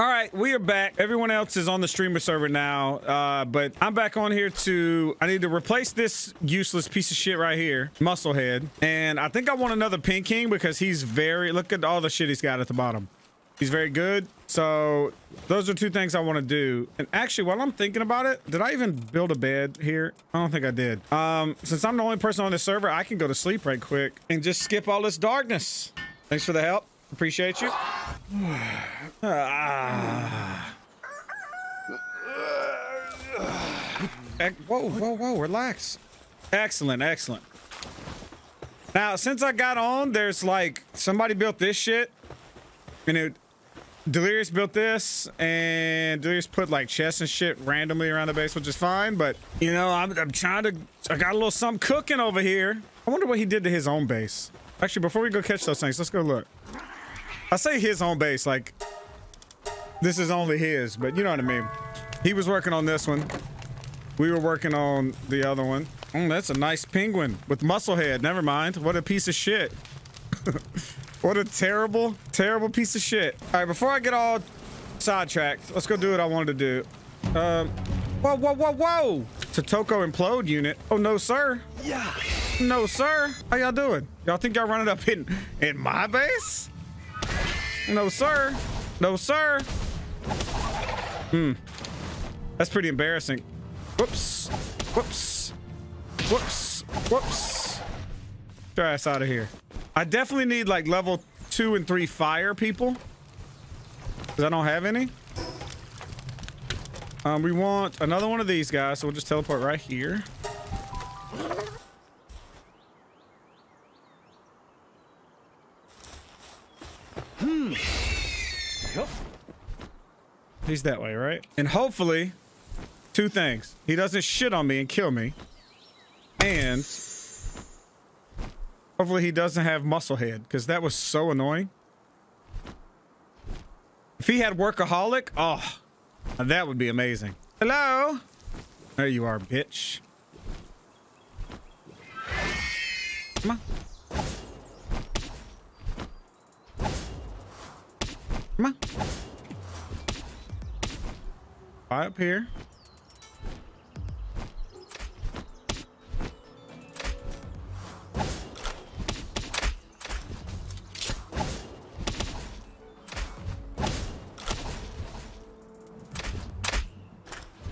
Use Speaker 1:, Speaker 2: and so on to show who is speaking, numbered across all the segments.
Speaker 1: All right, we are back. Everyone else is on the streamer server now, uh, but I'm back on here to. I need to replace this useless piece of shit right here, Musclehead, and I think I want another Penking because he's very. Look at all the shit he's got at the bottom. He's very good. So those are two things I want to do. And actually, while I'm thinking about it, did I even build a bed here? I don't think I did. Um, since I'm the only person on this server, I can go to sleep right quick and just skip all this darkness. Thanks for the help. Appreciate you. ah. Whoa, whoa, whoa, relax. Excellent, excellent. Now, since I got on, there's like somebody built this shit and it Delirious built this, and Delirious put like chests and shit randomly around the base, which is fine. But you know, I'm, I'm trying to. I got a little something cooking over here. I wonder what he did to his own base. Actually, before we go catch those things, let's go look. I say his own base, like this is only his, but you know what I mean. He was working on this one. We were working on the other one. Oh, that's a nice penguin with muscle head. Never mind. What a piece of shit. What a terrible, terrible piece of shit. All right, before I get all sidetracked, let's go do what I wanted to do. Um, whoa, whoa, whoa, whoa! Totoko implode unit. Oh, no, sir.
Speaker 2: Yeah.
Speaker 1: No, sir. How y'all doing? Y'all think y'all running up in, in my base? No, sir. No, sir. Hmm. That's pretty embarrassing. Whoops. Whoops. Whoops. Whoops. Get ass out of here. I definitely need like level two and three fire people. Because I don't have any. Um, we want another one of these guys, so we'll just teleport right here. He's that way, right? And hopefully, two things. He doesn't shit on me and kill me. And Hopefully he doesn't have muscle head because that was so annoying. If he had workaholic, oh, that would be amazing. Hello? There you are, bitch. Come on. Come on. Right up here.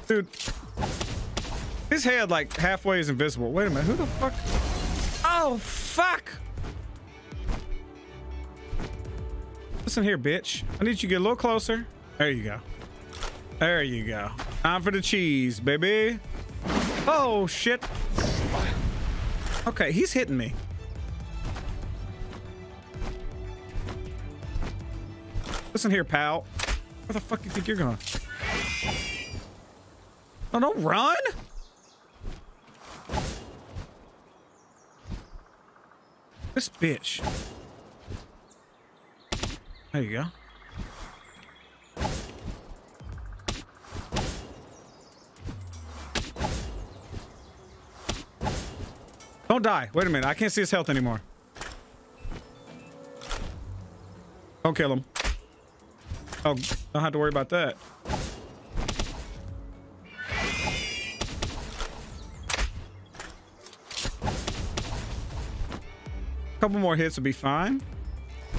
Speaker 1: Dude. His head like halfway is invisible. Wait a minute, who the fuck? Oh, fuck! Listen here, bitch. I need you to get a little closer. There you go. There you go. Time for the cheese, baby. Oh, shit. Okay, he's hitting me. Listen here, pal. Where the fuck do you think you're going? Oh, don't run! This bitch. There you go. Don't die. Wait a minute. I can't see his health anymore. Don't kill him. Oh, don't have to worry about that. A couple more hits will be fine.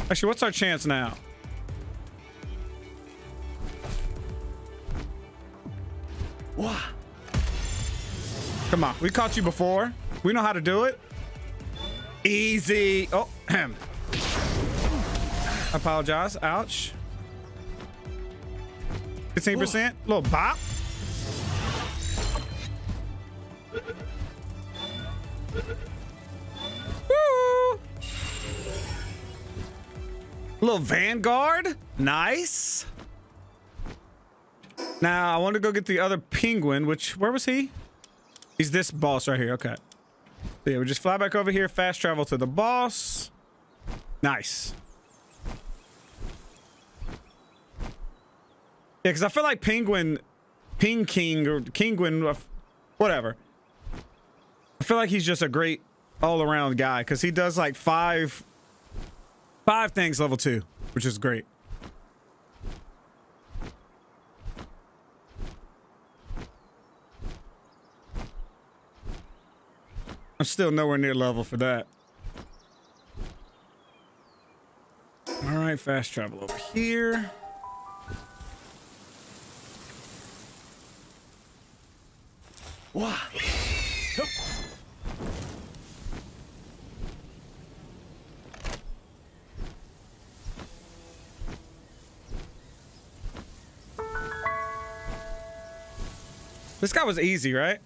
Speaker 1: Actually, what's our chance now?
Speaker 2: What?
Speaker 1: Come on, we caught you before. We know how to do it. Easy. Oh, him. apologize. Ouch. 15%. Little bop. Woo! little Vanguard. Nice. Now, I want to go get the other penguin, which, where was he? He's this boss right here. Okay. So yeah, we just fly back over here, fast travel to the boss. Nice. Yeah, because I feel like Penguin, Ping King, or Kinguin, whatever. I feel like he's just a great all-around guy because he does like five Five things level two, which is great. I'm still nowhere near level for that. All right, fast travel over here.
Speaker 2: Wow.
Speaker 1: This guy was easy, right?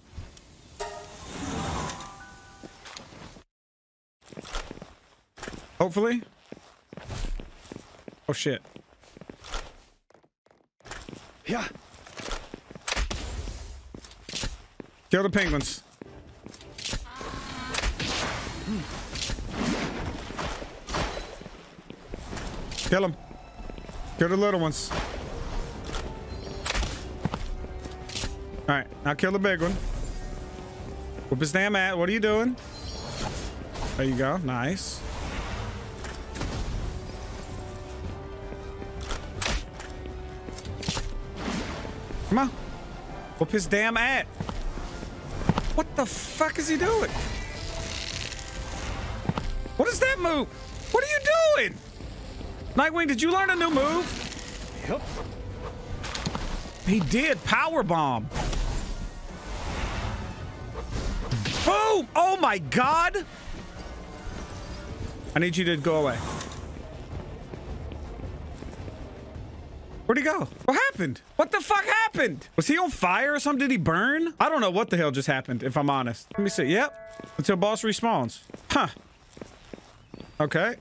Speaker 1: Hopefully. Oh shit.
Speaker 2: Yeah.
Speaker 1: Kill the penguins. Kill them. Kill the little ones. All right, now kill the big one. Whoop his damn at. What are you doing? There you go. Nice. Come on. Whoop his damn at. What the fuck is he doing? What is that move? What are you doing? Nitewing, did you learn a new move?
Speaker 2: Yep.
Speaker 1: He did. Power bomb. Boom! Oh my god! I need you to go away. Where'd he go? What happened? What the fuck happened? Was he on fire or something? Did he burn? I don't know what the hell just happened, if I'm honest. Let me see. Yep. Until boss respawns. Huh. Okay.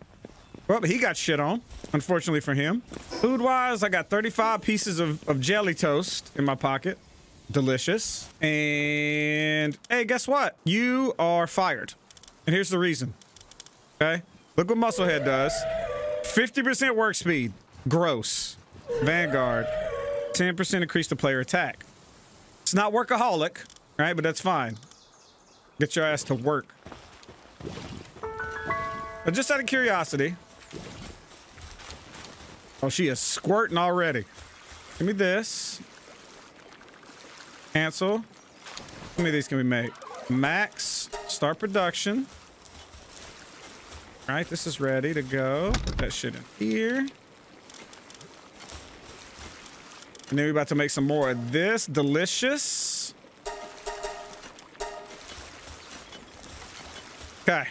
Speaker 1: Well, he got shit on, unfortunately for him. Food-wise, I got 35 pieces of, of jelly toast in my pocket. Delicious. And hey, guess what? You are fired. And here's the reason. Okay? Look what Musclehead does. 50% work speed. Gross. Vanguard. 10% increase the player attack. It's not workaholic, right? But that's fine. Get your ass to work. But just out of curiosity. Oh, she is squirting already. Give me this. Cancel. How many of these can we make? Max. Start production. All right, this is ready to go. Put that shit in here. And then we're about to make some more of this. Delicious. Okay.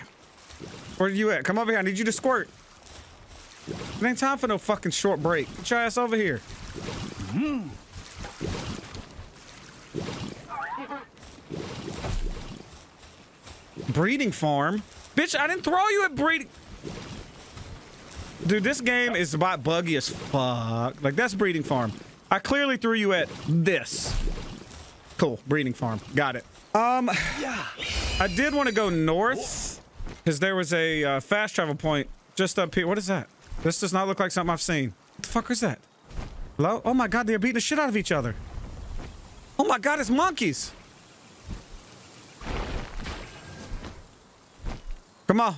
Speaker 1: Where are you at? Come over here. I need you to squirt. It ain't time for no fucking short break. Get your ass over here. Mm-hmm. Breeding farm? Bitch, I didn't throw you at breeding. Dude, this game is about buggy as fuck. Like, that's breeding farm. I clearly threw you at this. Cool, breeding farm. Got it. Um,
Speaker 2: Yeah.
Speaker 1: I did want to go north because there was a uh, fast travel point just up here. What is that? This does not look like something I've seen. What the fuck is that? Hello? Oh my god, they're beating the shit out of each other. Oh my god, it's monkeys. Come on.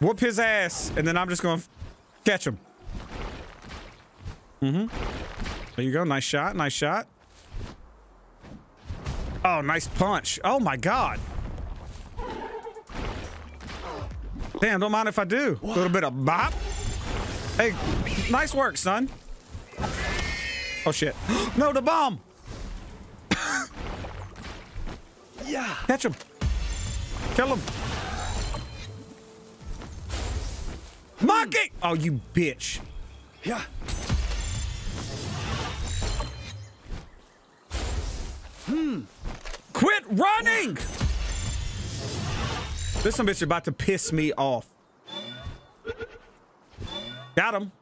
Speaker 1: Whoop his ass, and then I'm just going to catch him. Mm-hmm. There you go. Nice shot. Nice shot. Oh, nice punch. Oh my god. Damn, don't mind if I do. A little bit of bop. Hey, nice work, son. Oh shit. no, the bomb.
Speaker 2: Yeah.
Speaker 1: Catch him. Kill him. Monkey! Oh, you bitch.
Speaker 2: Yeah. Hmm.
Speaker 1: Quit running! This some bitch about to piss me off. Got him.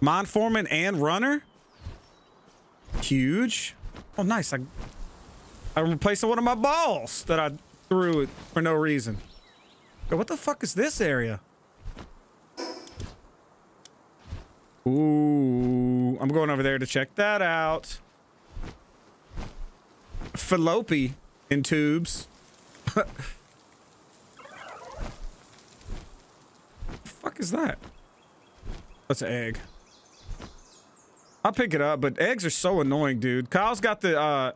Speaker 1: Mine Foreman and runner? Huge. Oh, nice. I, I'm replacing one of my balls that I threw it for no reason. Yo, what the fuck is this area? Ooh, I'm going over there to check that out. Fallope in tubes. the fuck is that? That's an egg. I'll pick it up, but eggs are so annoying, dude. Kyle's got the, uh...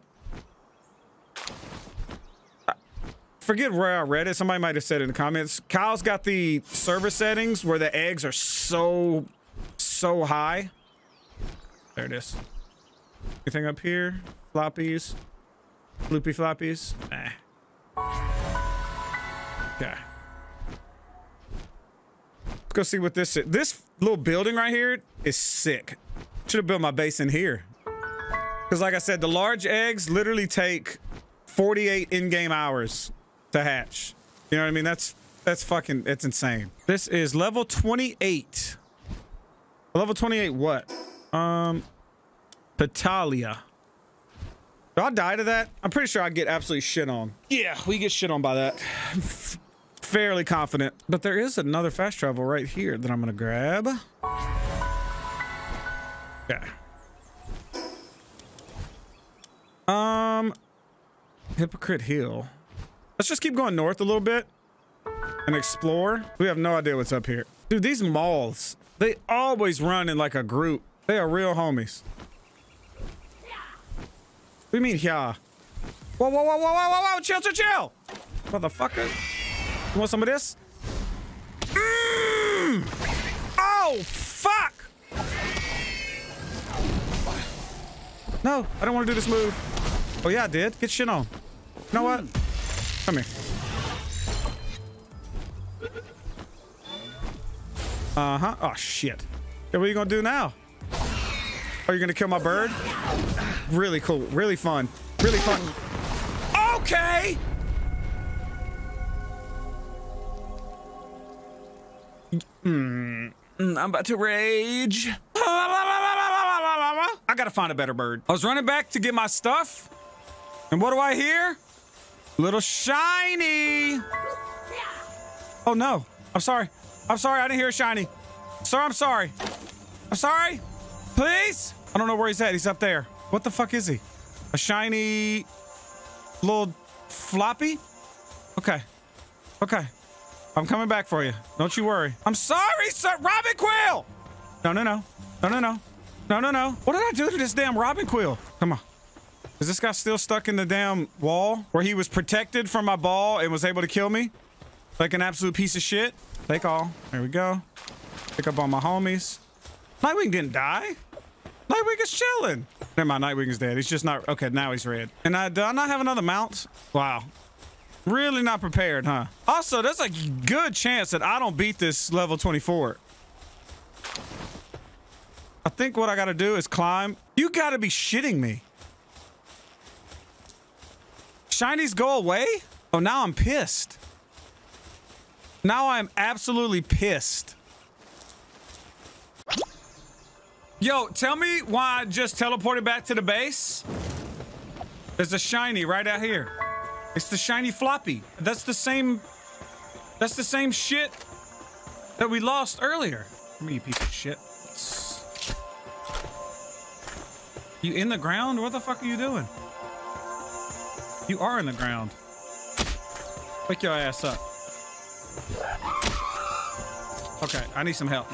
Speaker 1: forget where I read it. Somebody might have said it in the comments. Kyle's got the server settings where the eggs are so, so high. There it is. Anything up here? Floppies? Loopy floppies? Nah. Okay. Let's go see what this is. This little building right here is sick. Should have built my base in here. Because like I said, the large eggs literally take 48 in-game hours to hatch. You know what I mean? That's that's fucking it's insane. This is level 28. Level 28 what? Um Petallia. Do I die to that? I'm pretty sure I get absolutely shit on. Yeah, we get shit on by that. Fairly confident. But there is another fast travel right here that I'm gonna grab. Okay. Um, Hypocrite Hill. Let's just keep going north a little bit and explore. We have no idea what's up here. Dude, these moths, they always run in like a group. They are real homies. What do you mean, yeah? Whoa, whoa, whoa, whoa, whoa, whoa, whoa, chill, chill, chill! Motherfucker. You want some of this? Mm! Oh, fuck! No, I don't want to do this move. Oh, yeah, I did. Get shit on. You know what? Come here. Uh-huh. Oh, shit. Yeah, what are you gonna do now? Are you gonna kill my bird? Really cool. Really fun. Really fun. Okay! Hmm. I'm about to rage. I gotta find a better bird. I was running back to get my stuff. And what do I hear? Little shiny. Oh no. I'm sorry. I'm sorry. I didn't hear a shiny. Sir, I'm sorry. I'm sorry. Please? I don't know where he's at. He's up there. What the fuck is he? A shiny little Flopie? Okay. Okay. I'm coming back for you. Don't you worry. I'm sorry, sir. Robinquill! No, no, no. No, no, no. No, no, no. What did I do to this damn Robinquill? Come on. Is this guy still stuck in the damn wall where he was protected from my ball and was able to kill me? Like an absolute piece of shit? Take all. There we go. Pick up on my homies. Nitewing didn't die. Nitewing is chilling. Never mind, Nitewing is dead. He's just not... Okay, now he's red. And I, do I not have another mount? Wow. Really not prepared, huh? Also, there's a good chance that I don't beat this level 24. I think what I gotta do is climb. You gotta be shitting me. Shinies go away? Oh, now I'm pissed. Now I'm absolutely pissed. Yo, tell me why I just teleported back to the base. There's a shiny right out here. It's the shiny Flopie. That's the same. That's the same shit that we lost earlier. Come here, you piece of shit. You in the ground? What the fuck are you doing? You are in the ground. Wake your ass up. Okay, I need some help.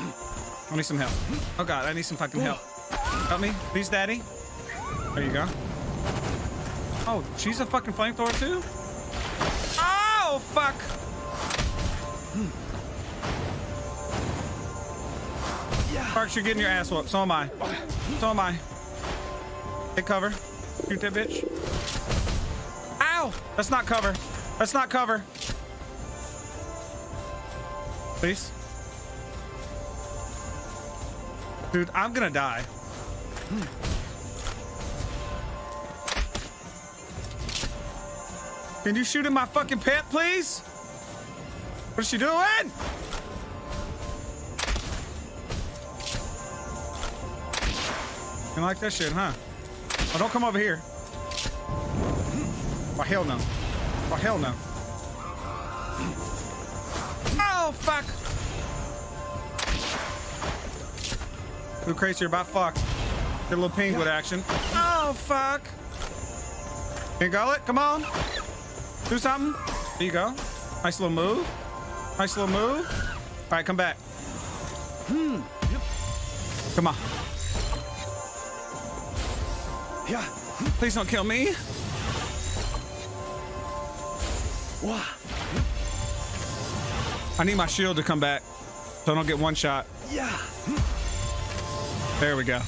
Speaker 1: I need some help. Oh god, I need some fucking help. Help me, please, daddy. There you go. Oh, she's a fucking flamethrower too? Oh, fuck! Parks, you're getting your ass whooped. So am I. So am I. Take cover. Shoot that bitch. Ow! That's not cover. That's not cover. Please. Dude, I'm gonna die. Can you shoot at my fucking pet, please? What is she doing? You like that shit, huh? Oh, don't come over here. Oh, hell no. Oh, hell no. Oh, fuck. Crates, you're about fucked. Get a little penguin action. Oh, fuck. Pengullet, come on. Do something. There you go. Nice little move. Nice little move. All right, come back. Hmm. Yep. Come on.
Speaker 2: Yeah.
Speaker 1: Please don't kill me.
Speaker 2: Wah.
Speaker 1: I need my shield to come back so I don't get one shot.
Speaker 2: Yeah.
Speaker 1: There we go.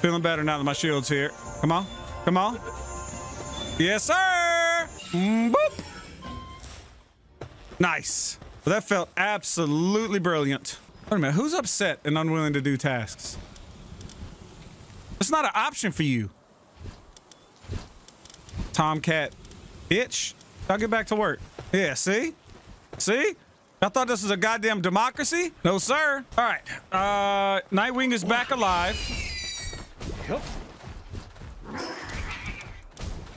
Speaker 1: Feeling better now that my shield's here. Come on. Come on. Yes, sir. Mm, boop. Nice. Well, that felt absolutely brilliant. Wait a minute. Who's upset and unwilling to do tasks? It's not an option for you. Tomcat. Bitch. I'll get back to work. Yeah, see? See? I thought this was a goddamn democracy? No, sir. All right. Uh, Nitewing is back alive. Where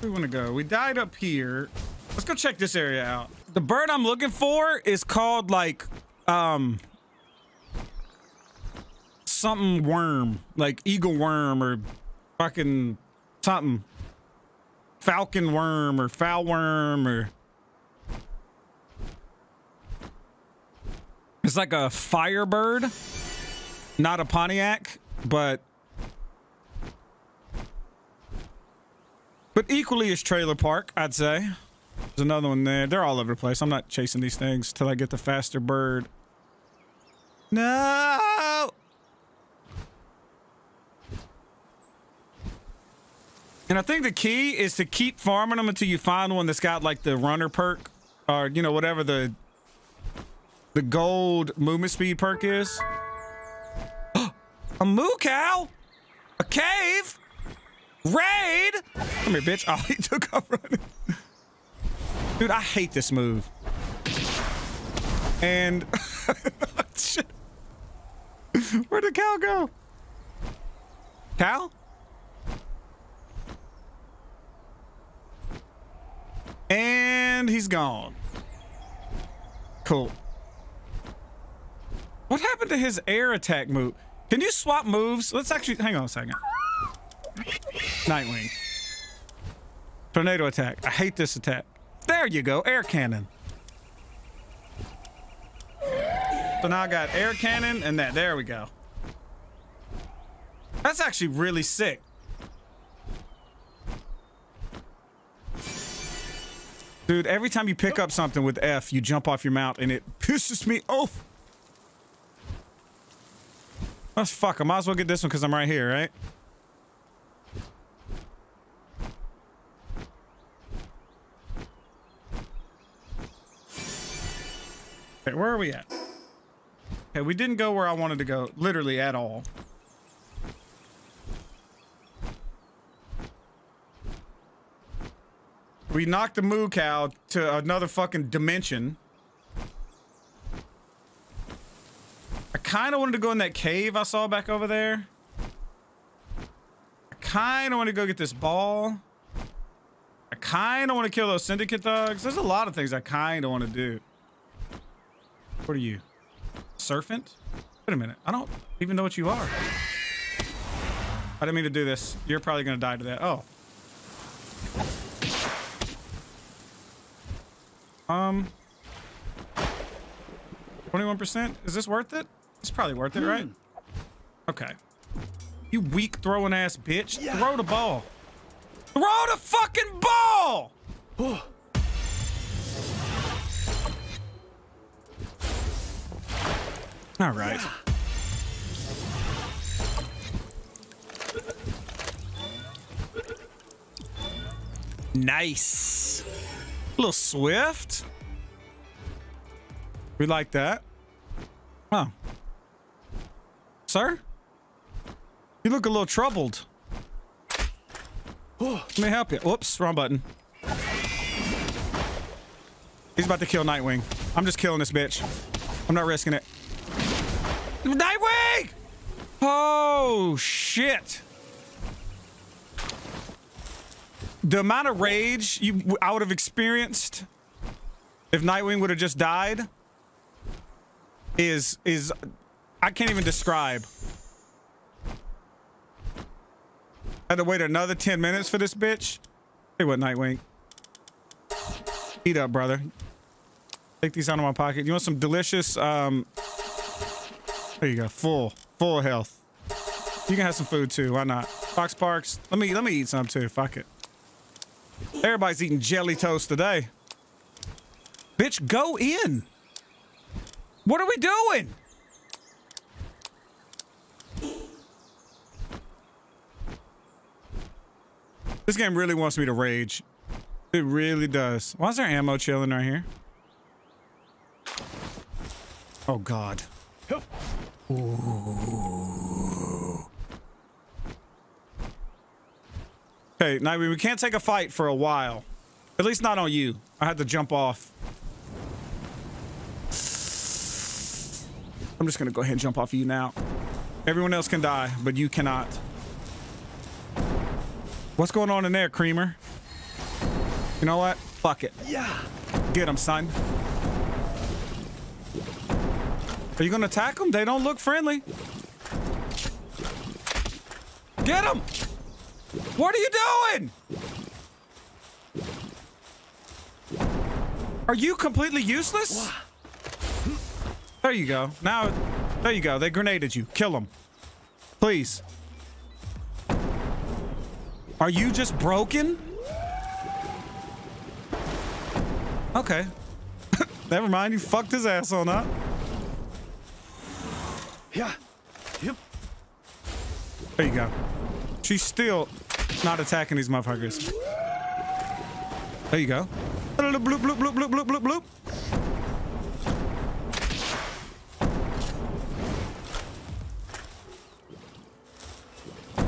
Speaker 1: we want to go? We died up here. Let's go check this area out. The bird I'm looking for is called like, um, something worm, like eagle worm or fucking something. Falcon worm or foul worm or. It's like a firebird, not a Pontiac, but but equally as trailer park, I'd say. There's another one there. They're all over the place. I'm not chasing these things till I get the faster bird. No. And I think the key is to keep farming them until you find one that's got like the runner perk or you know whatever the the gold movement speed perk is. a moo cow? A cave? Raid? Come here, bitch. Oh, he took off running. Dude, I hate this move. And. Where'd the cow go? Cow? And he's gone. Cool. What happened to his air attack move? Can you swap moves? Let's actually hang on a second. Nitewing. Tornado attack. I hate this attack. There you go, air cannon. So now I got air cannon and that. There we go. That's actually really sick. Dude, every time you pick up something with F, you jump off your mount and it pisses me off. Oh, fuck. I might as well get this one because I'm right here, right? Okay, where are we at? Okay, we didn't go where I wanted to go, literally at all. We knocked the moo cow to another fucking dimension. Kind of wanted to go in that cave I saw back over there. I kind of want to go get this ball. I kind of want to kill those syndicate thugs. There's a lot of things I kind of want to do. What are you? Serpent? Wait a minute. I don't even know what you are. I didn't mean to do this. You're probably going to die to that. Oh. Um. 21%? Is this worth it? It's probably worth it, right? Hmm. Okay. You weak throwing ass bitch.
Speaker 2: Yeah.
Speaker 1: Throw the ball. Throw the fucking ball! All right. Nice. A little swift. We like that. Oh. Sir? You look a little troubled. Let me help you. Whoops, wrong button. He's about to kill Nitewing. I'm just killing this bitch. I'm not risking it. Nitewing! Oh, shit. The amount of rage you I would have experienced if Nitewing would have just died is is I can't even describe. Had to wait another 10 minutes for this bitch. Hey, what, Nitewing? Eat up, brother. Take these out of my pocket. You want some delicious, um... There you go. Full. Full health. You can have some food, too. Why not? Foxparks. Let me, let me eat some, too. Fuck it. Everybody's eating jelly toast today. Bitch, go in. What are we doing? This game really wants me to rage. It really does. Why is there ammo chilling right here? Oh, God. Ooh. Nitewing, we can't take a fight for a while. At least not on you. I had to jump off. I'm just gonna go ahead and jump off of you now. Everyone else can die, but you cannot. What's going on in there, Creamer? You know what? Fuck it.
Speaker 2: Yeah.
Speaker 1: Get him, son. Are you gonna attack them? They don't look friendly. Get him! What are you doing? Are you completely useless? There you go. Now, there you go. They grenaded you. Kill them. Please. Are you just broken? Okay. Never mind. You fucked his ass on up.
Speaker 2: Yeah. Yep.
Speaker 1: There you go. She's still not attacking these motherfuckers. There you go. Bloop, bloop, bloop, bloop, bloop, bloop, bloop, bloop.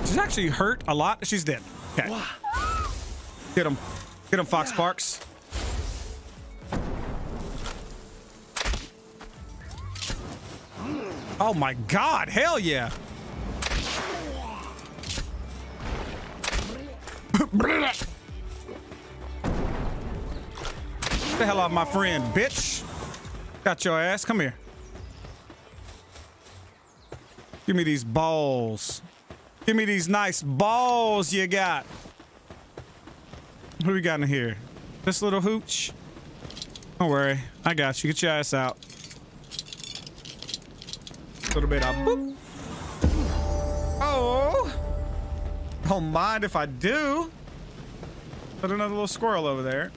Speaker 1: She's actually hurt a lot. She's dead. Okay. Get him. Get him, Foxparks. Oh my god, hell yeah. Get the hell out of my friend, bitch. Got your ass. Come here. Give me these balls. Give me these nice balls you got. What do we got in here? This little hooch? Don't worry. I got you. Get your ass out. A little bit of boop. Oh. Don't mind if I do. Put another little squirrel over there.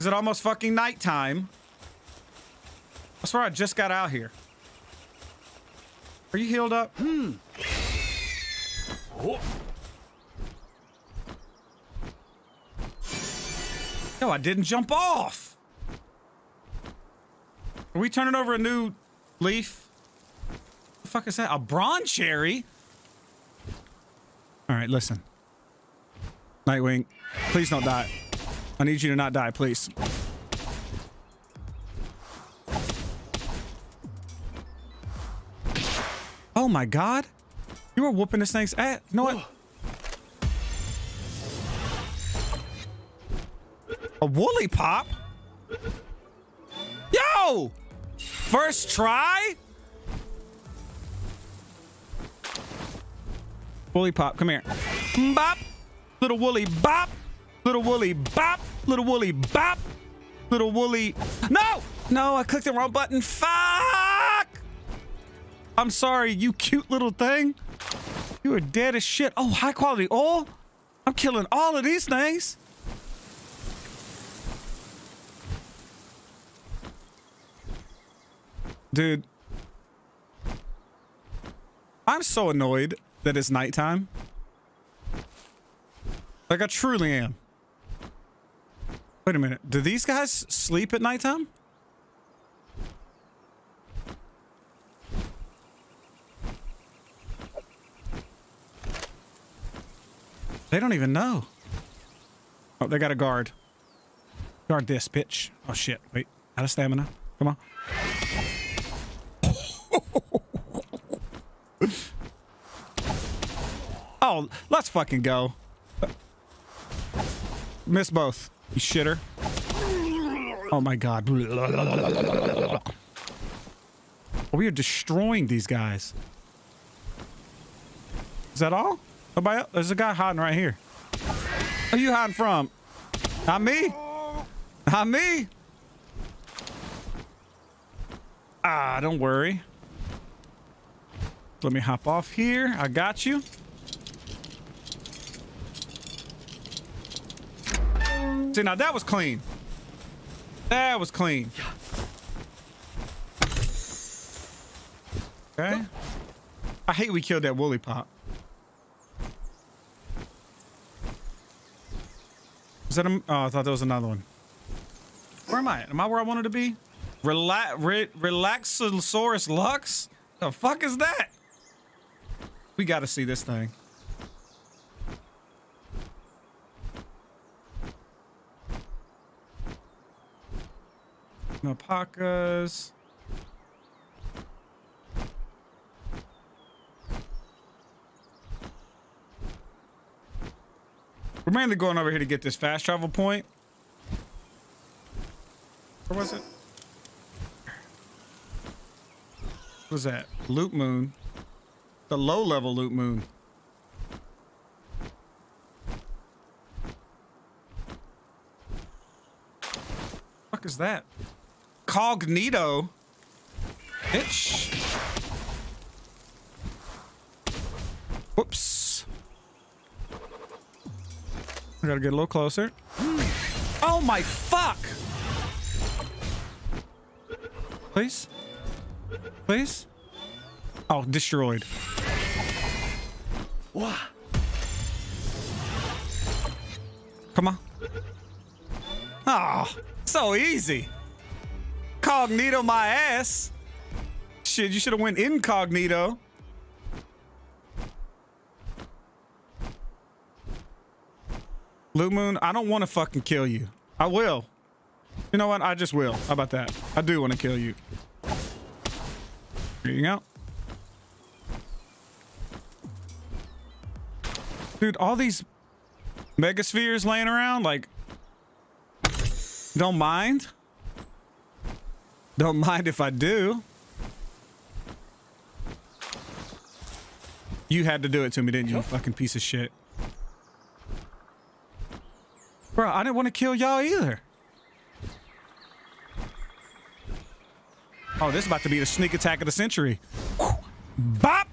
Speaker 1: Is it almost fucking nighttime? I swear I just got out here. Are you healed up? Hmm. Oh. No, I didn't jump off. Are we turning over a new leaf? What the fuck is that? A bronze cherry? All right, listen. Nitewing, please don't die. I need you to not die, please. My god. You were whooping the snake's ass. You know what? A Woolipop? Yo! First try? Woolipop, come here. Bop! Little woolly bop! Little woolly bop! Little woolly bop! Little woolly... No! No, I clicked the wrong button. Fuck! I'm sorry, you cute little thing. You are dead as shit. Oh, high quality oil? I'm killing all of these things. Dude. I'm so annoyed that it's nighttime. Like, I truly am. Wait a minute. Do these guys sleep at nighttime? They don't even know. Oh, they got a guard. Guard this, bitch. Oh, shit. Wait. Out of stamina. Come on. oh, let's fucking go. Miss both. You shitter. Oh my god. We are destroying these guys. Is that all? Nobody else? There's a guy hiding right here. Where you hiding from? Not me. Not me. Ah, don't worry. Let me hop off here. I got you. See, now that was clean. That was clean. Okay. I hate we killed that Woolipop. Is that a, oh, I thought that was another one. Where am I? Am I where I wanted to be? Relax, re, Relaxosaurus Lux? The fuck is that? We gotta see this thing. Alpacas. We're mainly going over here to get this fast travel point. Where was it? What was that? Loot Moon. The low level Loot Moon. fuck is that? Cognito? Bitch. Whoops. I gotta get a little closer. Oh my fuck! Please? Please? Oh, destroyed.
Speaker 2: What?
Speaker 1: Come on. Ah, oh, so easy. Cognito my ass. Shit, you should have went incognito. Blue Moon, I don't want to fucking kill you. I will. You know what? I just will. How about that? I do want to kill you. Here you go. Dude, all these megaspheres laying around, like, don't mind. Don't mind if I do. You had to do it to me, didn't you, you fucking piece of shit? Bro, I didn't want to kill y'all either. Oh, this is about to be the sneak attack of the century. Bop!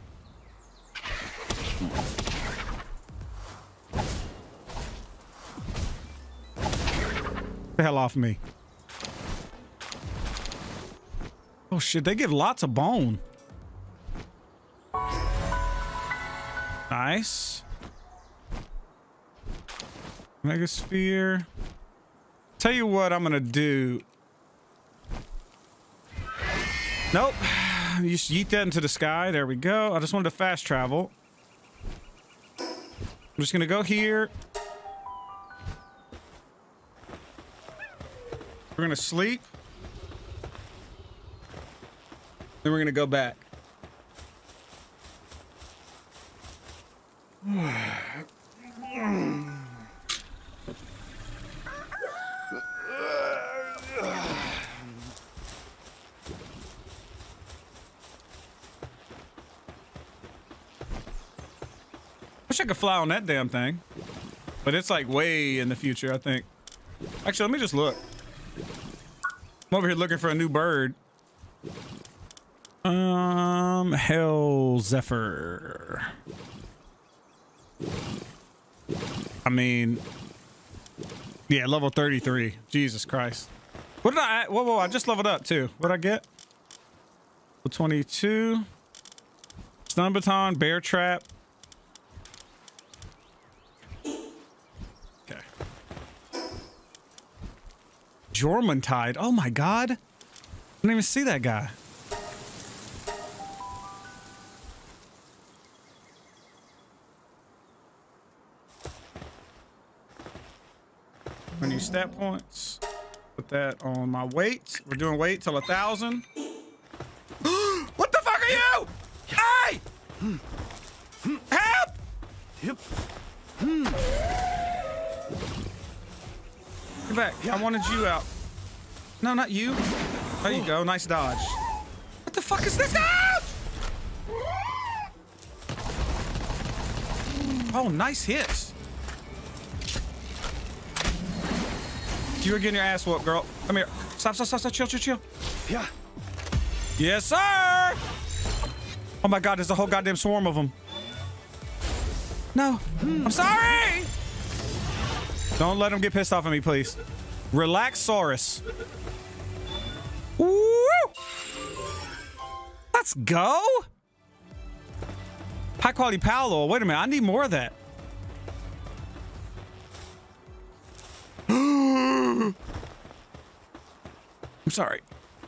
Speaker 1: the hell off me. Oh shit, they give lots of bone. Nice. Megasphere. Tell you what I'm gonna do. Nope. You just yeet that into the sky. There we go. I just wanted to fast travel. I'm just gonna go here. We're gonna sleep. Then we're gonna go back. Wish I could fly on that damn thing. But it's like way in the future, I think. Actually, let me just look. I'm over here looking for a new bird. Um, Helzephyr. I mean, yeah, level 33. Jesus Christ. What did I, whoa, whoa, I just leveled up too. What did I get? 22. Stun Baton, Bear Trap, Jormuntide. Oh my god. I didn't even see that guy. My new stat points. Put that on my weight. We're doing weight till a thousand. what the fuck are you? Hey! Help! Yep. Hmm. Hmm. Back. I wanted you out. No, not you. There you go. Nice dodge. What the fuck is this? Ah! Oh, nice hits. You were getting your ass whooped, girl. Come here. Stop, stop, stop, stop. Chill, chill, chill.
Speaker 2: Yeah.
Speaker 1: Yes, sir. Oh my God, there's a whole goddamn swarm of them. No, I'm sorry. Don't let him get pissed off at me, please. Relaxaurus. Woo! Let's go. High quality Pal Oil. Wait a minute. I need more of that. I'm sorry.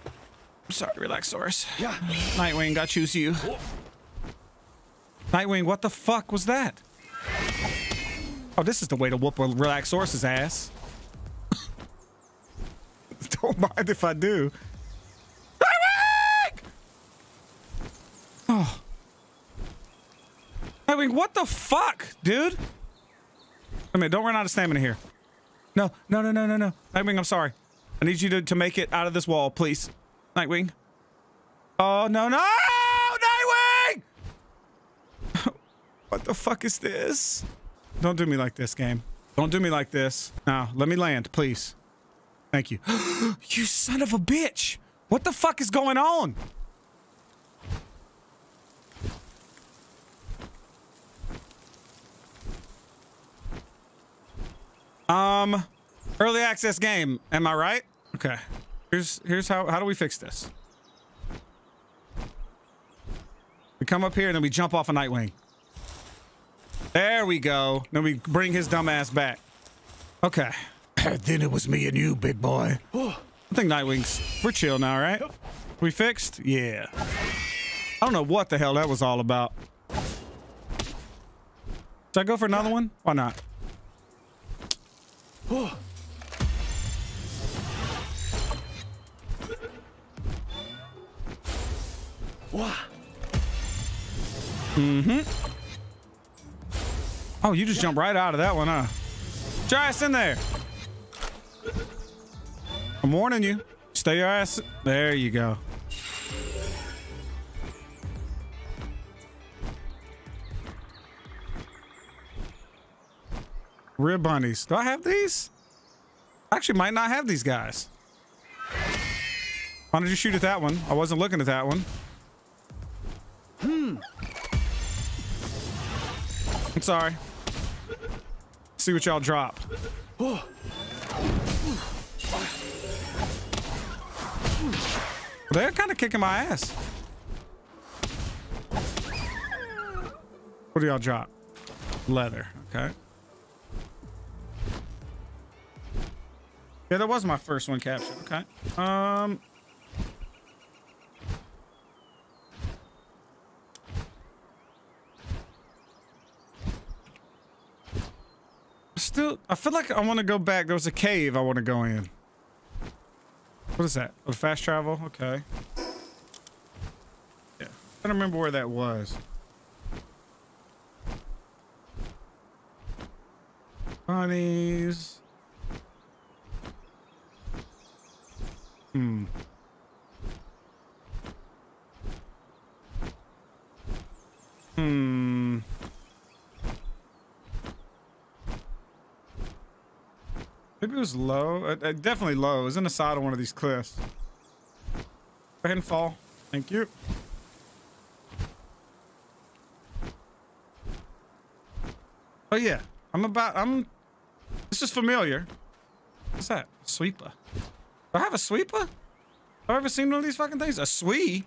Speaker 1: I'm sorry, Relaxaurus.
Speaker 2: Yeah.
Speaker 1: Nitewing, I choose you. Nitewing, what the fuck was that? Oh, this is the way to whoop a Relaxaurus's ass. Don't mind if I do. Nitewing! Oh. Nitewing, what the fuck, dude? I mean, don't run out of stamina here. No, no, no, no, no, no. Nitewing, I'm sorry. I need you to, to make it out of this wall, please. Nitewing. Oh, no, no! Nitewing! what the fuck is this? Don't do me like this, game. Don't do me like this. Now, let me land, please. Thank you. you son of a bitch! What the fuck is going on? Um, early access game. Am I right? Okay. Here's here's how how do we fix this? We come up here and then we jump off a Nitewing. There we go. Then we bring his dumb ass back. Okay. then it was me and you, big boy. I think Nitewing's we're chill now, right? We fixed? Yeah. I don't know what the hell that was all about. Should I go for another one? Why not? Mm-hmm. Oh, you just jump right out of that one, huh? Try us in there. I'm warning you. Stay your ass. There you go. Ribbunies. Do I have these? I actually might not have these guys. Why did you shoot at that one? I wasn't looking at that one. Hmm. I'm sorry. See what y'all dropped. They're kind of kicking my ass. What do y'all drop? Leather. Okay. Yeah, that was my first one captured. Okay. Um. Still, I feel like I want to go back. There was a cave I want to go in. What is that? Oh, fast travel? Okay. Yeah. I don't remember where that was. Bunnies. Hmm. Hmm. Maybe it was low. Uh, uh, definitely low. It was in the side of one of these cliffs. Go ahead and fall. Thank you. Oh yeah. I'm about I'm this is familiar. What's that? A Sweepa. Do I have a Sweepa? Have I ever seen one of these fucking things? A swee?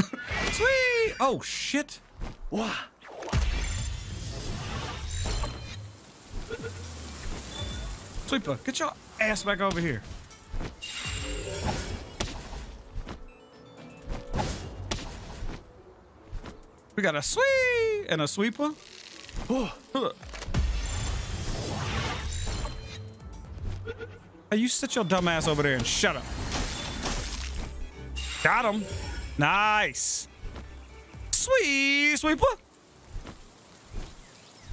Speaker 1: Swee! Oh shit.
Speaker 2: Wow.
Speaker 1: Sweepa, get your ass back over here. We got a swee and a Sweepa.
Speaker 2: Oh,
Speaker 1: Look. You sit your dumb ass over there and shut up. Got him. Nice. Sweet Sweepa.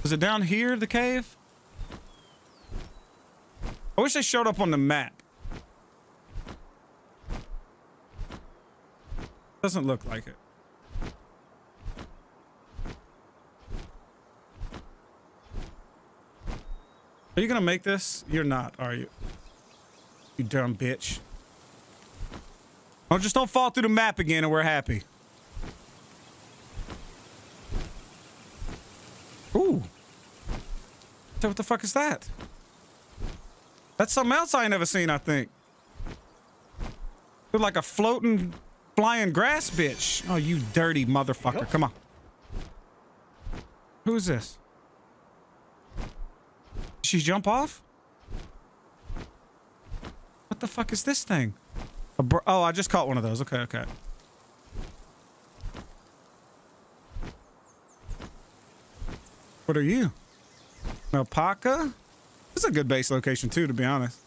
Speaker 1: Is it down here, the cave? I wish they showed up on the map. Doesn't look like it. Are you gonna make this? You're not, are you? You dumb bitch. Oh, just don't fall through the map again and we're happy. Ooh. So what the fuck is that? That's something else I ain't ever seen, I think. Look like a floating, flying grass bitch. Oh, you dirty motherfucker. Come on. Who is this? Did she jump off? What the fuck is this thing? oh, I just caught one of those. Okay, okay. What are you? An Alpaca? Is a good base location too, to be honest.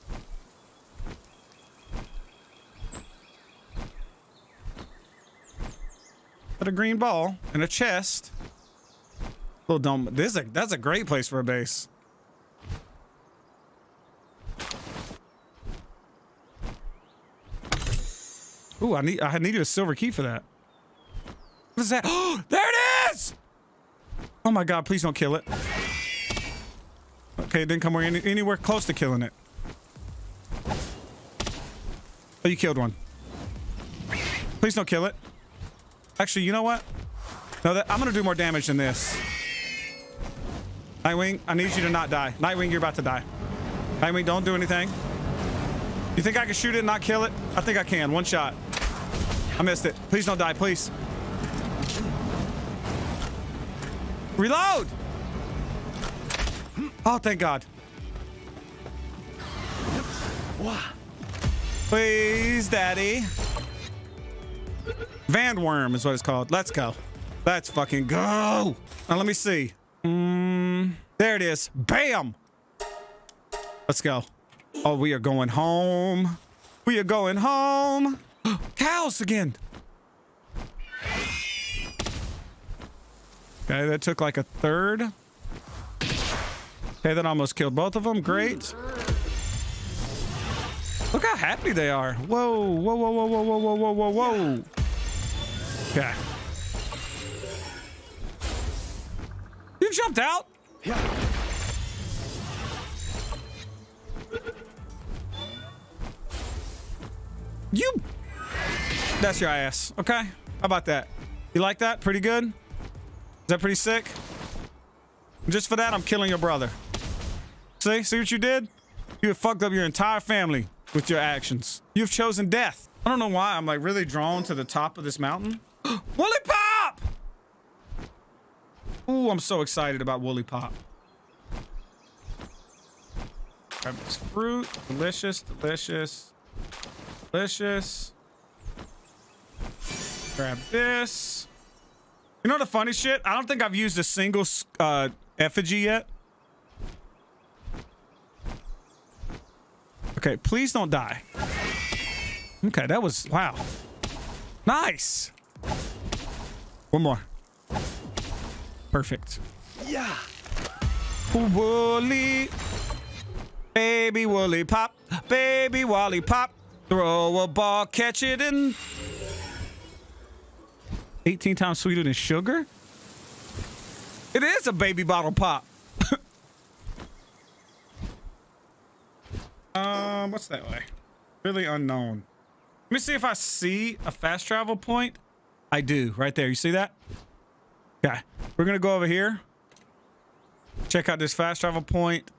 Speaker 1: Got a green ball and a chest. Little dome. This is a, that's a great place for a base. Ooh, I need I needed a silver key for that. What is that? Oh, there it is! Oh my god, please don't kill it. Okay, it didn't come any, anywhere close to killing it. Oh, you killed one. Please don't kill it. Actually, you know what? No, that, I'm gonna do more damage than this. Nitewing, I need you to not die. Nitewing, you're about to die. Nitewing, don't do anything. You think I can shoot it and not kill it? I think I can. One shot. I missed it. Please don't die, please. Reload! Oh, thank God. Please, Daddy. Vanwyrm is what it's called. Let's go. Let's fucking go. Now, let me see. Mm, there it is. Bam! Let's go. Oh, we are going home. We are going home. Cows again. Okay, that took like a third. Okay, that almost killed both of them. Great. Look how happy they are. Whoa, whoa, whoa, whoa, whoa, whoa, whoa, whoa, whoa, whoa. Okay. You jumped out? Yeah. You that's your ass. Okay. How about that? You like that? Pretty good? Is that pretty sick? Just for that, I'm killing your brother. See? See what you did? You have fucked up your entire family with your actions. You've chosen death. I don't know why I'm like really drawn to the top of this mountain. Woolly Pop! Ooh, I'm so excited about Woolipop. Grab this fruit. Delicious, delicious, delicious. Grab this. You know the funny shit? I don't think I've used a single uh, effigy yet. Okay, please don't die. Okay, that was, wow. Nice. One more. Perfect.
Speaker 2: Yeah.
Speaker 1: Woolly. Baby Woolipop. Baby wally pop. Throw a ball, catch it, and 18 times sweeter than sugar? It is a baby bottle pop. Um, what's that way? Really unknown. Let me see if I see a fast travel point. I do, right there. You see that? Okay. We're going to go over here. Check out this fast travel point.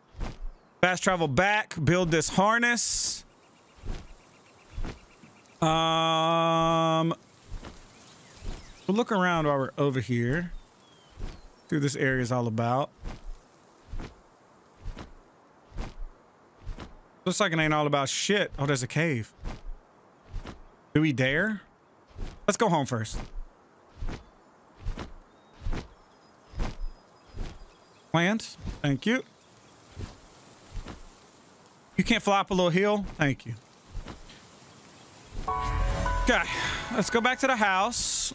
Speaker 1: Fast travel back. Build this harness. Um, We'll look around while we're over here. See what this area is all about. Looks like it ain't all about shit. Oh, there's a cave. Do we dare? Let's go home first. Plant. Thank you. You can't fly up a little hill? Thank you. Okay, let's go back to the house.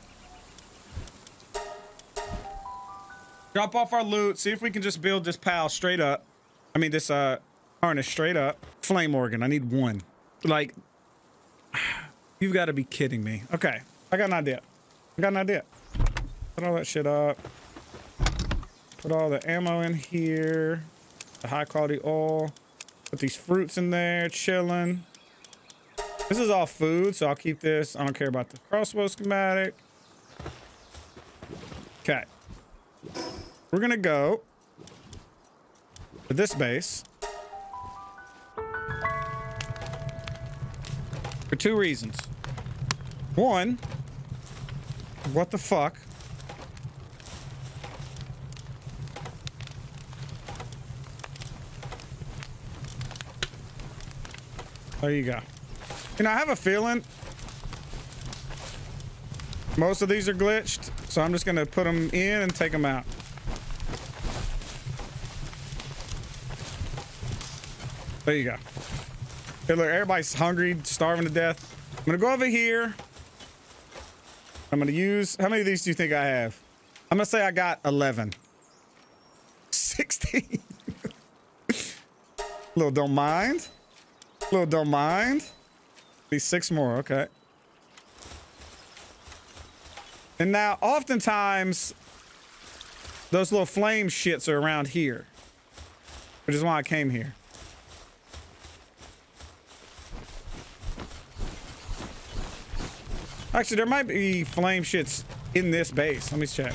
Speaker 1: Drop off our loot. See if we can just build this pal straight up. I mean, this uh harness straight up. Flame organ. I need one. Like, you've got to be kidding me. Okay, I got an idea. I got an idea. Put all that shit up. Put all the ammo in here. The high quality oil. Put these fruits in there, chilling. This is all food, so I'll keep this. I don't care about the crossbow schematic. Okay. We're gonna go to this base. For two reasons. One, what the fuck? There you go. And I have a feeling most of these are glitched, so I'm just gonna put them in and take them out. There you go. Hey, look, everybody's hungry, starving to death. I'm gonna go over here. I'm gonna use, how many of these do you think I have? I'm gonna say I got 11. 16. Little don't mind. Little don't mind. Be six more, okay. And now, oftentimes, those little flame shits are around here. Which is why I came here. Actually, there might be flame shits in this base. Let me check.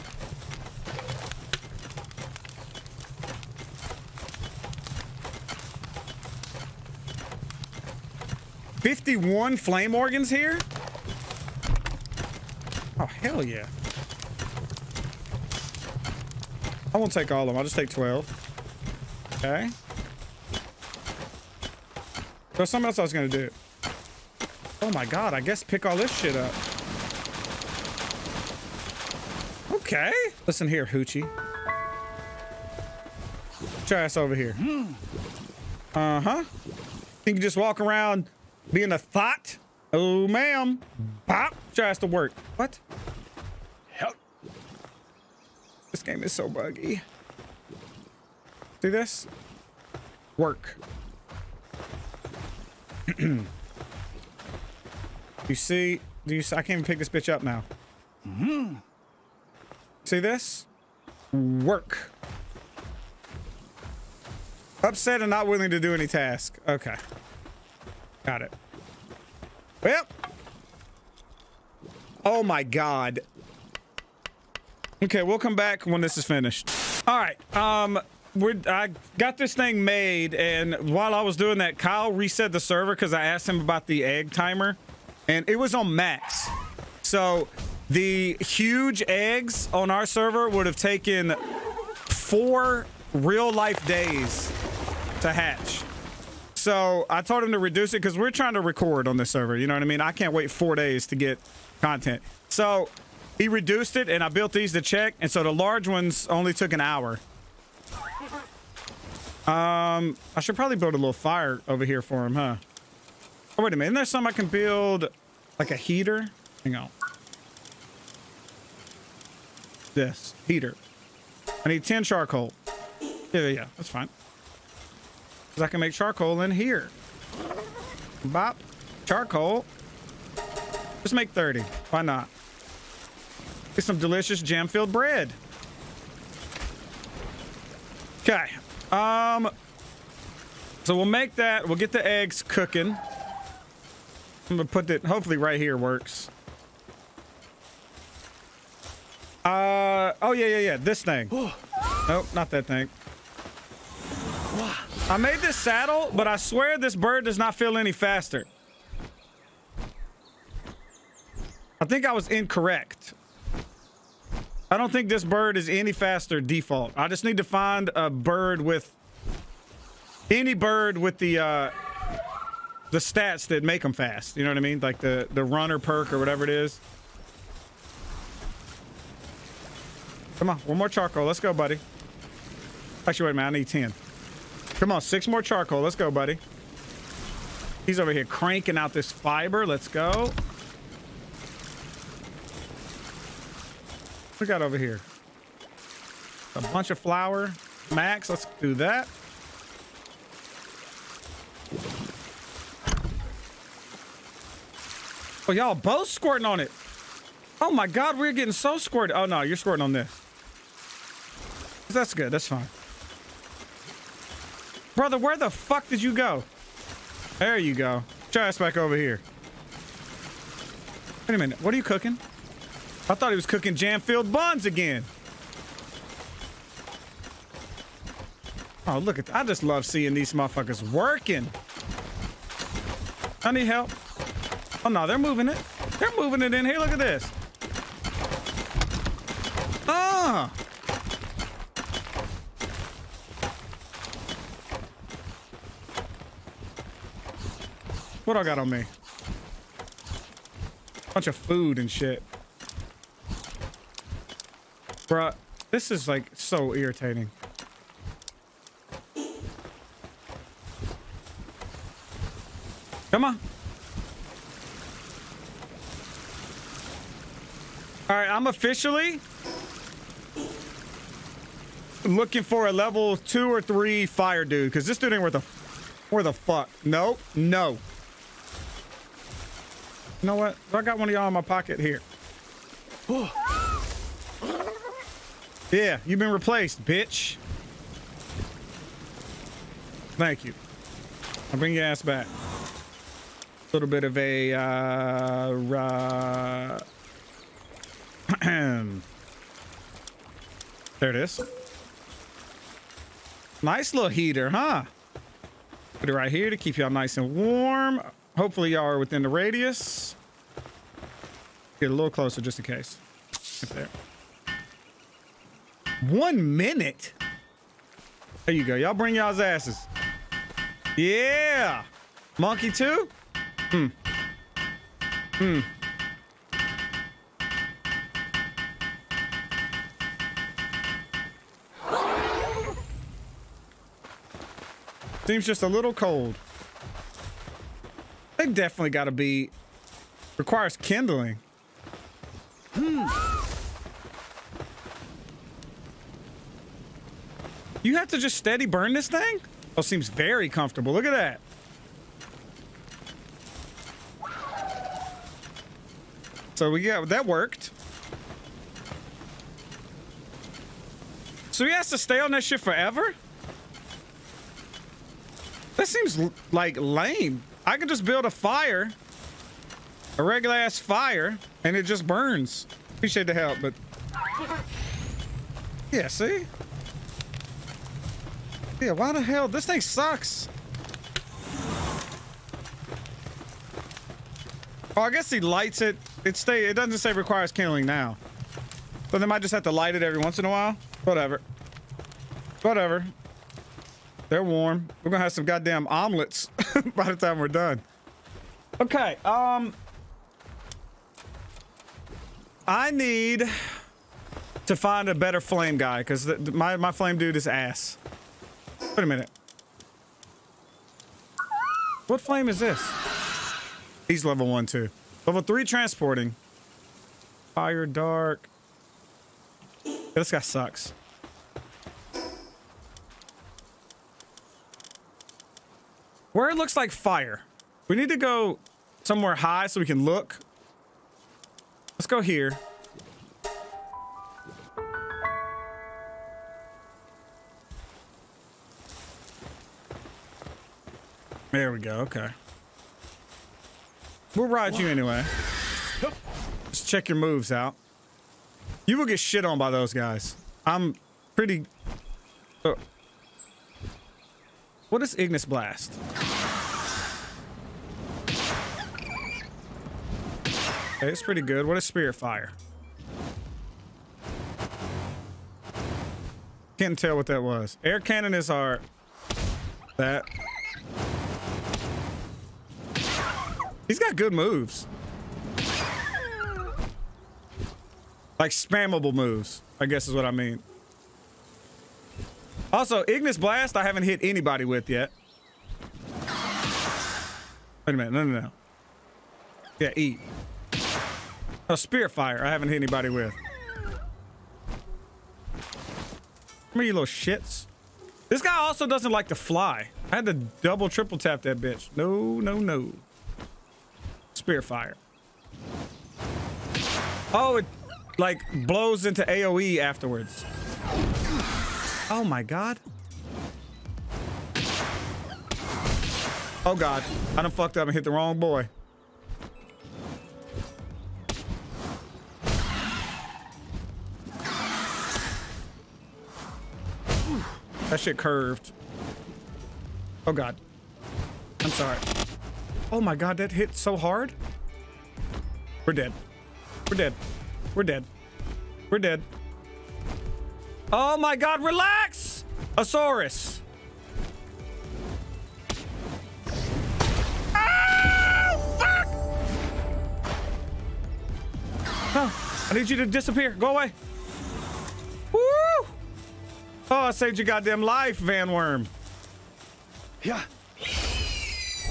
Speaker 1: Fifty-one flame organs here? Oh, hell yeah. I won't take all of them. I'll just take 12. Okay. There's something else I was to do. Oh my god, I guess pick all this shit up. Okay. Listen here, Hoochie. Your ass over here. Uh-huh. Think You just walk around being a thought? Oh, ma'am. Pop. Your to work. What?
Speaker 2: Help.
Speaker 1: This game is so buggy. See this? Work. you see? Do you? I can't even pick this bitch up now. See this? Work. Upset and not willing to do any task. Okay. Got it. Well. Oh my god. Okay, we'll come back when this is finished. All right. Um, we're, I got this thing made, and while I was doing that, Kyle reset the server because I asked him about the egg timer, and it was on max. So the huge eggs on our server would have taken four real life days to hatch. So I told him to reduce it because we're trying to record on this server. You know what I mean? I can't wait four days to get content. So he reduced it and I built these to check. And so the large ones only took an hour. Um, I should probably build a little fire over here for him, huh? Oh, wait a minute. Isn't there something I can build like a heater? Hang on. This heater. I need 10 charcoal. Yeah, yeah. That's fine. Because I can make charcoal in here. Bop. Charcoal. Just make 30. Why not? Get some delicious jam-filled bread. Okay. Um. So we'll make that. We'll get the eggs cooking. I'm gonna put it. Hopefully, right here works. Uh. Oh yeah, yeah, yeah. This thing. nope, not that thing. I made this saddle, but I swear this bird does not feel any faster. I think I was incorrect. I don't think this bird is any faster default. I just need to find a bird with any bird with the uh the stats that make them fast. You know what I mean? Like the the runner perk or whatever it is. Come on, one more charcoal. Let's go, buddy. Actually, wait a minute. I need 10. Come on, six more charcoal. Let's go, buddy. He's over here cranking out this fiber. Let's go. What we got over here? A bunch of flour. Max, let's do that. Oh, y'all both squirting on it. Oh my God, we're getting so squirted. Oh no, you're squirting on this. That's good. That's fine. Brother, where the fuck did you go? There you go. Us back over here. Wait a minute. What are you cooking? I thought he was cooking jam-filled buns again. Oh, look at. I just love seeing these motherfuckers working. I need help. Oh no, they're moving it. They're moving it in here. Look at this. Ah. What I got on me? Bunch of food and shit. Bruh, this is like so irritating. Come on. All right, I'm officially looking for a level two or three fire dude because this dude ain't worth a where the fuck. Nope, no. You know what? I got one of y'all in my pocket here. yeah, you've been replaced, bitch. Thank you. I'll bring your ass back. A little bit of a uh, uh there it is. Nice little heater, huh? Put it right here to keep y'all nice and warm. Hopefully y'all are within the radius. Get a little closer just in case. There. One minute? There you go. Y'all bring y'all's asses. Yeah. Monkey too? Hmm. Hmm. Seems just a little cold. They definitely got to be... Requires kindling. Hmm. You have to just steady burn this thing? Oh, seems very comfortable. Look at that. So we yeah, that worked. So he has to stay on that shit forever? That seems like lame. I could just build a fire, a regular ass fire, and it just burns. Appreciate the help, but yeah, see? Yeah, why the hell? This thing sucks. Oh, I guess he lights it. It stay. It doesn't say requires kindling now. So they might just have to light it every once in a while. Whatever. Whatever. They're warm. We're gonna have some goddamn omelets by the time we're done. Okay, um... I need to find a better flame guy, because my, my flame dude is ass. Wait a minute. What flame is this? He's level one too. Level three transporting. Fire dark. This guy sucks. Where it looks like fire. We need to go somewhere high so we can look. Let's go here. There we go. Okay. We'll ride you anyway. Let's check your moves out. You will get shit on by those guys. I'm pretty... Uh, what is Ignis Blast? Okay, it's pretty good. What is Spirit Fire? Can't tell what that was. Air Cannon is our... That. He's got good moves. Like spammable moves, I guess is what I mean. Also, Ignis Blast, I haven't hit anybody with yet. Wait a minute. No, no, no. Yeah, eat. Oh, Spirit Fire, I haven't hit anybody with. Come here, you little shits. This guy also doesn't like to fly. I had to double, triple tap that bitch. No, no, no. Spirit Fire. Oh, it like blows into AoE afterwards. Oh my god. Oh god. I done fucked up and hit the wrong boy. That shit curved. Oh god. I'm sorry. Oh my god, that hit so hard. We're dead. We're dead. We're dead. We're dead. Oh my god, relax! Asaurus. Oh, fuck! Oh, I need you to disappear. Go away. Woo! Oh, I saved your goddamn life, Vanwyrm.
Speaker 2: Yeah.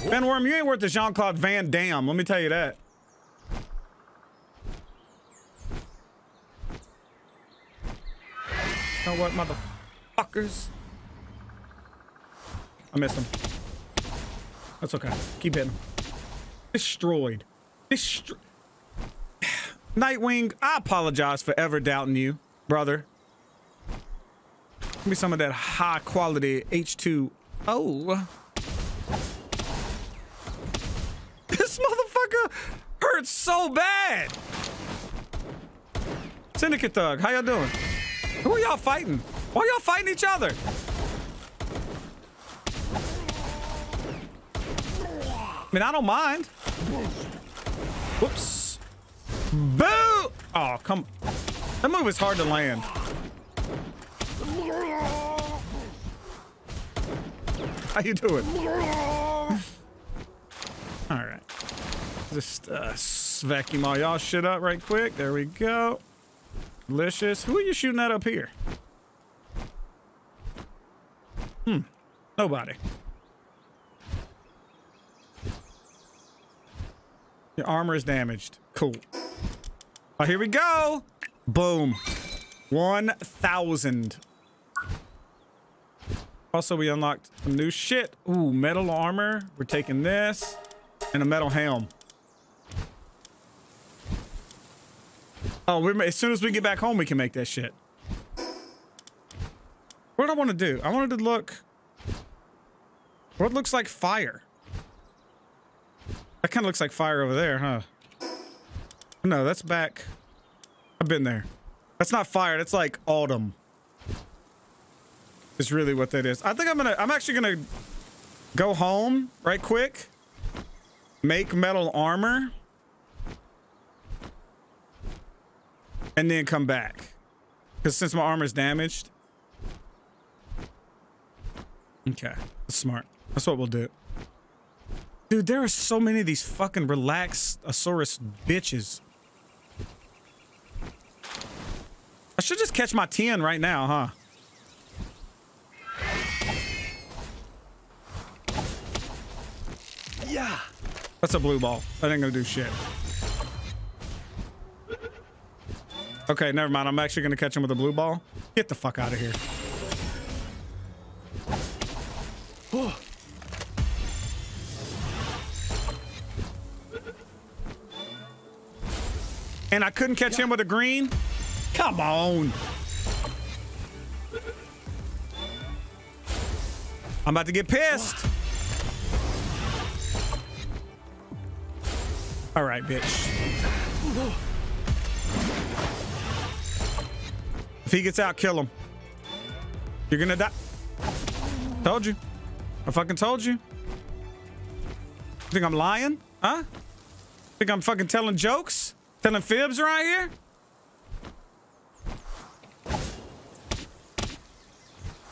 Speaker 1: Vanwyrm, you ain't worth the Jean-Claude Van Damme, let me tell you that. Know what, motherfuckers? I missed him. That's okay. Keep hitting. Destroyed. Destroyed. Nitewing, I apologize for ever doubting you, brother. Give me some of that high quality H2O. This motherfucker hurts so bad. Syndicate Thug, how y'all doing? Who are y'all fighting? Why are y'all fighting each other? I mean, I don't mind. Whoops. Boo! Oh, come. That move is hard to land. How you doing? All right. Just uh, vacuum all y'all shit up right quick. There we go. Delicious. Who are you shooting at up here? Hmm. Nobody. Your armor is damaged. Cool. Oh, here we go. Boom. 1,000. Also, we unlocked some new shit. Ooh, metal armor. We're taking this. And a metal helm. Oh, we're, as soon as we get back home, we can make that shit. What did I want to do? I wanted to look... What looks like fire? That kind of looks like fire over there, huh? No, that's back. I've been there. That's not fire. That's like autumn. Is really what that is. I think I'm gonna. I'm actually gonna go home right quick. Make metal armor. And then come back. Because since my armor's damaged. Okay. That's smart. That's what we'll do. Dude, there are so many of these fucking Relaxaurus bitches. I should just catch my 10 right now, huh?
Speaker 2: Yeah.
Speaker 1: That's a blue ball. That ain't gonna do shit. Okay, never mind. I'm actually gonna catch him with a blue ball. Get the fuck out of here. And I couldn't catch him with a green? Come on. I'm about to get pissed. All right, bitch. If he gets out, kill him. You're gonna die. Told you. I fucking told you. You Think I'm lying? Huh? Think I'm fucking telling jokes? Telling fibs around here?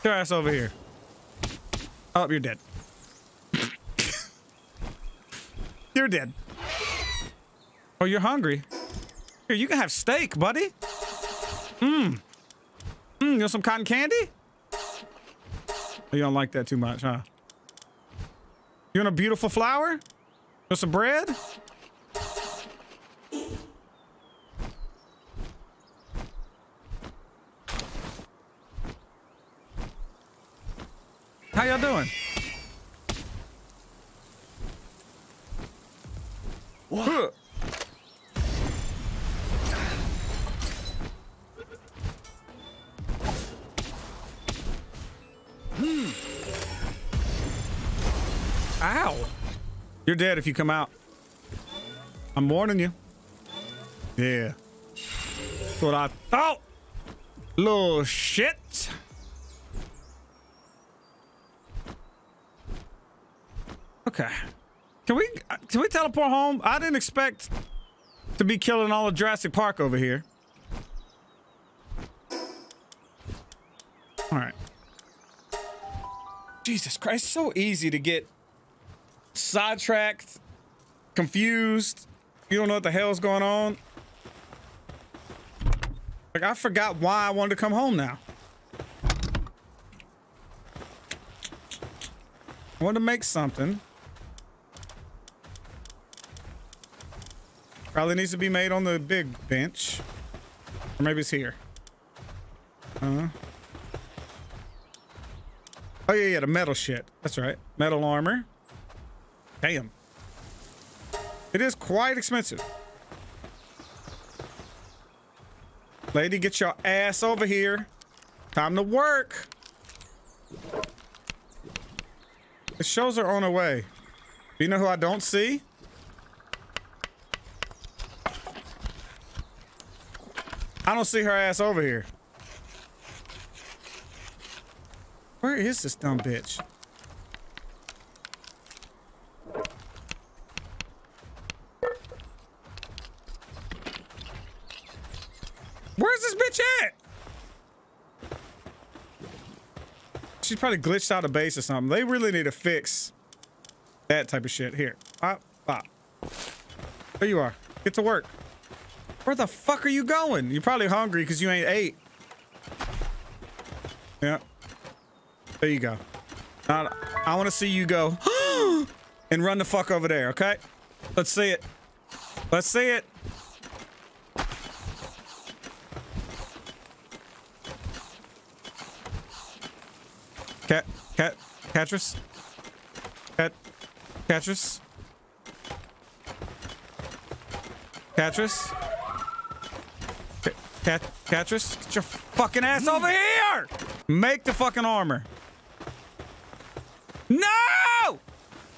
Speaker 1: Your ass over here. Oh, you're dead. you're dead. Oh, you're hungry. Here, you can have steak, buddy. Mmm. Mmm, you want some cotton candy? Oh, you don't like that too much, huh? You want a beautiful flower? Want some bread? How y'all doing? What? You're dead if you come out. I'm warning you. Yeah. That's what I thought. Little shit. Okay. Can we can we teleport home? I didn't expect to be killing all of Jurassic Park over here. All right. Jesus Christ, so easy to get sidetracked, confused. You don't know what the hell's going on. Like, I forgot why I wanted to come home now. I wanted to make something. Probably needs to be made on the big bench. Or maybe it's here. Uh, oh, yeah, yeah, the metal shit. That's right. Metal armor. Damn. It is quite expensive. Lady, get your ass over here. Time to work. The shows are on their way. You know who I don't see? I don't see her ass over here. Where is this dumb bitch? Where's this bitch at? She's probably glitched out of base or something. They really need to fix that type of shit. Here. Pop, pop. There you are. Get to work. Where the fuck are you going? You're probably hungry because you ain't ate. Yeah. There you go. Now, I want to see you go and run the fuck over there, okay? Let's see it. Let's see it. Cat, cat, Catrice? Cat, Catrice? Catrice? Cat, Catrice? Get your fucking ass over here! Make the fucking armor. No!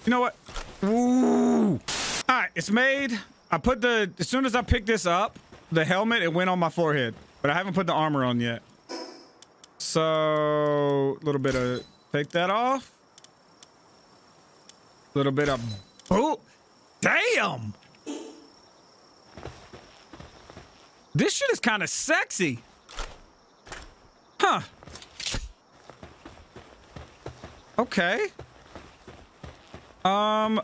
Speaker 1: You know what? Ooh. All right, it's made. I put the, as soon as I picked this up, the helmet, it went on my forehead, but I haven't put the armor on yet. So, a little bit of, take that off. A little bit of, oh, damn. This shit is kind of sexy. Huh. Okay. Um,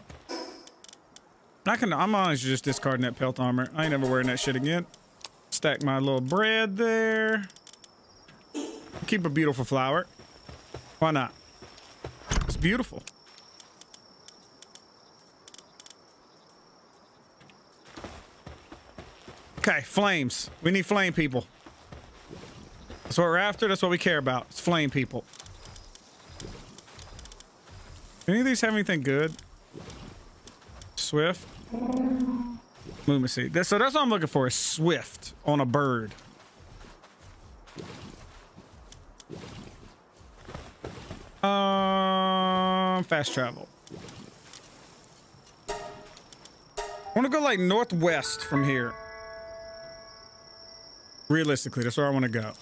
Speaker 1: I can. I'm honestly just discarding that pelt armor. I ain't ever wearing that shit again. Stack my little bread there. Keep a beautiful flower. Why not? It's beautiful. Okay, flames. We need flame people. That's what we're after. That's what we care about. It's flame people. Any of these have anything good? Swift. Movement speed. So that's what I'm looking for is swift on a bird. Um, fast travel. I want to go like northwest from here. Realistically, that's where I want to go.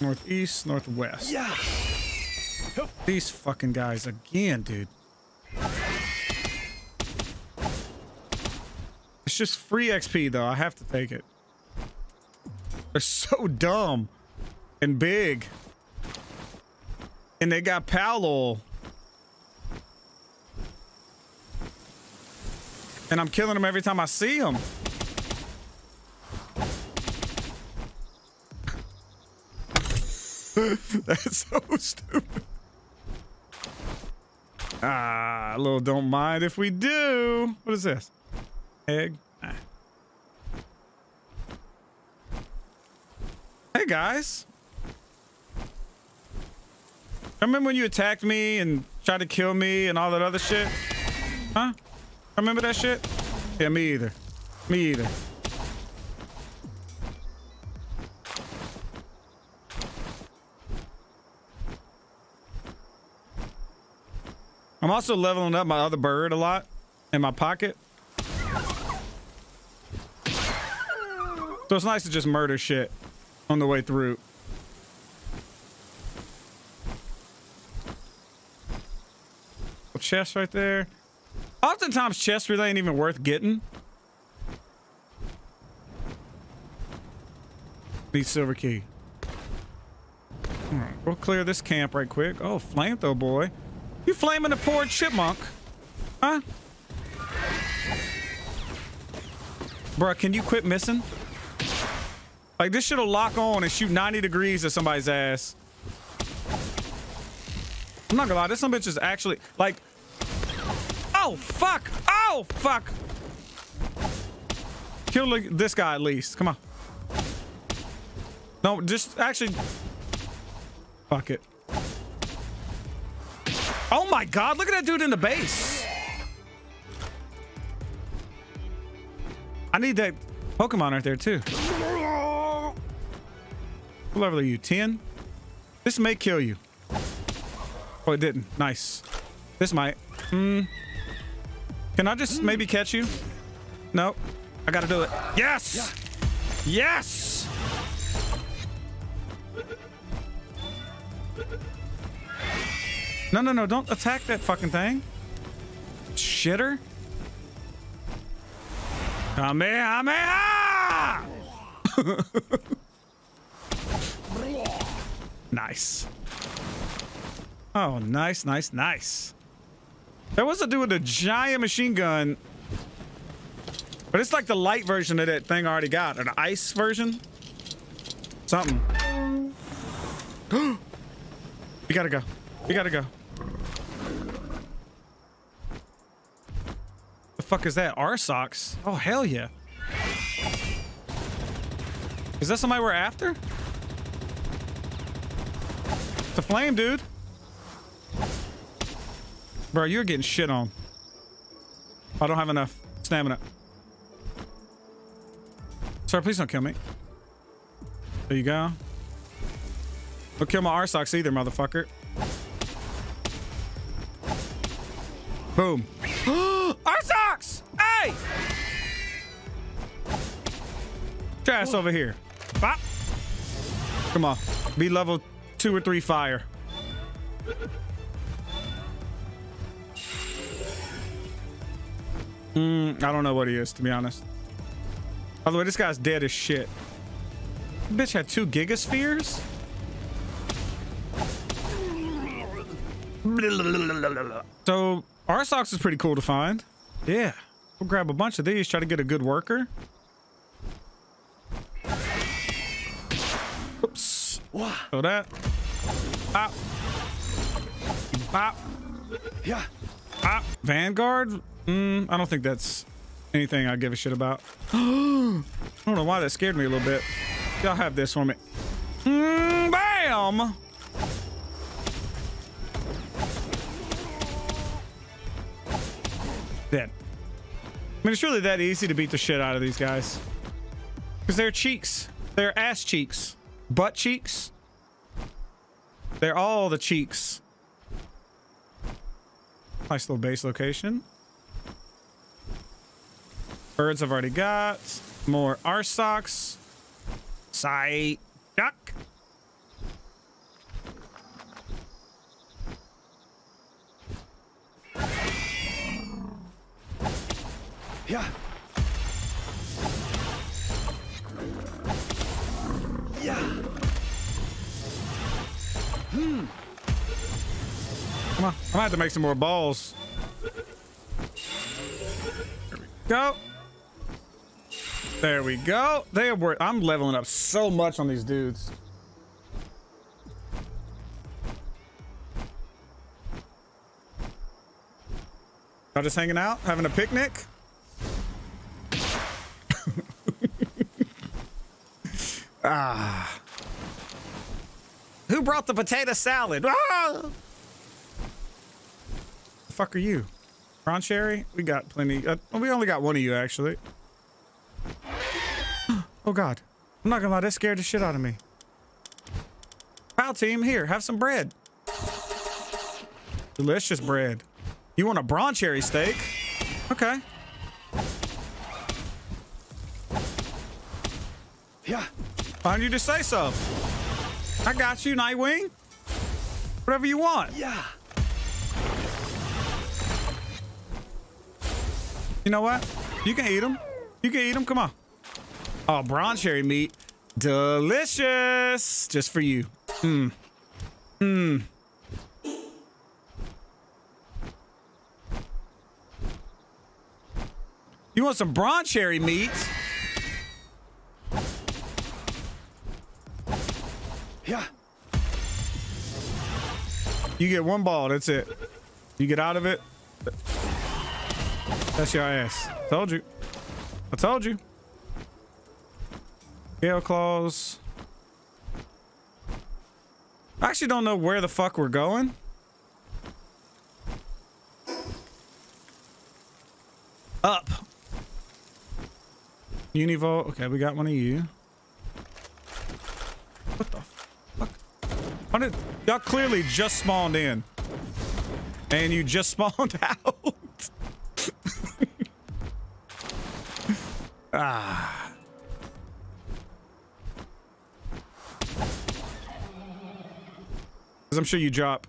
Speaker 1: Northeast, northwest.
Speaker 2: Yeah.
Speaker 1: These fucking guys again, dude. It's just free XP, though. I have to take it. They're so dumb and big. And they got Pal And I'm killing them every time I see them. That's so stupid. Ah, little don't mind if we do. What is this? Egg. Ah. Hey guys. Remember when you attacked me and tried to kill me and all that other shit? Huh? Remember that shit? Yeah, me either. Me either. I'm also leveling up my other bird a lot in my pocket. So it's nice to just murder shit on the way through. Chest right there. Oftentimes chests really ain't even worth getting. Need silver key. All right, we'll clear this camp right quick. Oh, flamethrower boy. You flaming the poor chipmunk. Huh? Bruh, can you quit missing? Like, this shit'll lock on and shoot 90 degrees at somebody's ass. I'm not gonna lie, this some bitch is actually, like... Oh, fuck! Oh, fuck! Kill this guy at least. Come on. No, just actually... Fuck it. Oh my god, look at that dude in the base. I need that Pokemon right there too. What level are you? 10? This may kill you. Oh, it didn't. Nice. This might. Hmm. Can I just maybe catch you? No. I gotta do it. Yes! Yes! No, no, no. Don't attack that fucking thing. Shitter. Kamehameha! nice. Oh, nice, nice, nice. There was a dude with a giant machine gun. But it's like the light version of that thing I already got. An ice version. Something. you gotta go. You gotta go. The fuck is that? Arsox? Oh, hell yeah. Is that somebody we're after? It's a flame, dude. Bro, you're getting shit on. I don't have enough stamina. Sir, please don't kill me. There you go. Don't kill my Arsox either, motherfucker. Boom. Arsox! Hey! Trash over here. Bop. Come on. Be level two or three fire. Mm, I don't know what he is, to be honest. By the way, this guy's dead as shit. This bitch had two gigaspheres? So, Arsox is pretty cool to find. Yeah. We'll grab a bunch of these, try to get a good worker. Oops. So that. Pop. Pop.
Speaker 2: Yeah.
Speaker 1: Pop. Vanguard? Mm, I don't think that's anything I give a shit about. I don't know why that scared me a little bit. Y'all have this for me. Mm, bam! Dead. I mean, it's really that easy to beat the shit out of these guys. Because they're cheeks. They're ass cheeks. Butt cheeks. They're all the cheeks. Nice little base location. Birds I've already got. More Arsox. Sight. Duck.
Speaker 2: Yeah. Yeah.
Speaker 1: Hmm. Come on. I might have to make some more balls. There we go. There we go. They were. I'm leveling up so much on these dudes. Y'all just hanging out, having a picnic. ah. Who brought the potato salad? Ah! Fuck are you? Broncherry? We got plenty. Uh, we only got one of you, actually. oh, God. I'm not gonna lie, that scared the shit out of me. Pal team, here, have some bread. Delicious bread. You want a Broncherry steak? Okay.
Speaker 2: Yeah.
Speaker 1: Find you to say so. I got you, Nitewing. Whatever you want.
Speaker 2: Yeah.
Speaker 1: You know what? You can eat them. You can eat them. Come on. Oh, Broncherry meat. Delicious. Just for you. Hmm. Hmm. You want some Broncherry meat?
Speaker 2: Yeah.
Speaker 1: You get one ball. That's it. You get out of it. That's your ass. Told you. I told you. Galeclaws. I actually don't know where the fuck we're going. Up. Univolt. Okay, we got one of you. What the fuck? Y'all clearly just spawned in? And you just spawned out? Ah. Cause I'm sure you drop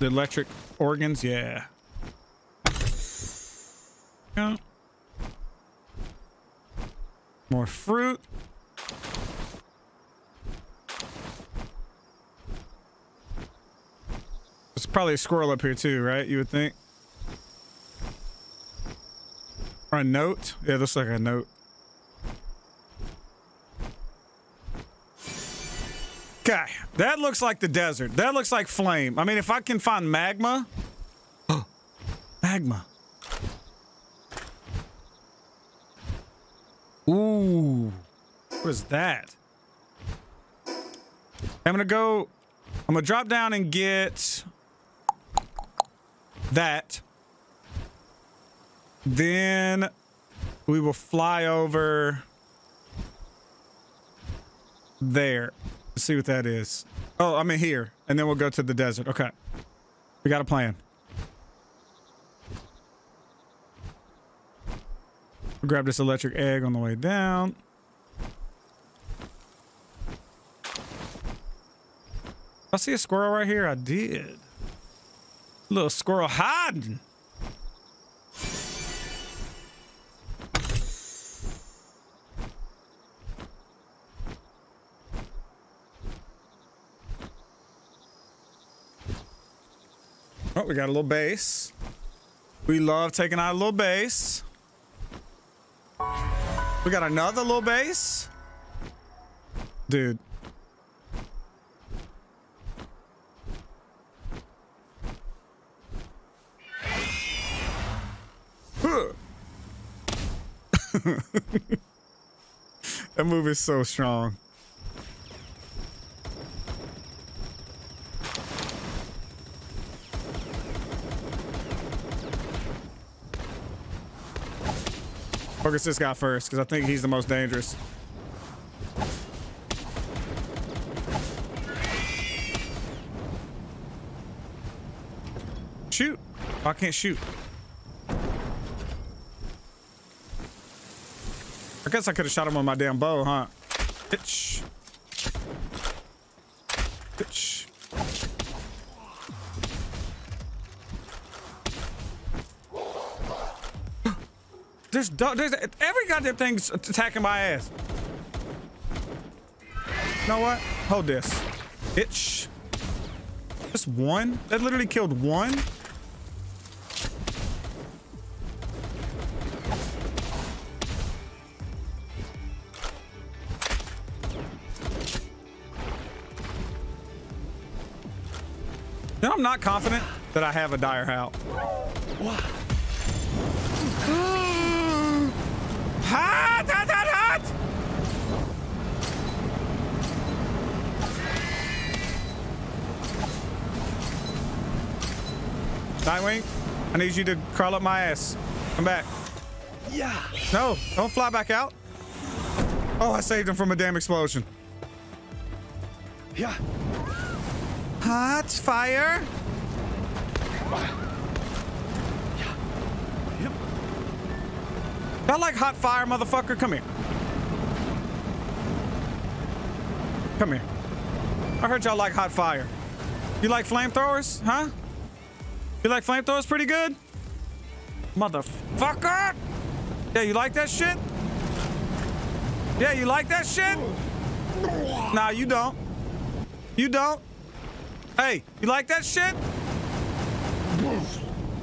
Speaker 1: the electric organs. Yeah. Yeah. More fruit. There's probably a squirrel up here too, right? You would think. Or a note. Yeah, looks like a note. Okay, that looks like the desert. That looks like flame. I mean, if I can find magma. magma. Ooh. What is that? I'm gonna go. I'm gonna drop down and get that. Then we will fly over there. See what that is. Oh, I'm in here. And then we'll go to the desert. Okay. We got a plan. Grab this electric egg on the way down. I see a squirrel right here. I did. Little squirrel hiding. Oh, we got a little base. We love taking out a little base. We got another little base. Dude. That move is so strong. Focus this guy first, because I think he's the most dangerous. Shoot. I can't shoot. I guess I could have shot him with my damn bow, huh? Bitch. Bitch. There's, there's every goddamn thing's attacking my ass. You know what? Hold this. Itch. Just one? That literally killed one? Know, I'm not confident that I have a Direhowl.
Speaker 2: What?
Speaker 1: Nitewing, I need you to crawl up my ass. Come back.
Speaker 2: Yeah.
Speaker 1: No, don't fly back out. Oh, I saved him from a damn explosion.
Speaker 2: Yeah.
Speaker 1: Hot fire. Yeah.
Speaker 2: Yep.
Speaker 1: I like hot fire, motherfucker. Come here. Come here. I heard y'all like hot fire. You like flamethrowers, huh? You like flamethrowers pretty good? Motherfucker! Yeah, you like that shit? Yeah, you like that shit? Nah, you don't. You don't. Hey, you like that shit?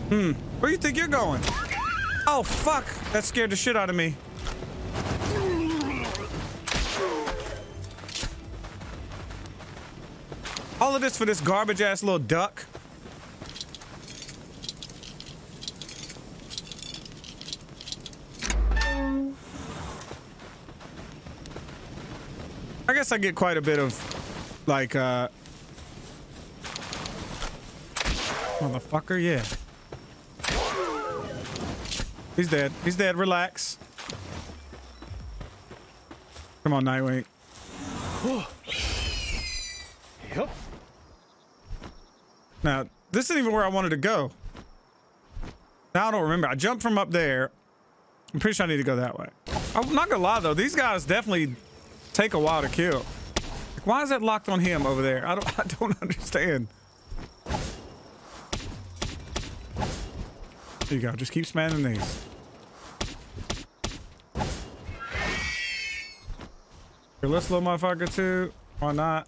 Speaker 1: Hmm. Where you think you're going? Oh, fuck. That scared the shit out of me. All of this for this garbage ass little duck. Guess I get quite a bit of like uh motherfucker, yeah. He's dead. He's dead. Relax. Come on, Nitewing.
Speaker 2: Yep.
Speaker 1: Now, this isn't even where I wanted to go. Now I don't remember. I jumped from up there. I'm pretty sure I need to go that way. I'm not gonna lie though, these guys definitely take a while to kill. Like, why is that locked on him over there? I don't I don't understand. There you go. Just keep spamming these. Kill this little motherfucker too. Why not?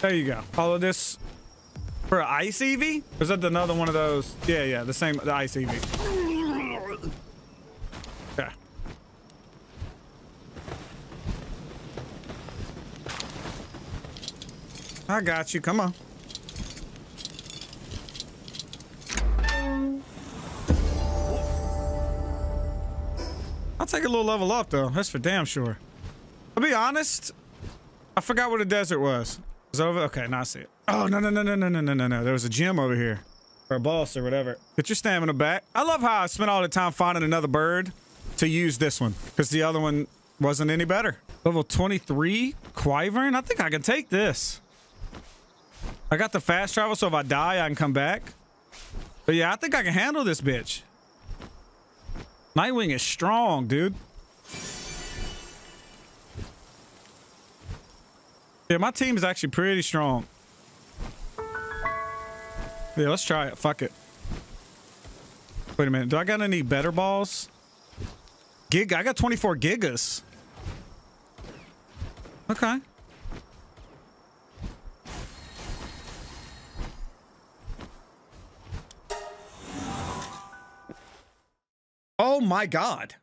Speaker 1: There you go. Follow this for ice? Or is that another one of those? Yeah, yeah, the same, the ice Eevee. Yeah. I got you. Come on. I'll take a little level up though. That's for damn sure. I'll be honest. I forgot what the desert was. Is over? Okay, now I see it. Oh no no no no no no no no no! There was a gym over here, or a boss or whatever. Get your stamina back. I love how I spent all the time finding another bird to use this one because the other one wasn't any better. Level 23 Quivern. I think I can take this. I got the fast travel, so if I die, I can come back. But yeah, I think I can handle this bitch. Nitewing is strong, dude. Yeah, my team is actually pretty strong. Yeah, let's try it. Fuck it. Wait a minute. Do I got any better balls? Gig. I got 24 gigas. Okay. Oh my god.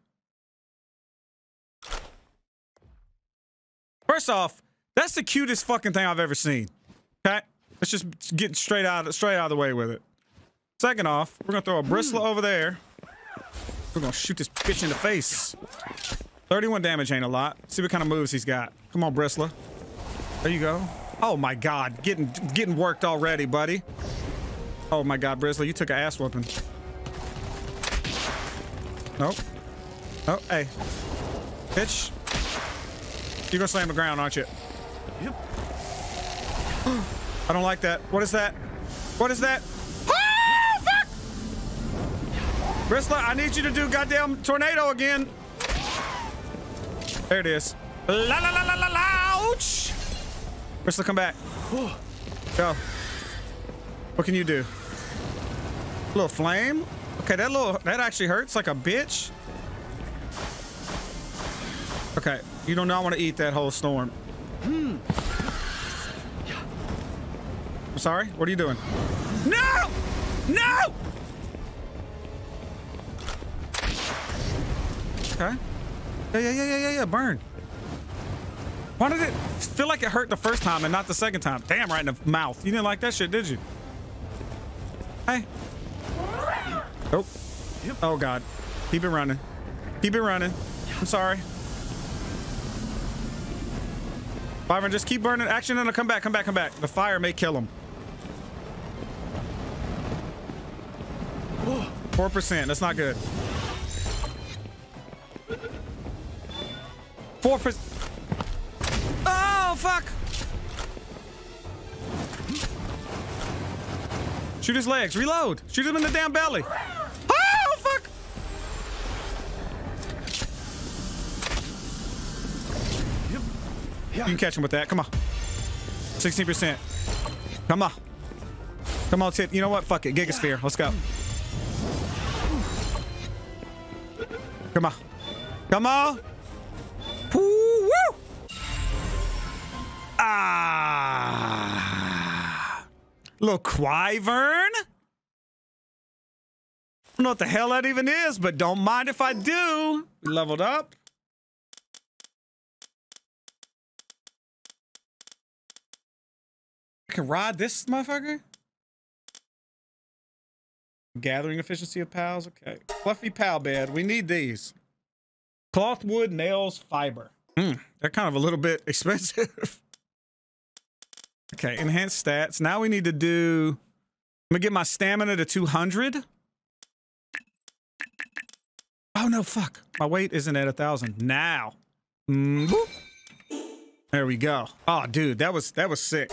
Speaker 1: First off, that's the cutest fucking thing I've ever seen. Okay? Let's just get straight out straight out of the way with it. Second off, we're gonna throw a Bristla hmm. over there. We're gonna shoot this bitch in the face. 31 damage ain't a lot. See what kind of moves he's got. Come on, Bristla. There you go. Oh my god, getting getting worked already, buddy. Oh my god, Bristla, you took an ass whooping. Nope. Oh, hey. Bitch. You're gonna slam the ground, aren't you?
Speaker 2: Yep.
Speaker 1: I don't like that. What is that? What is that? Oh, fuck! Bristla, I need you to do goddamn tornado again. There it is. La la la la la la! Ouch! Bristla, come back. Go. What can you do? A little flame? Okay, that little that actually hurts like a bitch. Okay, you do not want to eat that whole storm. I'm sorry. What are you doing? No! No! Okay. Yeah, yeah, yeah, yeah, yeah, yeah. Burn. Why did it feel like it hurt the first time and not the second time? Damn, right in the mouth. You didn't like that shit, did you? Hey. Oh. Oh, God. Keep it running. Keep it running. I'm sorry. Byron, just keep burning. Action, no, come back, come back, come back. The fire may kill him. 4%. That's not good. 4%. Oh, fuck. Shoot his legs. Reload. Shoot him in the damn belly. You can catch him with that. Come on. 16%. Come on. Come on, Tip. You know what? Fuck it. Gigasphere. Let's go. Come on. Come on. Woo! woo. Ah. Little Quivern. I don't know what the hell that even is, but don't mind if I do. Leveled up. Can ride this motherfucker? Gathering efficiency of pals. Okay. Fluffy pal bed. We need these. Cloth wood, nails, fiber. Hmm. They're kind of a little bit expensive. okay. Enhanced stats. Now we need to do. I'm going to get my stamina to 200. Oh, no. Fuck. My weight isn't at a 1,000. Now. Mm, there we go. Oh, dude. That was, that was sick.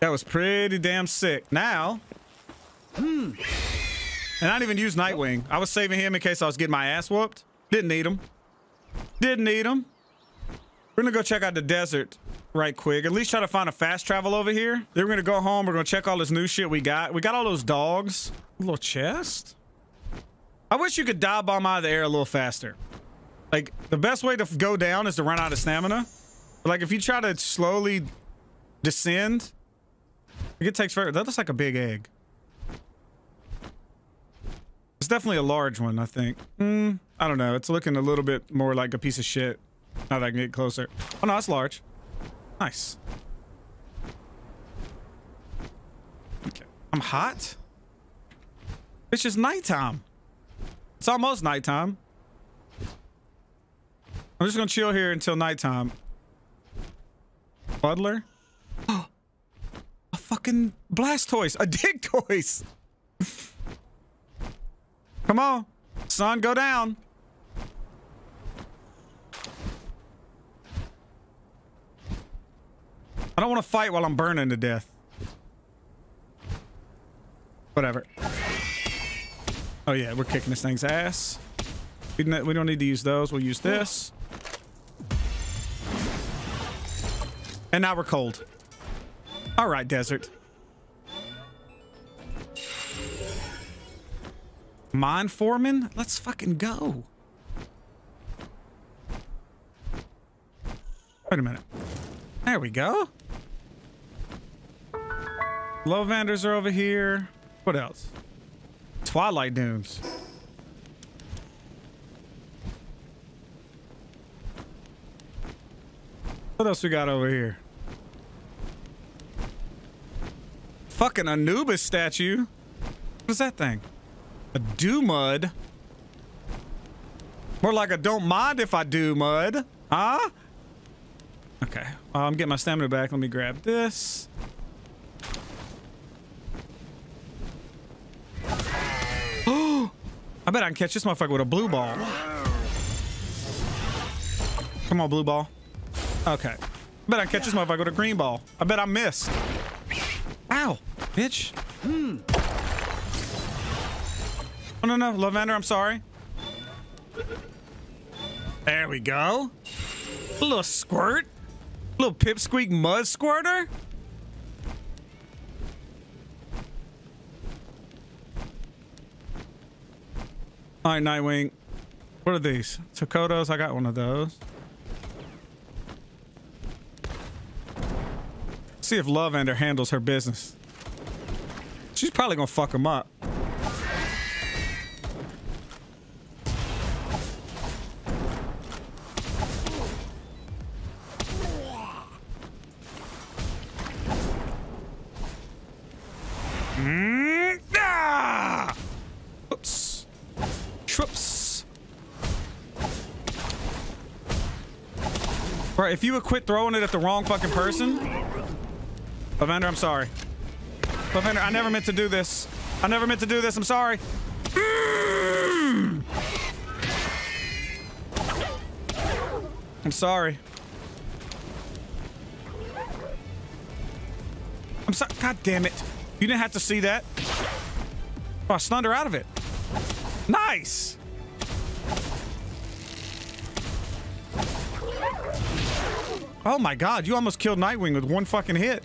Speaker 1: That was pretty damn sick. Now, hmm. And I didn't even use Nitewing. I was saving him in case I was getting my ass whooped. Didn't need him. Didn't need him. We're gonna go check out the desert right quick. At least try to find a fast travel over here. Then we're gonna go home. We're gonna check all this new shit we got. We got all those dogs. A little chest. I wish you could dive bomb out of the air a little faster. Like, the best way to go down is to run out of stamina. But like, if you try to slowly descend, it takes forever. That looks like a big egg. It's definitely a large one, I think. Mm, I don't know. It's looking a little bit more like a piece of shit. Now that I can get closer. Oh no, it's large. Nice. Okay. I'm hot? It's just nighttime. It's almost nighttime. I'm just gonna chill here until nighttime. Butler? Fucking Blastoise, a Digtoise. Come on, son, go down. I don't want to fight while I'm burning to death. Whatever. Oh yeah, we're kicking this thing's ass. We don't need to use those. We'll use this. And now we're cold. All right, desert. Mine foreman? Let's fucking go. Wait a minute. There we go. Lovanders are over here. What else? Twilight Dunes. What else we got over here? Fucking Anubis statue. What is that thing? A Dumud? More like a don't mind if I do mud. Huh? Okay. Uh, I'm getting my stamina back. Let me grab this. Oh! I bet I can catch this motherfucker with a blue ball. Come on, blue ball. Okay. I bet I can catch this motherfucker with a green ball. I bet I missed. Ow! bitch. Hmm. Oh, no, no. Lovander, I'm sorry. There we go. A little squirt. A little pipsqueak mud squirter. All right, Nitewing. What are these? Takotos. I got one of those. See if Lovander handles her business. She's probably gonna fuck him up. Mm, ah! Right, if you would quit throwing it at the wrong fucking person. Evander, I'm sorry. Lovander, I never meant to do this. I never meant to do this. I'm sorry. I'm sorry. I'm sorry. God damn it. You didn't have to see that. Oh, I stunned her out of it. Nice. Oh my god, you almost killed Nitewing with one fucking hit.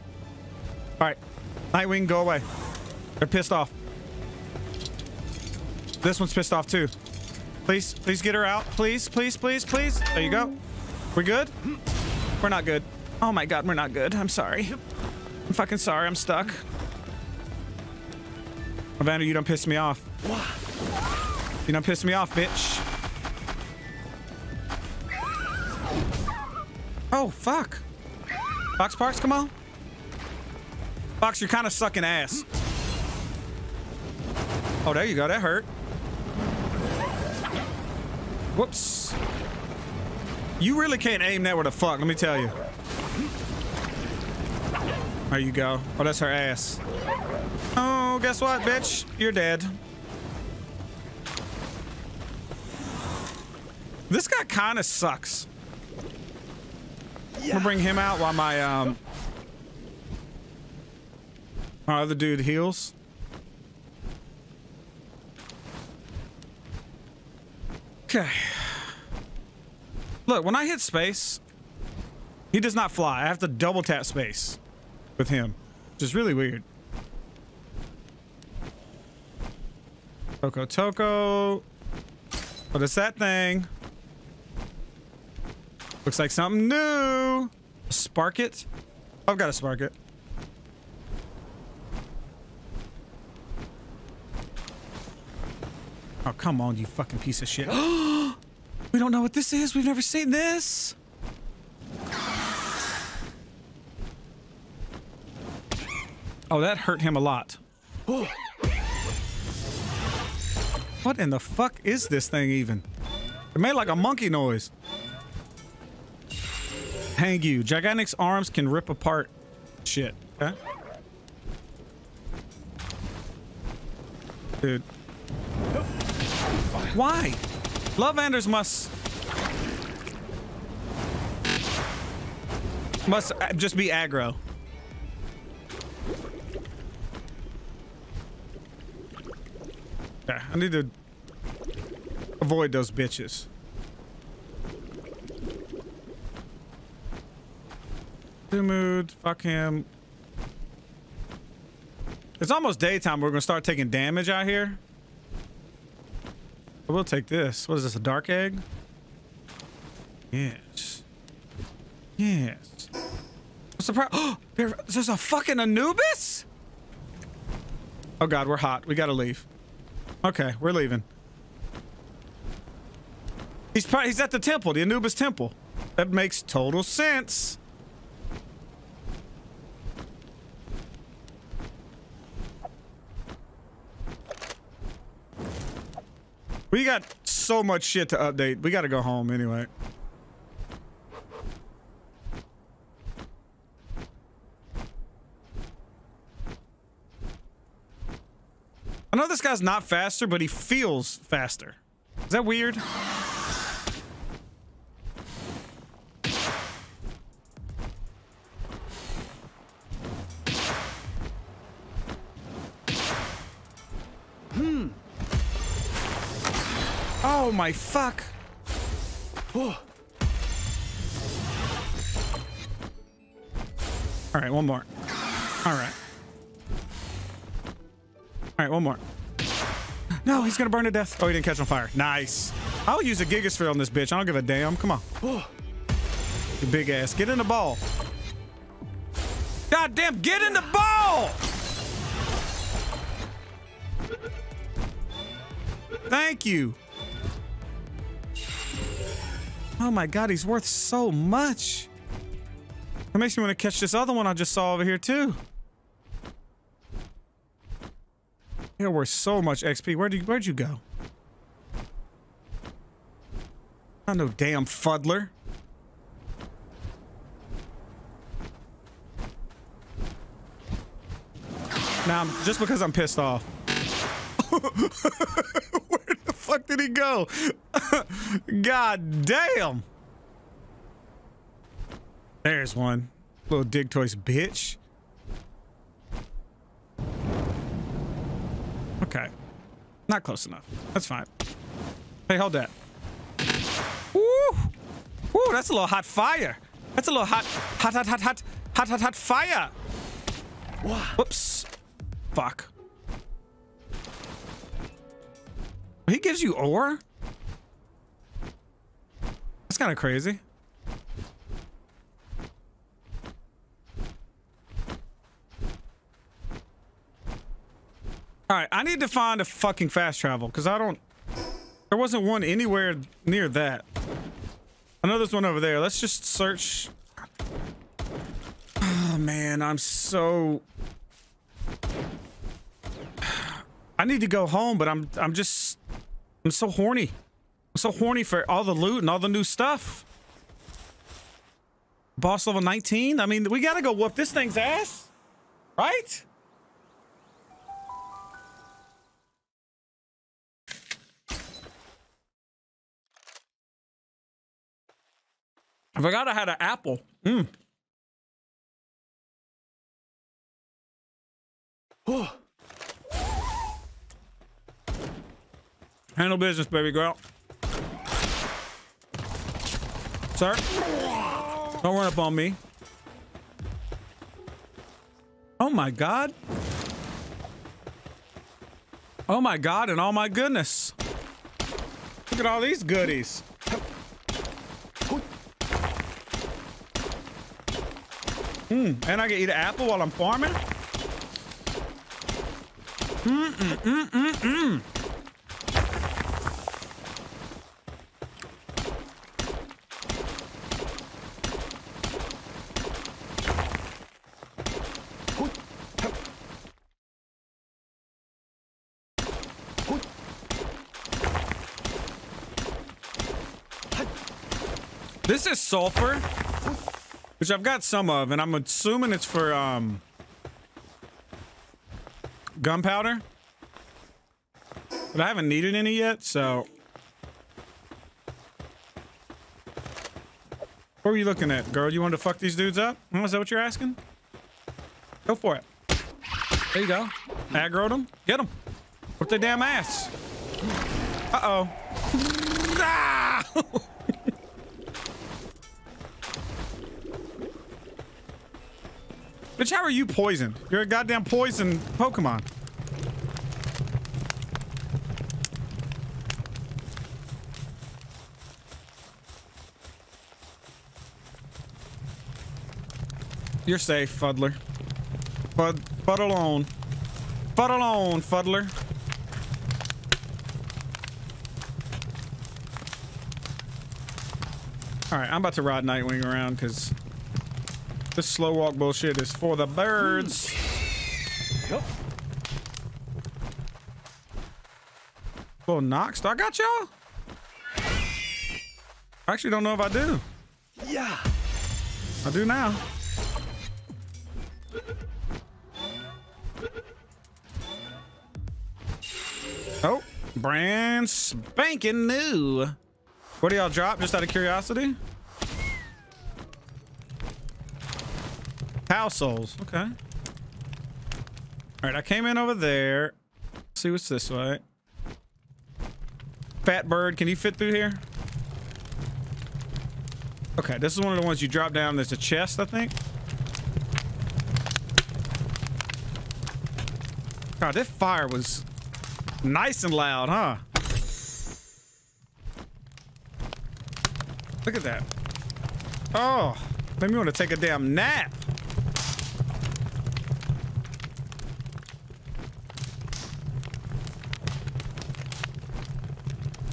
Speaker 1: All right. Nitewing, go away. They're pissed off. This one's pissed off too. Please, please get her out. Please, please, please, please. There you go. We're good? We're not good. Oh my god, we're not good. I'm sorry. I'm fucking sorry. I'm stuck. Evander, you don't piss me off. You don't piss me off, bitch. Oh, fuck. Foxparks, come on. Fox, you're kind of sucking ass. Oh, there you go. That hurt. Whoops. You really can't aim that with a fuck, let me tell you. There you go. Oh, that's her ass. Oh, guess what, bitch? You're dead. This guy kind of sucks. I'm gonna bring him out while my um our other dude heals. Okay. Look, when I hit space, he does not fly. I have to double tap space with him, which is really weird. Tocotoco. What is that thing? Looks like something new. Sparkit. I've got to spark it. Oh, come on, you fucking piece of shit. we don't know what this is. We've never seen this. Oh, that hurt him a lot. What in the fuck is this thing even? It made like a monkey noise. Hang you. Gigantic's arms can rip apart shit. Okay? Dude. Why? Lovanders must... Must uh, just be aggro. Okay, I need to avoid those bitches. mood. Fuck him. It's almost daytime. We're gonna start taking damage out here. I will take this. What is this? A dark egg? Yes. Yes. What's the problem? Oh, there's a fucking Anubis? Oh god, we're hot. We gotta leave. Okay, we're leaving. He's probably he's at the temple, the Anubis temple. That makes total sense. We got so much shit to update. We gotta go home anyway. I know this guy's not faster, but he feels faster. Is that weird? Oh my fuck. All right, one more. All right. All right, one more. No, he's gonna burn to death. Oh, he didn't catch on fire. Nice. I'll use a Gigasphere on this bitch. I don't give a damn. Come on. You big ass. Get in the ball. God damn, get in the ball! Thank you. Oh my god, he's worth so much. That makes me want to catch this other one I just saw over here too. You're worth so much XP. Where'd you where'd you go? I'm no damn fuddler. Now, just because I'm pissed off. fuck did he go? God damn. There's one. Little Digtoise bitch. Okay. Not close enough. That's fine. Hey, hold that. Woo! Woo, that's a little hot fire. That's a little hot, hot, hot, hot, hot, hot, hot, hot fire. Whoops. Fuck. He gives you ore? That's kind of crazy. All right, I need to find a fucking fast travel because I don't. There wasn't one anywhere near that. I know there's one over there. Let's just search. Oh man, I'm so. I need to go home, but I'm I'm just I'm so horny. I'm so horny for all the loot and all the new stuff. Boss level 19? I mean, we gotta go whoop this thing's ass. Right? I forgot I had an apple. Mm. Handle business, baby girl. Sir? Don't run up on me. Oh my god. Oh my god and oh my goodness. Look at all these goodies. Hmm, and I can eat an apple while I'm farming? Mm This is sulfur, which I've got some of, and I'm assuming it's for um, gunpowder. But I haven't needed any yet, so. What were you looking at, girl? You want to fuck these dudes up? Oh, is that what you're asking? Go for it. There you go. Aggro them. Get them. Whip their damn ass. Uh-oh. Ah! Bitch, how are you poisoned? You're a goddamn poison Pokemon. You're safe, Fuddler. Fud, fud alone. Fud alone, Fuddler. All right, I'm about to ride Nitewing around because this slow walk bullshit is for the birds.
Speaker 2: Yup.
Speaker 1: Little do I got y'all? I actually don't know if I do.
Speaker 2: Yeah.
Speaker 1: I do now. Oh, brand spanking new. What do y'all drop just out of curiosity? Cow souls. Okay. All right, I came in over there. Let's see what's this way. Fat bird, can you fit through here? Okay, this is one of the ones you drop down. There's a chest, I think. God, this fire was nice and loud, huh? Look at that. Oh, made me want to take a damn nap.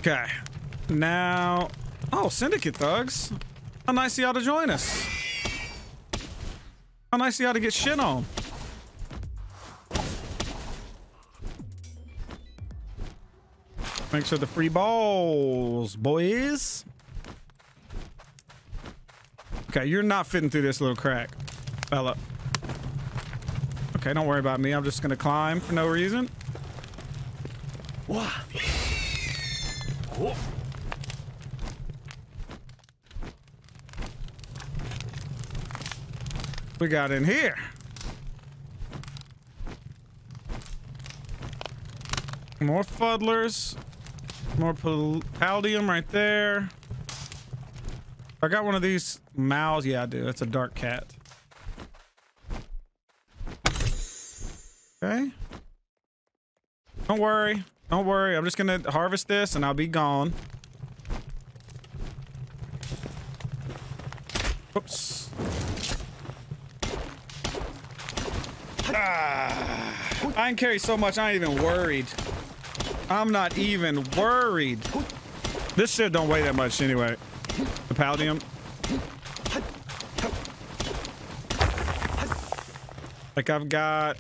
Speaker 1: Okay. Now, oh, Syndicate thugs. How nice of y'all to join us. How nice of y'all to get shit on. Thanks for the free balls, boys. Okay, you're not fitting through this little crack, fella. Okay, don't worry about me. I'm just gonna climb for no reason.
Speaker 2: Wah.
Speaker 1: We got in here. More fuddlers. More pal paldium right there. I got one of these mouths. Yeah, I do. It's a dark cat. Okay. Don't worry. Don't worry. I'm just gonna harvest this and I'll be gone. Oops. Ah, I can carry so much. I ain't even worried. I'm not even worried. This shit don't weigh that much anyway. The palladium. Like I've got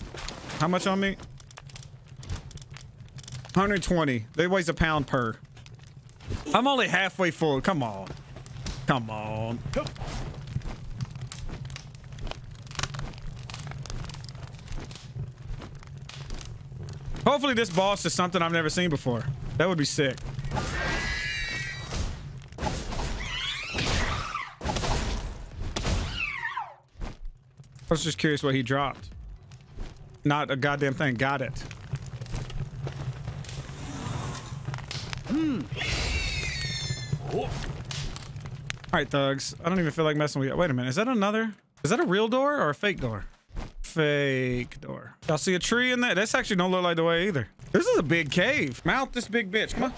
Speaker 1: how much on me? 120. They weighs a pound per. I'm only halfway full. Come on. Come on. Hopefully this boss is something I've never seen before. That would be sick. I was just curious what he dropped. Not a goddamn thing. Got it. Hmm. All right, thugs. I don't even feel like messing with you. Wait a minute. Is that another? Is that a real door or a fake door? Fake door. Y'all see a tree in that? That's actually don't look like the way either. This is a big cave. Mount this big bitch. Come on.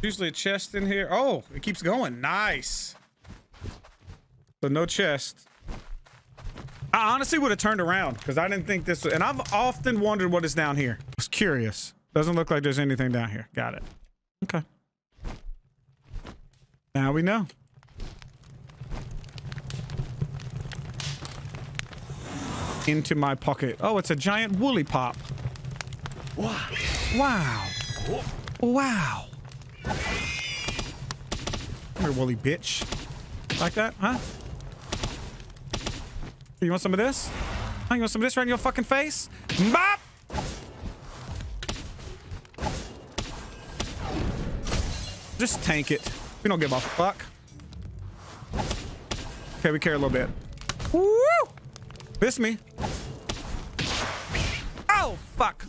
Speaker 1: Usually a chest in here. Oh, it keeps going. Nice. So no chest. I honestly would have turned around because I didn't think this. And I've often wondered what is down here. I was curious. Doesn't look like there's anything down here. Got it. Okay. Now we know. Into my pocket. Oh, it's a giant Woolipop.
Speaker 2: Wow.
Speaker 1: Wow. Wow. Come here, woolly bitch. Like that, huh? You want some of this? Huh? You want some of this right in your fucking face? Bop! Just tank it. We don't give a fuck. Okay, we care a little bit. Woo! Miss me. Oh, fuck.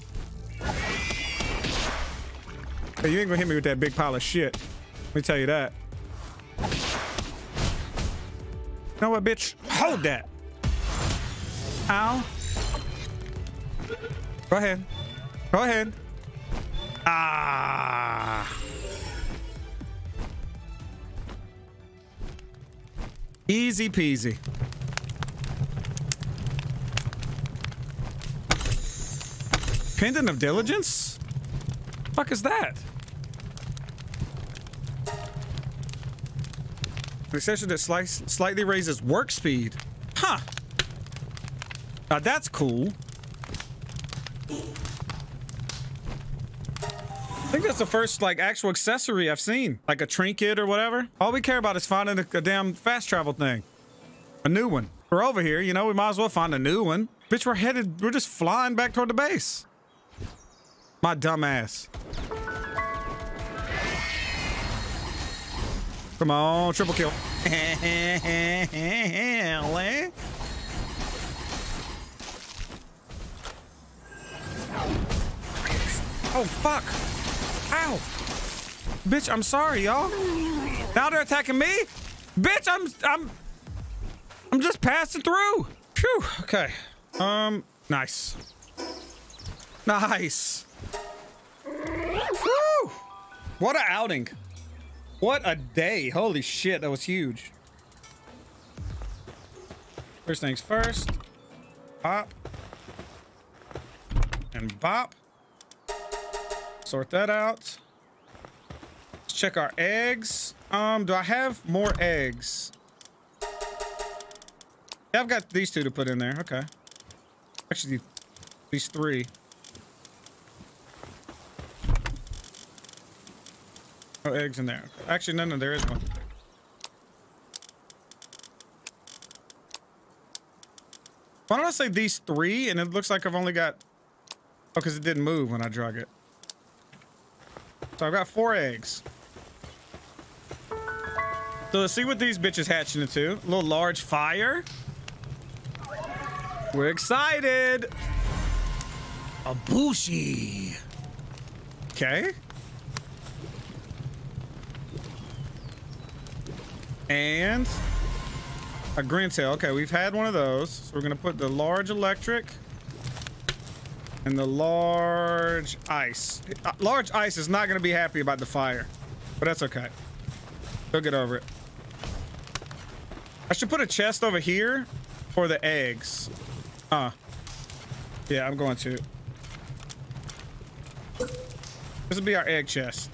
Speaker 1: Hey, you ain't gonna hit me with that big pile of shit. Let me tell you that. You know what, bitch? Hold that. Ow. Go ahead. Go ahead. Ah. Easy peasy. Pendant of Diligence? Fuck is that? An accessory that slice, slightly raises work speed. Huh. Now that's cool. That's the first like actual accessory I've seen, like a trinket or whatever. All we care about is finding a, a damn fast travel thing, a new one. We're over here, you know. We might as well find a new one. Bitch, we're headed. We're just flying back toward the base. My dumb ass. Come on, triple kill. Oh, fuck. Ow. Bitch, I'm sorry, y'all. Now they're attacking me? Bitch, I'm, I'm, I'm just passing through. Phew, okay. Um, nice. Nice. Woo! What a outing. What a day. Holy shit, that was huge. First things first. Pop. And bop. Sort that out. Let's check our eggs. Um, do I have more eggs? Yeah, I've got these two to put in there. Okay. Actually, these three. No eggs in there. Actually, no, no, there is one. Why don't I say these three? And it looks like I've only got... Oh, because it didn't move when I drug it. So I've got four eggs. So let's see what these bitches hatching into. A little large fire. We're excited. A Bushi. Okay. And a Grintale. Okay, we've had one of those. So we're gonna put the large electric. And the large ice. Uh, large ice is not going to be happy about the fire. But that's okay. He'll get over it. I should put a chest over here for the eggs. Uh. Yeah, I'm going to. This will be our egg chest.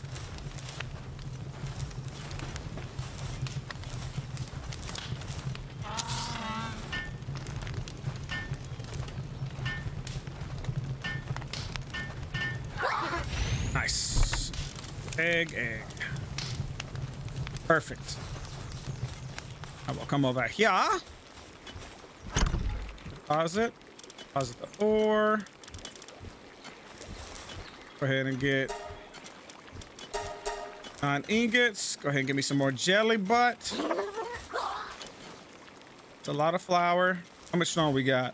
Speaker 1: Egg, egg. Perfect. I will come over here. Deposit. Deposit the ore. Go ahead and get nine ingots. Go ahead and give me some more jelly butt. It's a lot of flour. How much stone we got?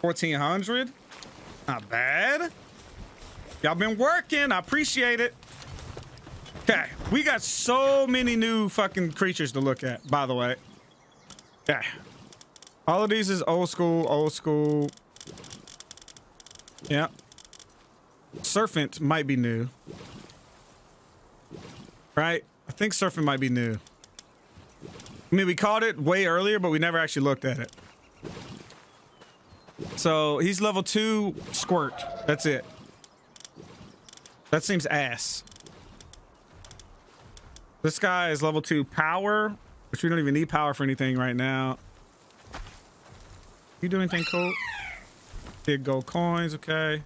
Speaker 1: 1400. Not bad. Y'all been working. I appreciate it. Okay, we got so many new fucking creatures to look at, by the way. Yeah. All of these is old school, old school. Yeah. Serpent might be new. Right? I think Serpent might be new. I mean, we caught it way earlier, but we never actually looked at it. So he's level two squirt. That's it. That seems ass. This guy is level two power, which we don't even need power for anything right now. You do anything cool? Big gold coins, okay.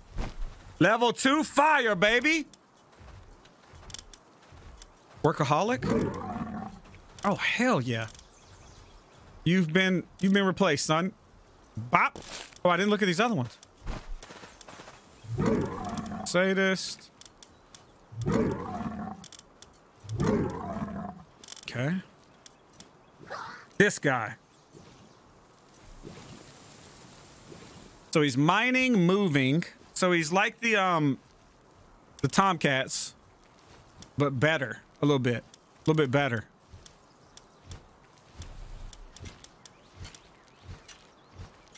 Speaker 1: Level two fire, baby. Workaholic? Oh, hell yeah. You've been you've been replaced, son. Bop. Oh, I didn't look at these other ones. Sadist. Okay. This guy. So he's mining, moving. So he's like the um the Tomcats, but better a little bit. A little bit better.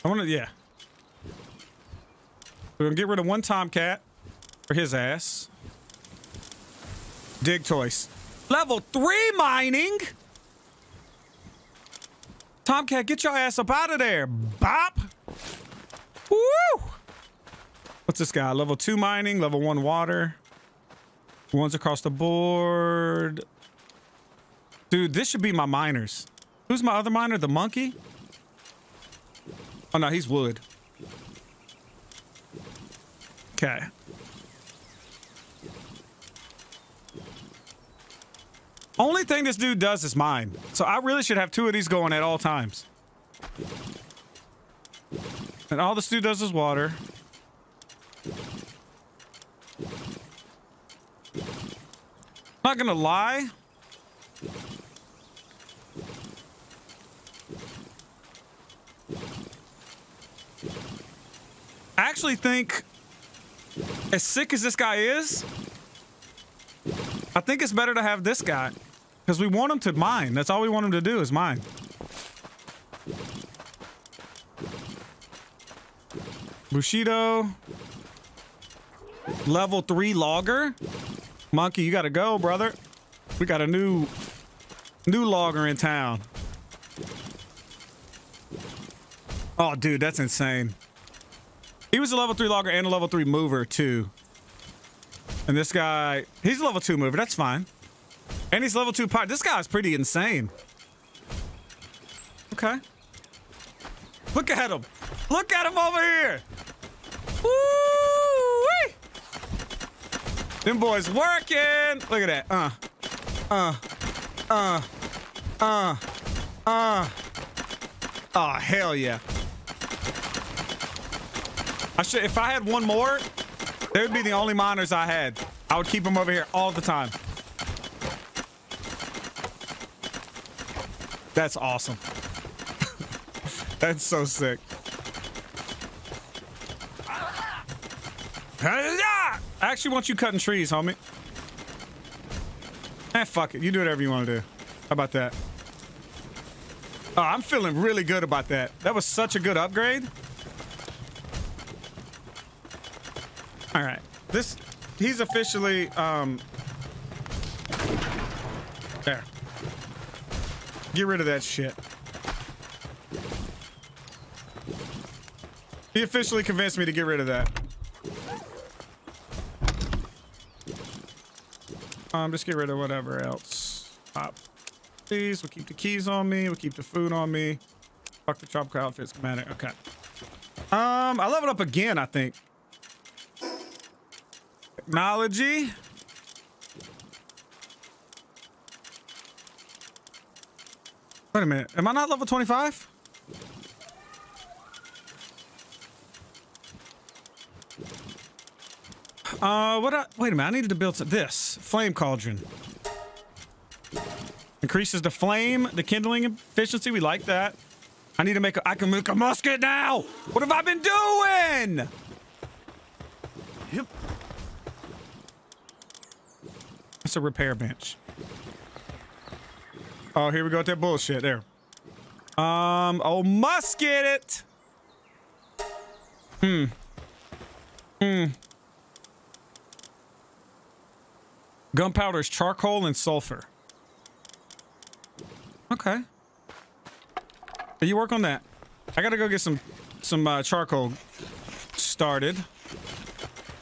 Speaker 1: I want to, yeah. We're gonna get rid of one Tomcat for his ass. Digtoise. Level three mining. Tomcat, get your ass up out of there. Bop. Woo! What's this guy? Level two mining, level one water. Ones across the board. Dude, this should be my miners. Who's my other miner? The monkey? Oh no, he's wood. Okay. Only thing this dude does is mine. So I really should have two of these going at all times. And all this dude does is water. Not gonna lie. I actually think, as sick as this guy is, I think it's better to have this guy. Because we want him to mine. That's all we want him to do is mine. Bushido. Level 3 logger. Monkey, you gotta go, brother. We got a new new logger in town. Oh, dude, that's insane. He was a level 3 logger and a level 3 mover, too. And this guy, he's a level 2 mover. That's fine. And he's level 2 pot. This guy's pretty insane. Okay. Look at him. Look at him over here. Woo! -wee! Them boys working. Look at that. Uh. Uh. Uh. Uh. Uh. Oh, hell yeah. I should, if I had one more, they would be the only miners I had. I would keep them over here all the time. That's awesome. That's so sick. I actually want you cutting trees, homie. Eh, fuck it. You do whatever you want to do. How about that? Oh, I'm feeling really good about that. That was such a good upgrade. All right. This, he's officially, um, there. Get rid of that shit. He officially convinced me to get rid of that. Um, just get rid of whatever else. Pop. These, we'll keep the keys on me. We'll keep the food on me. Fuck the tropical outfit schematic. Okay. Um, I leveled up again, I think. Technology. Wait a minute. Am I not level 25? Uh, what? I, wait a minute. I needed to build this flame cauldron. Increases the flame, the kindling efficiency. We like that. I need to make a. I can make a musket now. What have I been doing? It's a repair bench. Oh, here we go with that bullshit. There. Um. Oh, musket it. Hmm. Hmm. Gunpowder is charcoal and sulfur. Okay. You work on that. I gotta go get some some uh, charcoal started.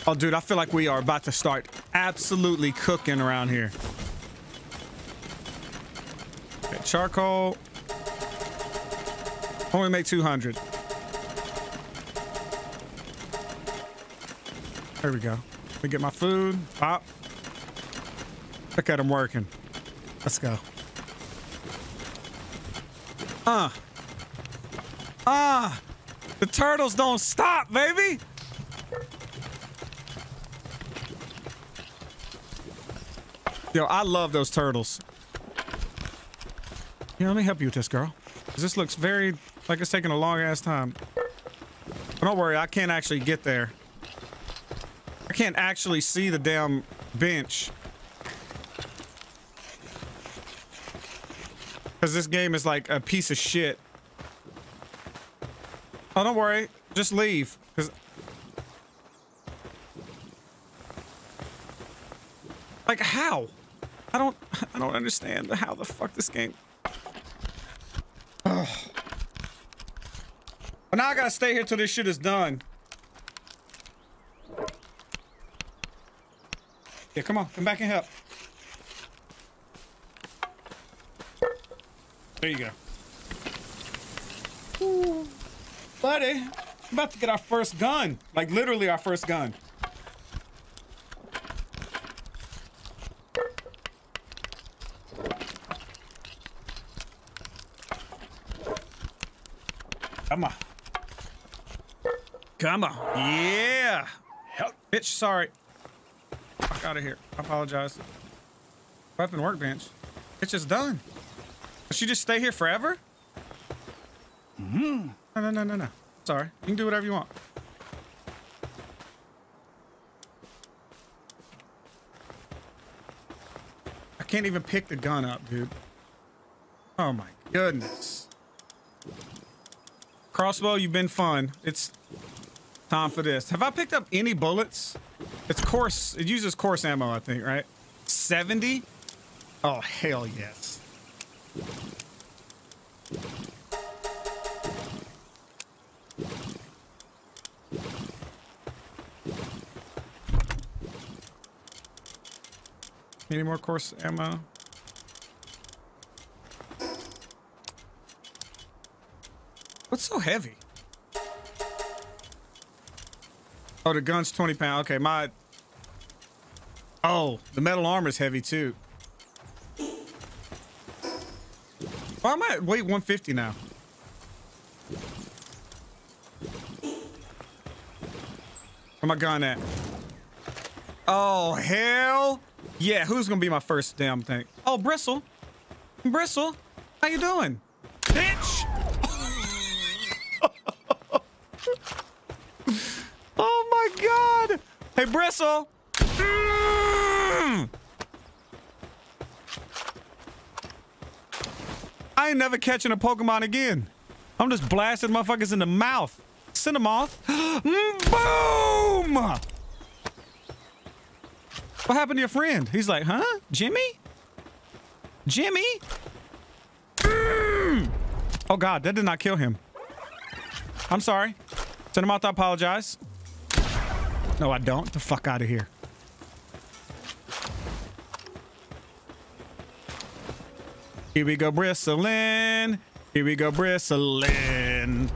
Speaker 1: Oh, dude, I feel like we are about to start absolutely cooking around here. Okay, charcoal. Only make 200. There we go. Let me get my food. Pop. Look at him working. Let's go. Ah. Ah. The turtles don't stop, baby. Yo, I love those turtles. Yeah, let me help you with this, girl. This looks very like it's taking a long ass time. But don't worry, I can't actually get there. I can't actually see the damn bench. Because this game is like a piece of shit. Oh, don't worry. Just leave. Because... Like, how? I don't... I don't understand how the fuck this game... Ugh. But now I gotta stay here till this shit is done. Yeah, come on. Come back and help. There you go. Ooh, buddy, I'm about to get our first gun. Like literally our first gun. Come on. Come on. Yeah. Help. Bitch, sorry. Fuck out of here. I apologize. Weapon workbench. It's just done. Does she just stay here forever?
Speaker 2: Mm-hmm.
Speaker 1: No, no, no, no, no. Sorry. You can do whatever you want. I can't even pick the gun up, dude. Oh my goodness. Crossbow, you've been fun. It's time for this. Have I picked up any bullets? It's coarse. It uses coarse ammo, I think, right? 70? Oh, hell yes. Any more coarse ammo? What's so heavy? Oh, the gun's 20 pound. Okay, my... Oh, the metal armor's heavy too. Why am I weight 150 now? Where my gun at? Oh, hell. Yeah, who's gonna be my first damn thing? Oh, Bristla. Bristla, how you doing? Bitch! oh my god! Hey, Bristla! Mm! I ain't never catching a Pokemon again. I'm just blasting motherfuckers in the mouth. Cinnamoth. Boom! What happened to your friend? He's like, huh? Jimmy? Jimmy? Mm. Oh God, that did not kill him. I'm sorry. Out to apologize. No, I don't. Get the fuck out of here. Here we go bristling. Here we go bristling.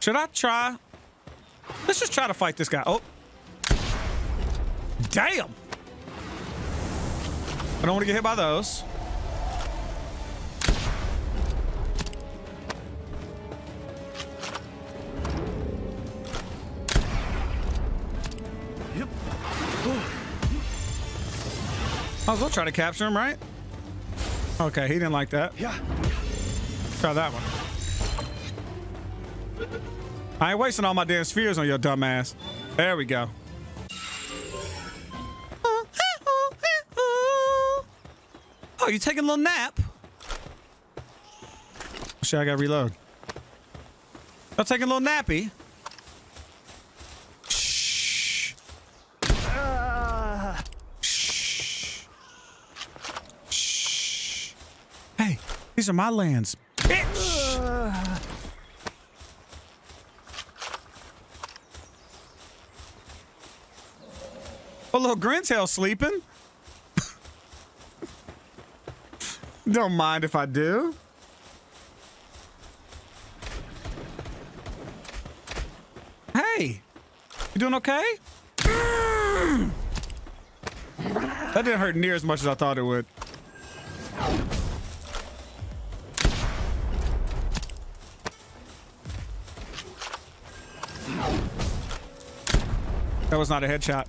Speaker 1: Should I try? Let's just try to fight this guy. Oh. Damn. I don't want to get hit by those. I was well try to capture him, right? Okay, he didn't like that.
Speaker 2: Yeah.
Speaker 1: Try that one. I ain't wasting all my damn spheres on your dumb ass. There we go. Oh, you taking a little nap? Shit, I gotta reload. I'm taking a little nappy. Shh.
Speaker 2: Ah.
Speaker 1: Shh. Shh. Hey, these are my lands, bitch. Oh, little Grintale sleeping. Don't mind if I do. Hey, you doing okay? That didn't hurt near as much as I thought it would. That was not a headshot.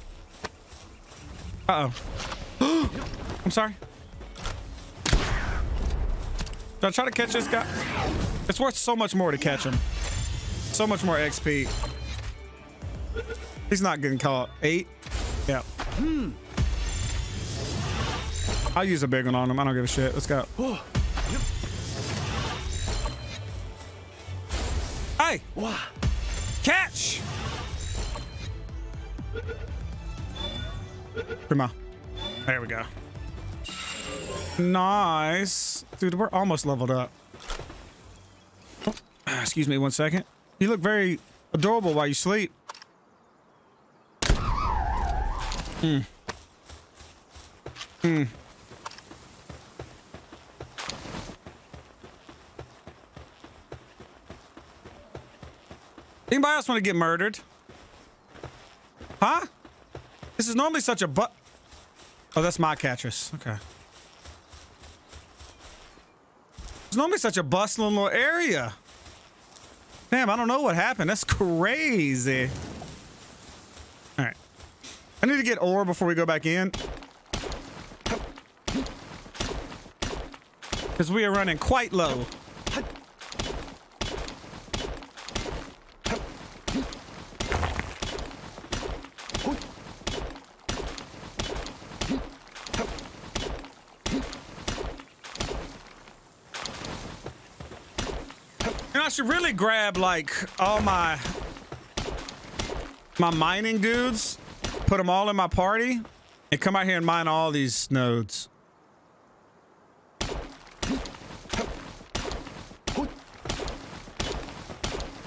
Speaker 1: Uh-oh. I'm sorry. Did I try to catch this guy? It's worth so much more to catch him. So much more XP. He's not getting caught. Eight? Yeah. I'll use a big one on him. I don't give a shit. Let's go. Hey!
Speaker 2: Wow.
Speaker 1: Come on. There we go. Nice. Dude, we're almost leveled up. Oh, excuse me one second. You look very adorable while you sleep. Hmm. Hmm. Anybody else want to get murdered? Huh? This is normally such a but. Oh, that's my catchers. Okay. It's normally such a bustling little area. Damn, I don't know what happened. That's crazy. All right. I need to get ore before we go back in. Because we are running quite low. Should really grab like all my my mining dudes, put them all in my party, and come out here and mine all these nodes.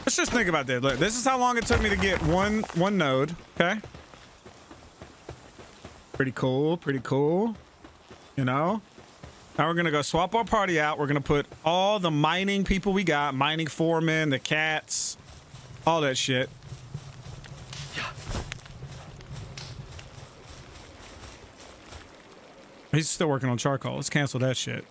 Speaker 1: Let's just think about this. Look, this is how long it took me to get one one node. Okay. Pretty cool. Pretty cool. You know. Now we're gonna go swap our party out. We're gonna put all the mining people we got, mining foremen, the cats, all that shit. He's still working on charcoal. Let's cancel that shit.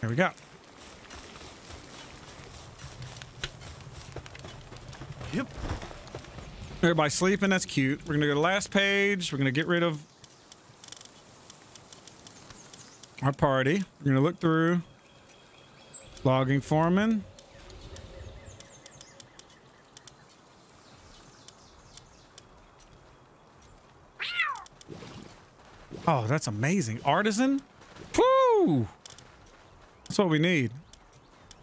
Speaker 1: There we go. Everybody sleeping. That's cute. We're gonna go to the last page. We're gonna get rid of our party. We're gonna look through logging foreman. Oh, that's amazing. Artisan? Woo! That's what we need.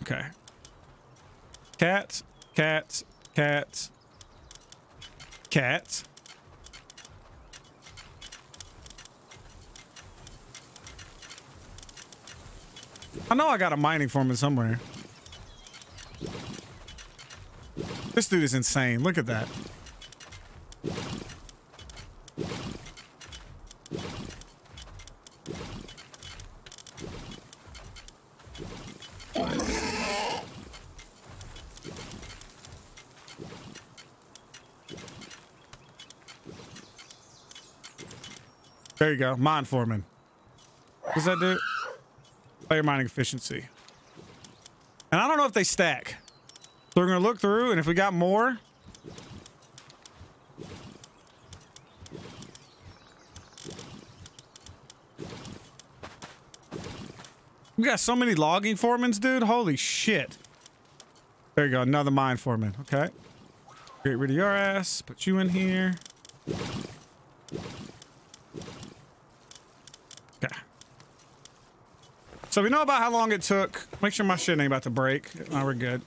Speaker 1: Okay. Cats, cats, cats, I know I got a mining foreman somewhere. This dude is insane. Look at that. There you go. Mine foreman. What does that do? Player mining efficiency. And I don't know if they stack. So we're going to look through, and if we got more... We got so many logging foremans, dude. Holy shit. There you go. Another mine foreman. Okay. Get rid of your ass. Put you in here. So we know about how long it took. Make sure my shit ain't about to break. Now we're good.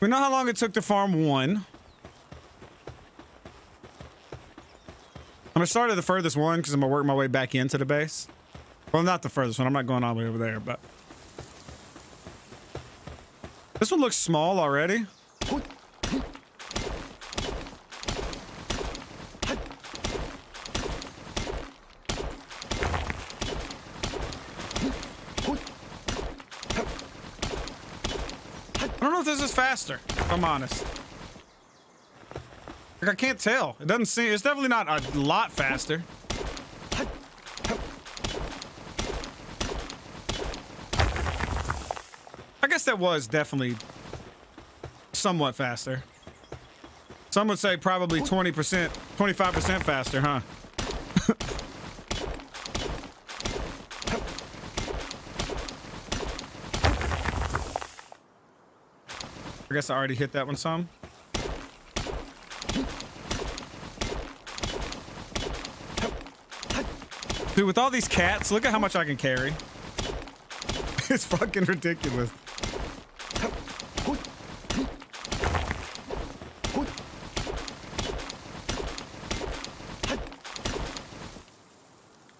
Speaker 1: We know how long it took to farm one. I'm gonna start at the furthest one because I'm gonna work my way back into the base. Well, not the furthest one. I'm not going all the way over there, but this one looks small already. I don't know if this is faster, if I'm honest. Like, I can't tell. It doesn't seem, it's definitely not a lot faster. I guess that was definitely somewhat faster. Some would say probably 20%, 25% faster, huh? I guess I already hit that one some. Dude, with all these cats, look at how much I can carry. it's fucking ridiculous.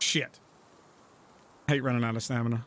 Speaker 1: Shit. I hate running out of stamina.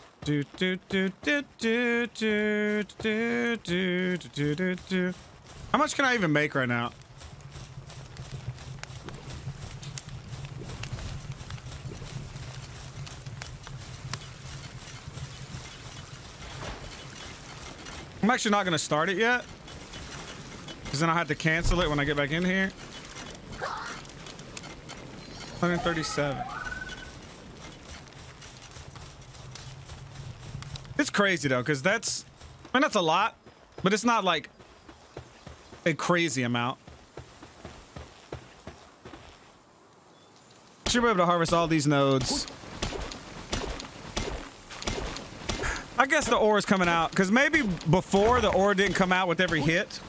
Speaker 1: do do do do do do do do do do do How much can I even make right now? I'm actually not to start it yet. Because then I'll have to cancel it when I get back in here. 137. Crazy though, because that's, I mean, that's a lot, but it's not like a crazy amount. Should be able to harvest all these nodes. I guess the ore is coming out because maybe before the ore didn't come out with every hit.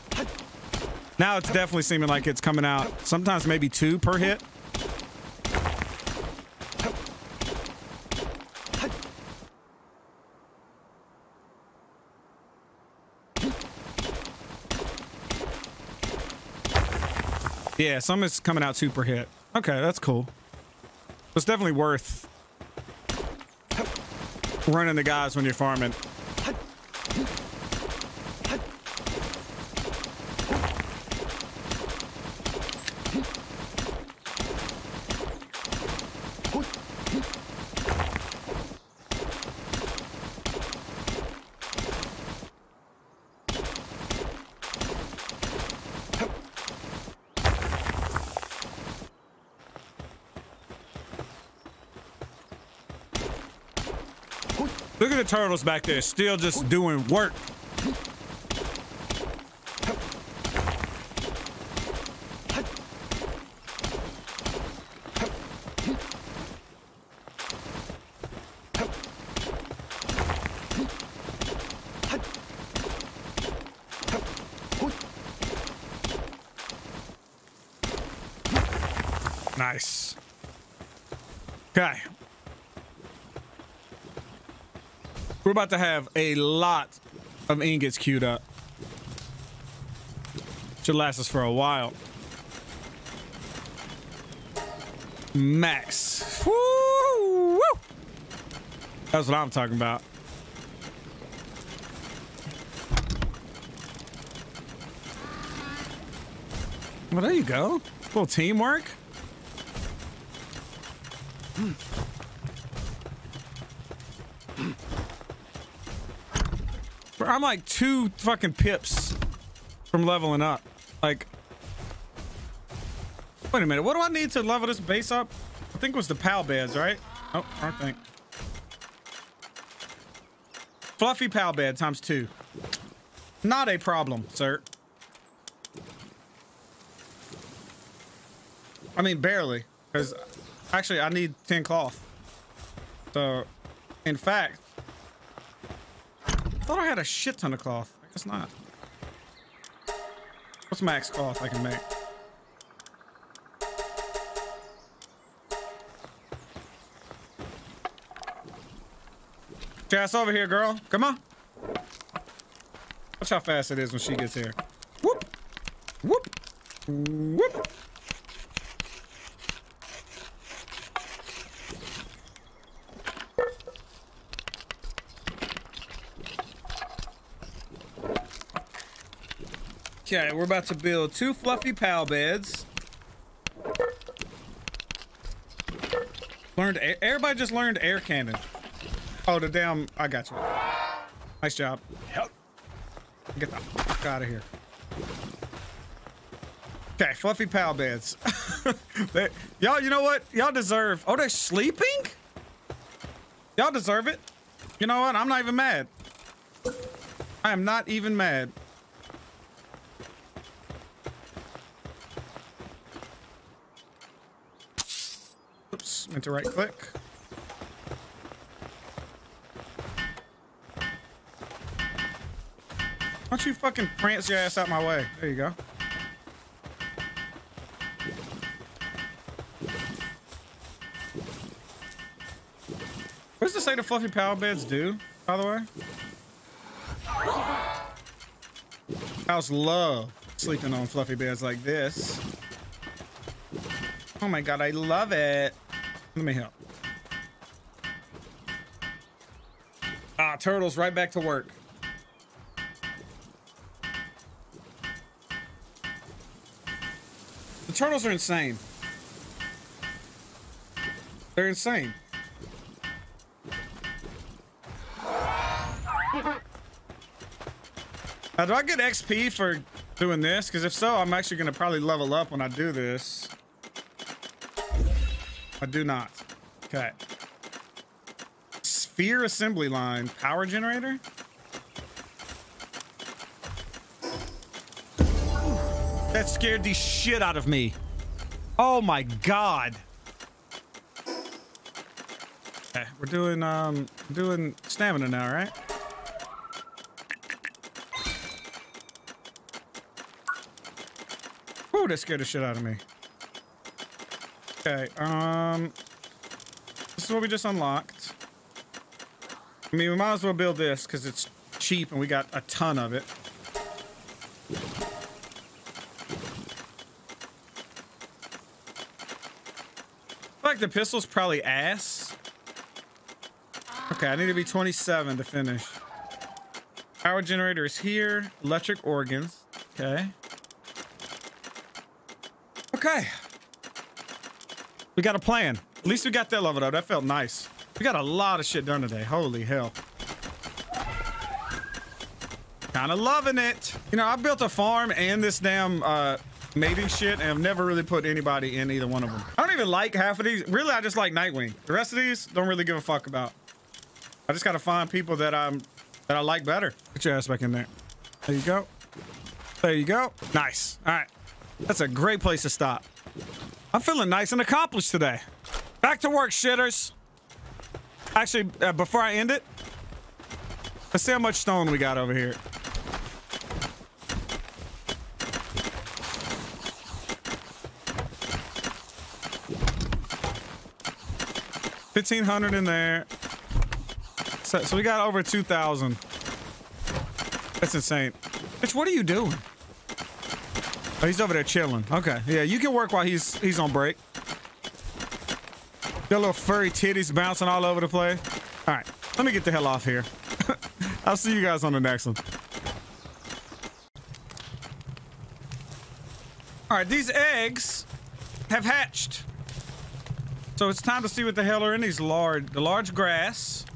Speaker 1: Now it's definitely seeming like it's coming out. Sometimes maybe two per hit. Yeah, some is coming out super hit. Okay, that's cool. It's definitely worth running the guys when you're farming. Turtles back there, still just doing work. Nice. Okay. We're about to have a lot of ingots queued up. Should last us for a while. Max. Woo! That's what I'm talking about. Well, there you go. A little teamwork. Bro, I'm like two fucking pips from leveling up. Like, wait a minute. What do I need to level this base up? I think it was the pal beds, right? Oh, wrong thing. Fluffy pal bed times two. Not a problem, sir. I mean, barely. Because actually, I need 10 cloth. So, in fact, thought I had a shit ton of cloth. I guess not. What's max cloth I can make? Jazz over here, girl. Come on. Watch how fast it is when she gets here. Whoop. Whoop. Whoop. Okay, we're about to build two fluffy pal beds. Learned, air, everybody just learned air cannon. Oh, the damn, I got you. Nice job. Yep. Get the fuck out of here. Okay, fluffy pal beds. y'all, you know what? Y'all deserve. Oh, they're sleeping? Y'all deserve it. You know what? I'm not even mad. I am not even mad. Oops, meant to right click. Why don't you fucking prance your ass out my way? There you go. What does it say the fluffy power beds do, by the way? House love sleeping on fluffy beds like this. Oh my god, I love it. Let me help. Ah, turtles right back to work. The turtles are insane. They're insane. Now, do I get XP for doing this? Because if so, I'm actually going to probably level up when I do this. I do not. Okay. Sphere assembly line. Power generator? That scared the shit out of me. Oh my god. Okay, we're doing um doing stamina now, right? Ooh, that scared the shit out of me. Okay, um this is what we just unlocked. I mean, we might as well build this because it's cheap and we got a ton of it. Like the pistol's probably ass. Okay, I need to be 27 to finish. Power generator is here. Electric organs. Okay. Okay. We got a plan. At least we got that leveled though. That felt nice. We got a lot of shit done today. Holy hell. Kind of loving it. You know, I built a farm and this damn uh, mating shit, and I've never really put anybody in either one of them. I don't even like half of these. Really, I just like Nitewing. The rest of these, don't really give a fuck about. I just gotta find people that I'm that I like better. Get your ass back in there. There you go. There you go. Nice. All right. That's a great place to stop. I'm feeling nice and accomplished today. Back to work, shitters. Actually, uh, before I end it, let's see how much stone we got over here. Fifteen hundred in there. So, so we got over two thousand. That's insane. Bitch, what are you doing? Oh, he's over there chilling. Okay, yeah, you can work while he's he's on break. Got little furry titties bouncing all over the place. All right, let me get the hell off here. I'll see you guys on the next one. All right, these eggs have hatched. So it's time to see what the hell are in these large, the large grass.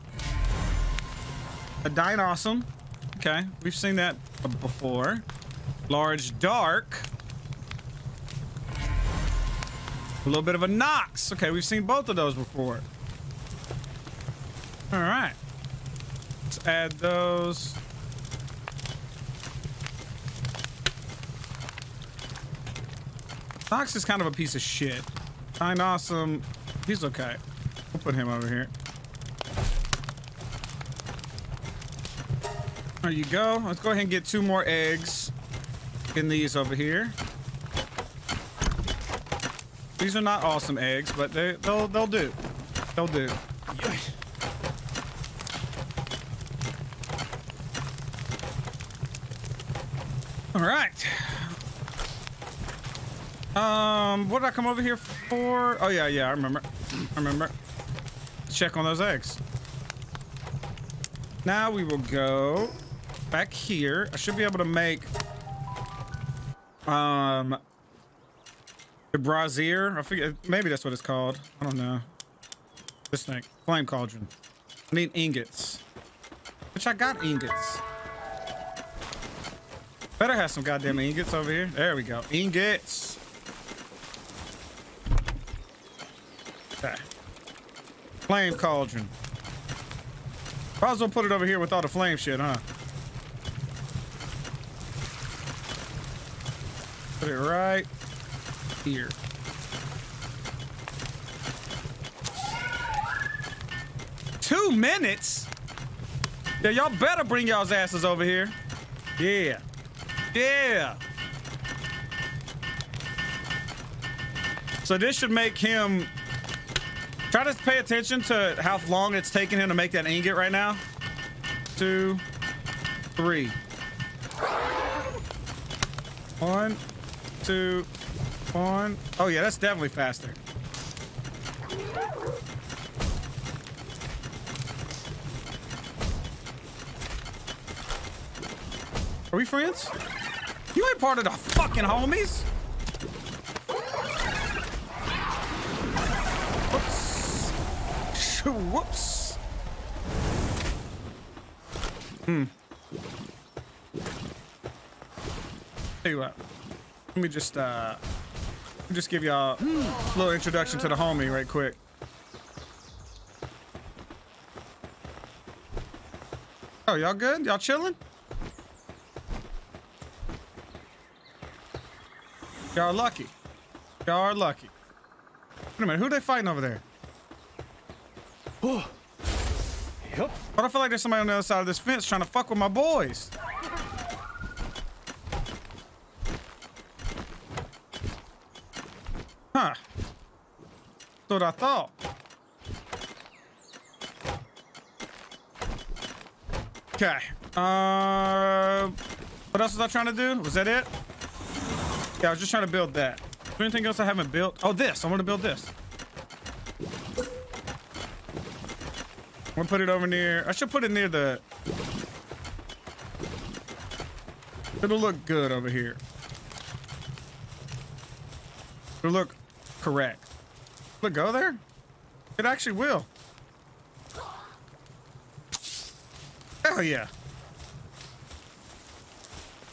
Speaker 1: A awesome. Okay, we've seen that before. Large dark. A little bit of a Nox. Okay, we've seen both of those before. All right. Let's add those. Nox is kind of a piece of shit. Kind of awesome. He's okay. We'll put him over here. There you go. Let's go ahead and get two more eggs in these over here. These are not awesome eggs, but they they'll they'll do. They'll do. All right. Um, what did I come over here for? Oh yeah, yeah, I remember. I remember. Check on those eggs. Now we will go back here. I should be able to make um the brazier. I forget. Maybe that's what it's called. I don't know. This thing, flame cauldron. I need ingots. Which I got ingots. Better have some goddamn ingots over here. There we go. Ingots. Okay. Flame cauldron. Might as well put it over here with all the flame shit, huh? Put it right here. Two minutes? Yeah, y'all better bring y'all's asses over here. Yeah. Yeah. So this should make him try to pay attention to how long it's taking him to make that ingot right now. Two, three. One, two, Oh yeah, that's definitely faster. Are we friends? You ain't part of the fucking homies. Whoops. Whoops. Hmm. Tell you what. Let me just uh just give y'all a little introduction to the homie right quick. Oh, y'all good? Y'all chilling? Y'all lucky. Y'all are lucky. Wait a minute, who they fighting over there?
Speaker 2: Oh. Yep.
Speaker 1: But I feel like there's somebody on the other side of this fence trying to fuck with my boys. Huh. That's what I thought. Okay. Uh, what else was I trying to do? Was that it? Yeah, I was just trying to build that. Is there anything else I haven't built? Oh, this. I want to build this. I'm gonna put it over near. I should put it near the. It'll look good over here. It'll look correct. Go there? It actually will. Hell yeah.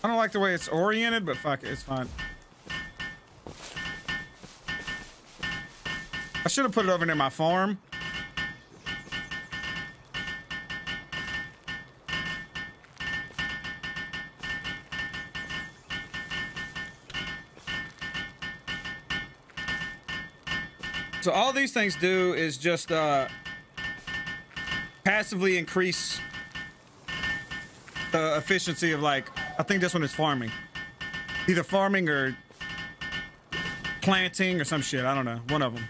Speaker 1: I don't like the way it's oriented, but fuck it, it's fine. I should have put it over near my farm. So all these things do is just uh, passively increase the efficiency of like, I think this one is farming. Either farming or planting or some shit. I don't know. One of them.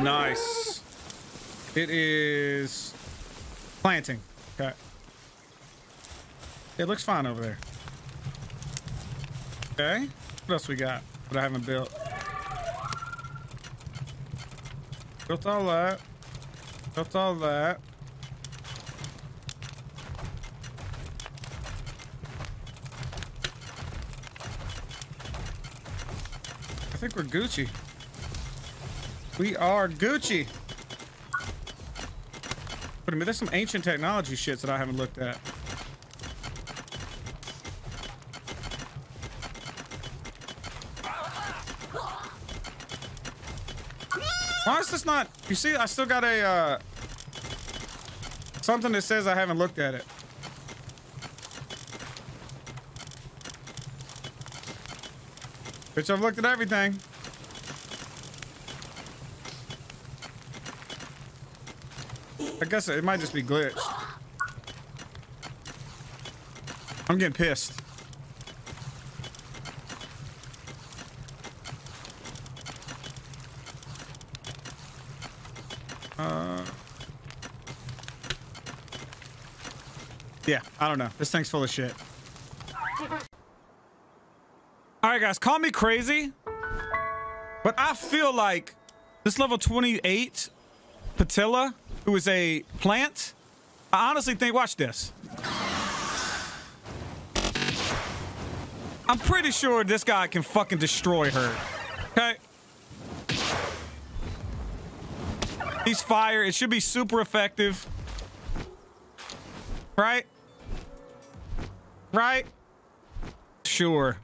Speaker 1: Nice. It is planting. Okay. It looks fine over there. Okay. What else we got that I haven't built? Built all that. Built all that. I think we're Gucci. We are Gucci. A minute, there's some ancient technology shits that I haven't looked at. Why is this not? You see, I still got a, uh, something that says I haven't looked at it. Bitch, I've looked at everything. Guess it might just be glitched. I'm getting pissed. Uh, yeah, I don't know. This thing's full of shit. All right, guys, call me crazy, but I feel like this level 28 Petallia, who is a plant, I honestly think, watch this. I'm pretty sure this guy can fucking destroy her. Okay? He's fire. It should be super effective. Right? Right? Sure.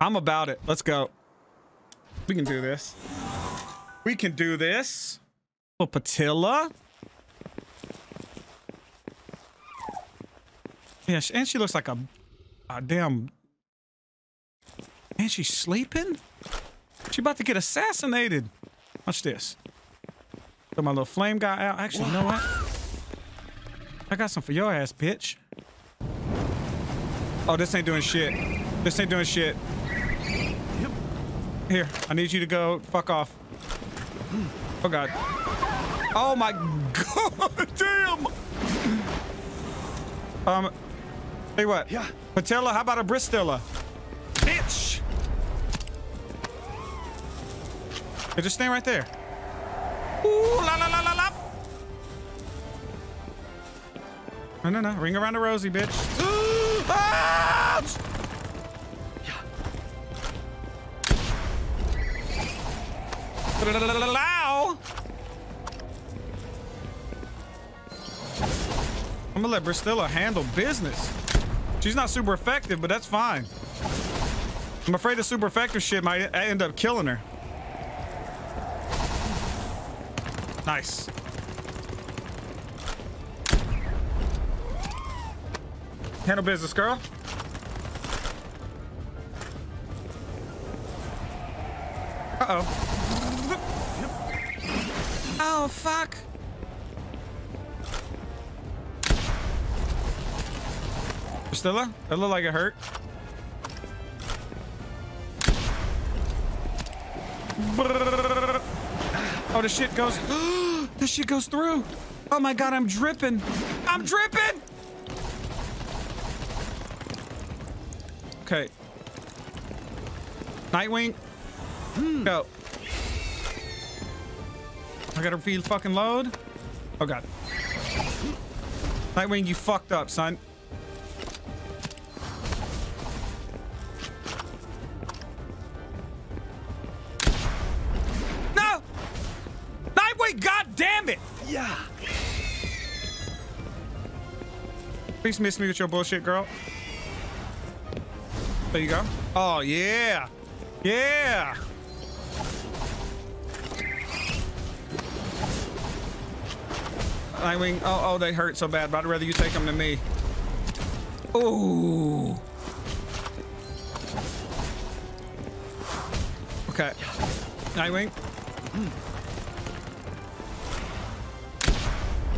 Speaker 1: I'm about it. Let's go. We can do this. We can do this. Oh, Petallia. Yeah, and she looks like a, a damn. And she's sleeping? She about to get assassinated. Watch this. Got my little flame guy out. Actually, you know what? I got some for your ass, bitch. Oh, this ain't doing shit. This ain't doing shit. Here, I need you to go fuck off. Oh god. Oh my god, damn! Um, hey what?
Speaker 2: Yeah.
Speaker 1: Petallia, how about a Bristla? Bitch! Hey, just stand right there. Ooh, la la la la la! No, no, no. Ring around the rosy, bitch. Ouch! I'm gonna let Bristla handle business. She's not super effective, but that's fine. I'm afraid the super effective shit might end up killing her. Nice. Handle business, girl. Uh-oh. Oh, fuck. Stella? That look like it hurt. Oh, the shit goes. this shit goes through. Oh my god, I'm dripping. I'm dripping. Okay. Nitewing. Go. I gotta feel fucking load. Oh god. Nitewing, you fucked up, son. No! Nitewing, god damn it!
Speaker 2: Yeah.
Speaker 1: Please miss me with your bullshit, girl. There you go. Oh, yeah. Yeah. Nitewing. Oh, oh, they hurt so bad, but I'd rather you take them than me. Ooh. Okay. Nitewing. Hmm.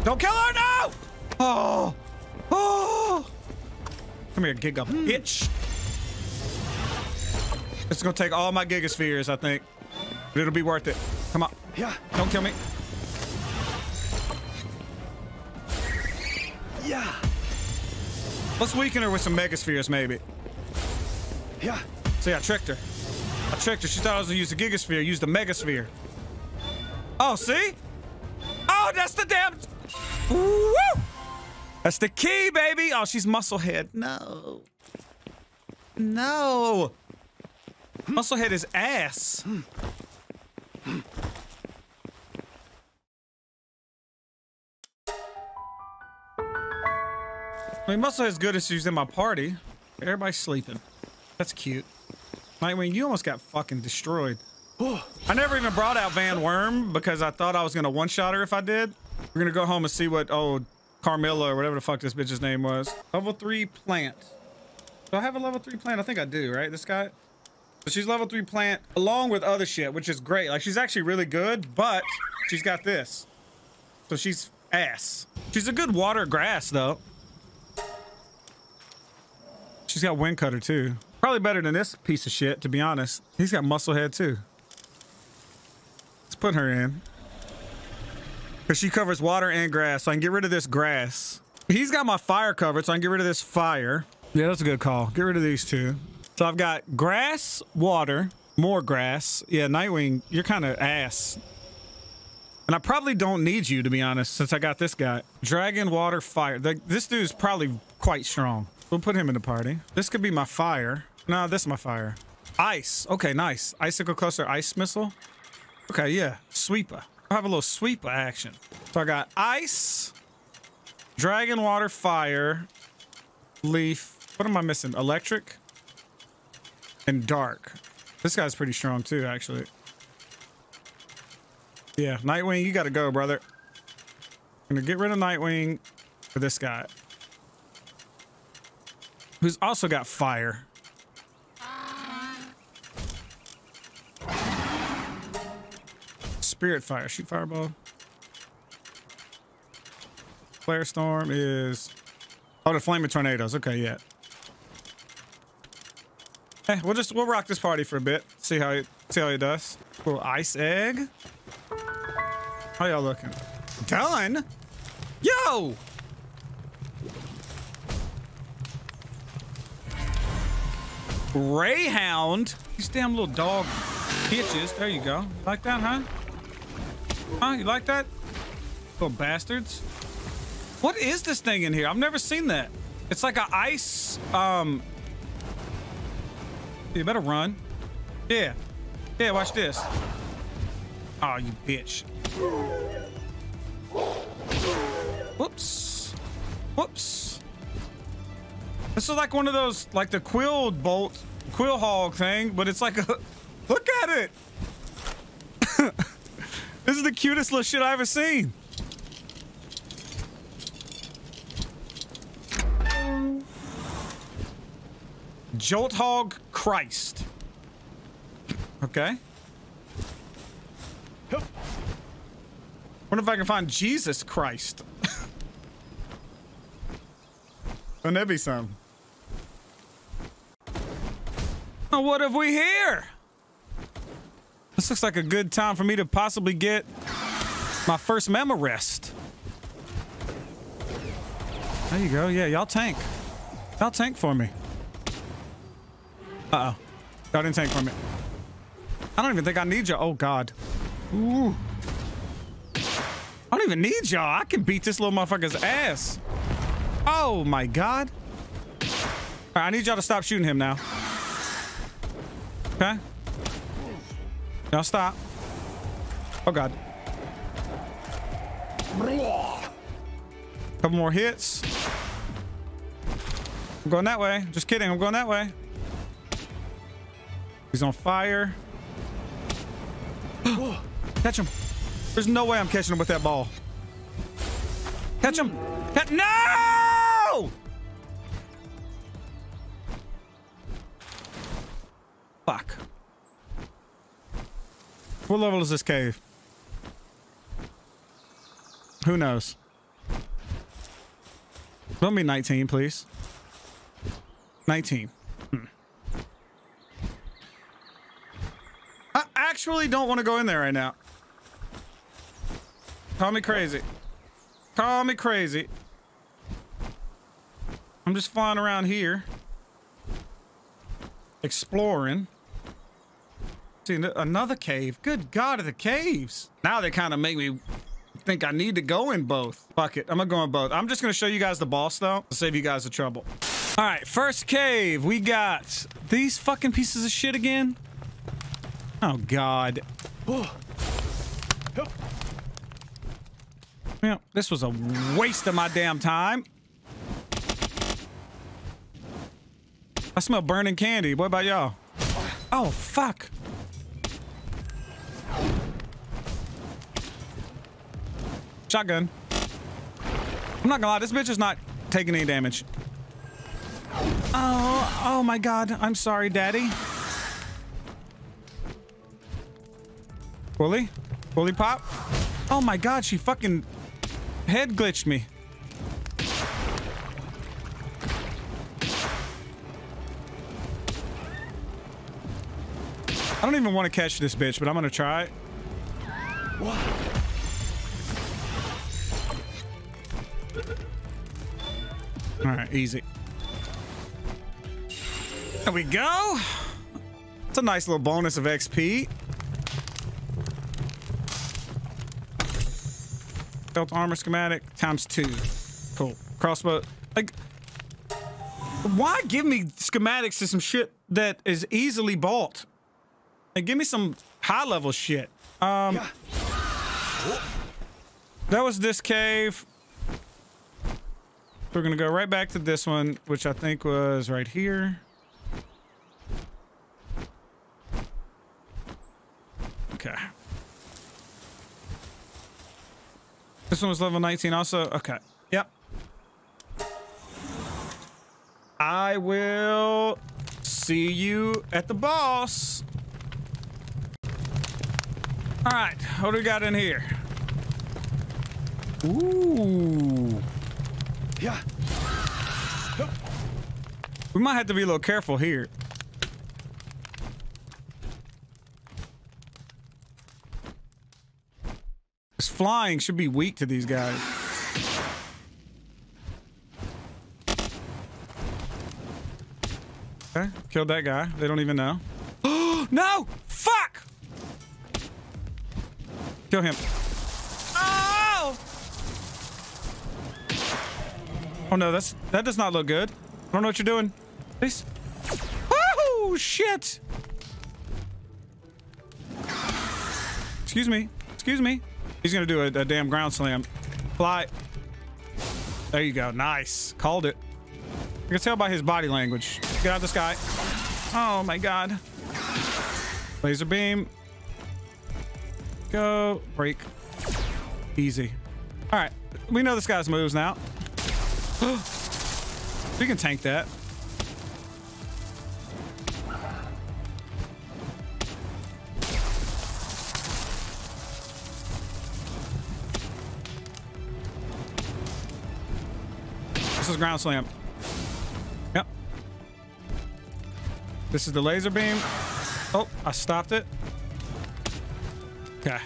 Speaker 1: Don't kill her, no! Oh. Oh. Come here, Giga hmm. bitch. It's gonna take all my Gigaspheres, I think. But it'll be worth it. Come on.
Speaker 2: Yeah.
Speaker 1: Don't kill me. Let's weaken her with some Megaspheres, maybe.
Speaker 2: Yeah.
Speaker 1: See, I tricked her. I tricked her. She thought I was gonna use the Gigasphere. Use the Megasphere. Oh, see? Oh, that's the damn. Woo! That's the key, baby. Oh, she's Musclehead. No. No. Musclehead is ass. I mean, Musclehead's good as she's in my party. Everybody's sleeping. That's cute. Nitewing, you almost got fucking destroyed. I never even brought out Vanwyrm because I thought I was gonna one-shot her if I did. We're gonna go home and see what, oh, Carmilla or whatever the fuck this bitch's name was. Level three plant. Do I have a level three plant? I think I do, right? This guy? She's level three plant along with other shit, which is great. Like she's actually really good, but she's got this. So she's ass. She's a good water grass though. She's got wind cutter too. Probably better than this piece of shit, to be honest. He's got muscle head too. Let's put her in. Because she covers water and grass, so I can get rid of this grass. He's got my fire covered, so I can get rid of this fire. Yeah, that's a good call. Get rid of these two. So I've got grass, water, more grass. Yeah, Nitewing, you're kind of ass. And I probably don't need you, to be honest, since I got this guy. Dragon, water, fire. The, this dude's probably quite strong. We'll put him in the party. This could be my fire. No, this is my fire. Ice. Okay, nice. Icicle cluster ice missile. Okay, yeah. Sweepa. I'll have a little sweeper action. So I got ice, dragon, water, fire, leaf. What am I missing? Electric and dark. This guy's pretty strong too, actually. Yeah, Nitewing, you gotta go, brother. I'm gonna get rid of Nitewing for this guy. Who's also got fire. Spirit fire, shoot fireball. Flare storm is oh the flame of tornadoes. Okay, yeah. Hey, we'll just we'll rock this party for a bit. See how see how it does. Little ice egg. How y'all looking? Done. Yo. Greyhound. These damn little dog bitches. There you go. Like that, huh? Huh? You like that? Little bastards. What is this thing in here? I've never seen that. It's like a ice, um... You better run. Yeah. Yeah, watch this. Oh, you bitch. Whoops. Whoops. This is like one of those, like the quill bolt, quill hog thing, but it's like a, look at it. this is the cutest little shit I've ever seen. Jolt Hog Christ. Okay. Wonder if I can find Jesus Christ. Wouldn't that be some? Oh, what have we here? This looks like a good time for me to possibly get my first Mammorest. There you go. Yeah, y'all tank. Y'all tank for me. Uh-oh. Y'all didn't tank for me. I don't even think I need you. Oh, God. Ooh. I don't even need y'all. I can beat this little motherfucker's ass. Oh, my God. All right, I need y'all to stop shooting him now. Okay? Y'all stop. Oh, God. Couple more hits. I'm going that way. Just kidding. I'm going that way. He's on fire. Catch him. There's no way I'm catching him with that ball. Catch him! Catch- no! What level is this cave? Who knows? Don't be 19, please. 19. Hmm. I actually don't want to go in there right now. Call me crazy. Call me crazy. I'm just flying around here. Exploring. Another cave. Good God, of the caves. Now they kind of make me think I need to go in both. Fuck it. I'm gonna go in both. I'm just gonna show you guys the boss though. To save you guys the trouble. All right, first cave. We got these fucking pieces of shit again. Oh God. Yeah, this was a waste of my damn time. I smell burning candy. What about y'all? Oh, fuck. Shotgun. I'm not gonna lie, this bitch is not taking any damage. Oh, oh my god. I'm sorry, daddy. Bully? Bully pop? Oh my god, she fucking head glitched me. I don't even want to catch this bitch, but I'm gonna try. What? All right, easy. There we go. It's a nice little bonus of XP. Belt armor schematic times two. Cool. Crossbow. Like, why give me schematics to some shit that is easily bought? And give me some high level shit. Um, that was this cave. We're gonna go right back to this one, which I think was right here. Okay. This one was level 19 also? Okay. Yep. I will see you at the boss. All right, what do we got in here? Ooh.
Speaker 2: Yeah.
Speaker 1: We might have to be a little careful here. This flying should be weak to these guys. Okay, killed that guy. They don't even know. Oh no! Fuck! Kill him. Oh no, that's that does not look good. I don't know what you're doing. Please. Oh shit! Excuse me. Excuse me. He's gonna do a, a damn ground slam. Fly. There you go. Nice. Called it. You can tell by his body language. Get out of the sky. Oh my god. Laser beam. Go. Break. Easy. All right. We know this guy's moves now. We can tank that. This is ground slam. Yep. This is the laser beam. Oh, I stopped it. Okay.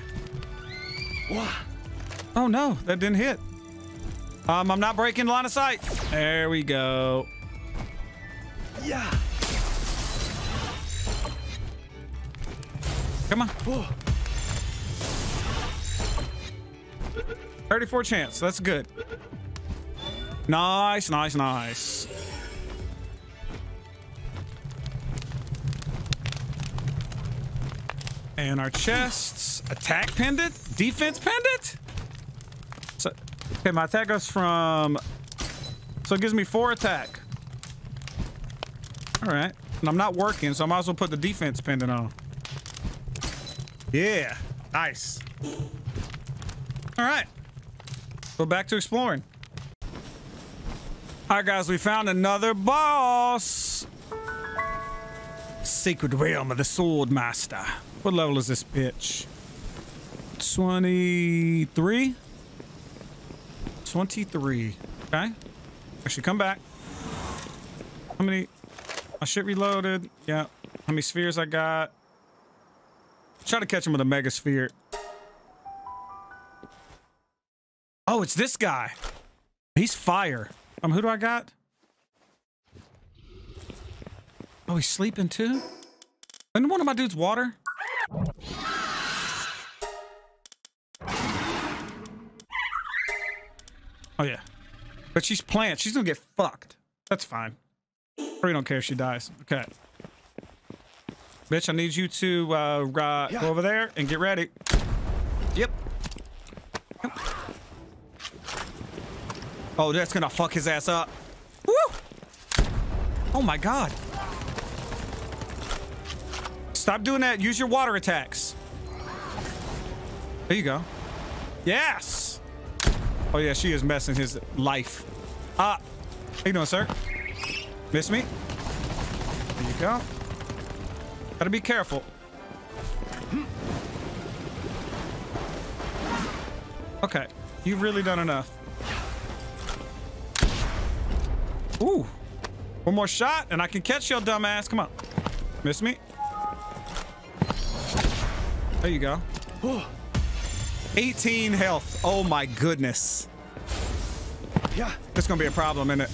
Speaker 1: Oh no, that didn't hit. Um, I'm not breaking line of sight. There we go.
Speaker 2: Yeah.
Speaker 1: Come on. 34 chance. That's good. Nice, nice, nice. And our chests. Attack pendant? Defense pendant? So, okay, my attack goes from... So it gives me four attack. All right. And I'm not working, so I might as well put the defense pendant on. Yeah. Nice. All right. Go back to exploring. All right, guys, we found another boss. Secret realm of the sword master. What level is this bitch? 23? 23. Okay. Actually, come back. How many? My shit reloaded. Yeah. How many spheres I got? Try to catch him with a mega sphere. Oh, it's this guy. He's fire. Um, who do I got? Oh, he's sleeping too? And one of my dudes water? But she's plant. She's gonna get fucked. That's fine. Probably don't care if she dies. Okay. Bitch, I need you to uh, uh
Speaker 2: Yeah.
Speaker 1: go over there and get ready. Yep. Yep. Oh, that's gonna fuck his ass up. Woo! Oh my god. Stop doing that. Use your water attacks. There you go. Yes. Oh yeah, she is messing his life. Ah, how you doing, sir? Miss me? There you go. Gotta be careful. Okay, you've really done enough. Ooh, one more shot and I can catch your dumbass. Come on, miss me. There you go. 18 health. Oh my goodness.
Speaker 2: Yeah.
Speaker 1: This gonna be a problem, isn't it?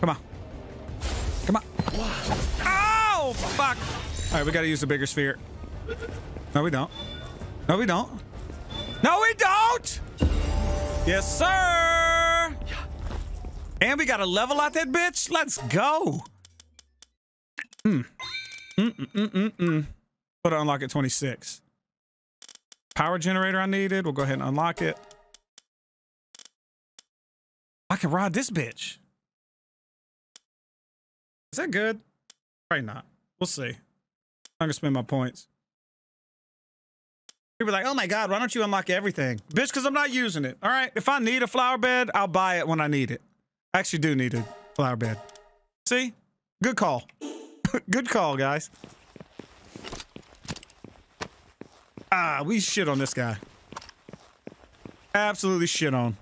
Speaker 1: Come on. Come on. Oh, fuck. All right, we gotta use the bigger sphere. No, we don't. No, we don't. No, we don't! Yes, sir! And we gotta level out that bitch. Let's go. Hmm. Mm-mm-mm-mm-mm. Put it unlock at 26. Power generator I needed. We'll go ahead and unlock it. I can ride this bitch. Is that good? Probably not. We'll see. I'm gonna spend my points. People are like, oh my god, why don't you unlock everything? Bitch, because I'm not using it. All right. If I need a flower bed, I'll buy it when I need it. I actually do need a flower bed. See? Good call. Good call, guys. Ah, we shit on this guy. Absolutely shit on.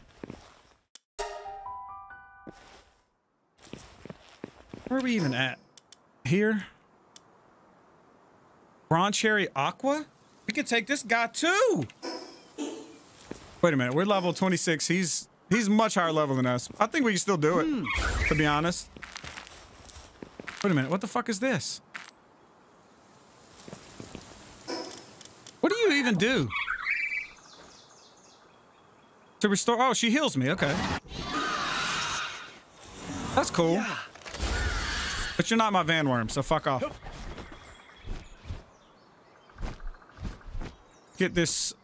Speaker 1: Where are we even at? Here? Broncherry Aqua? We can take this guy too. Wait a minute. We're level 26. He's he's much higher level than us. I think we can still do it, to be honest. Wait a minute. What the fuck is this? What do you even do? To restore. Oh, she heals me. Okay. That's cool. But you're not my Vanwyrm, so fuck off. Get this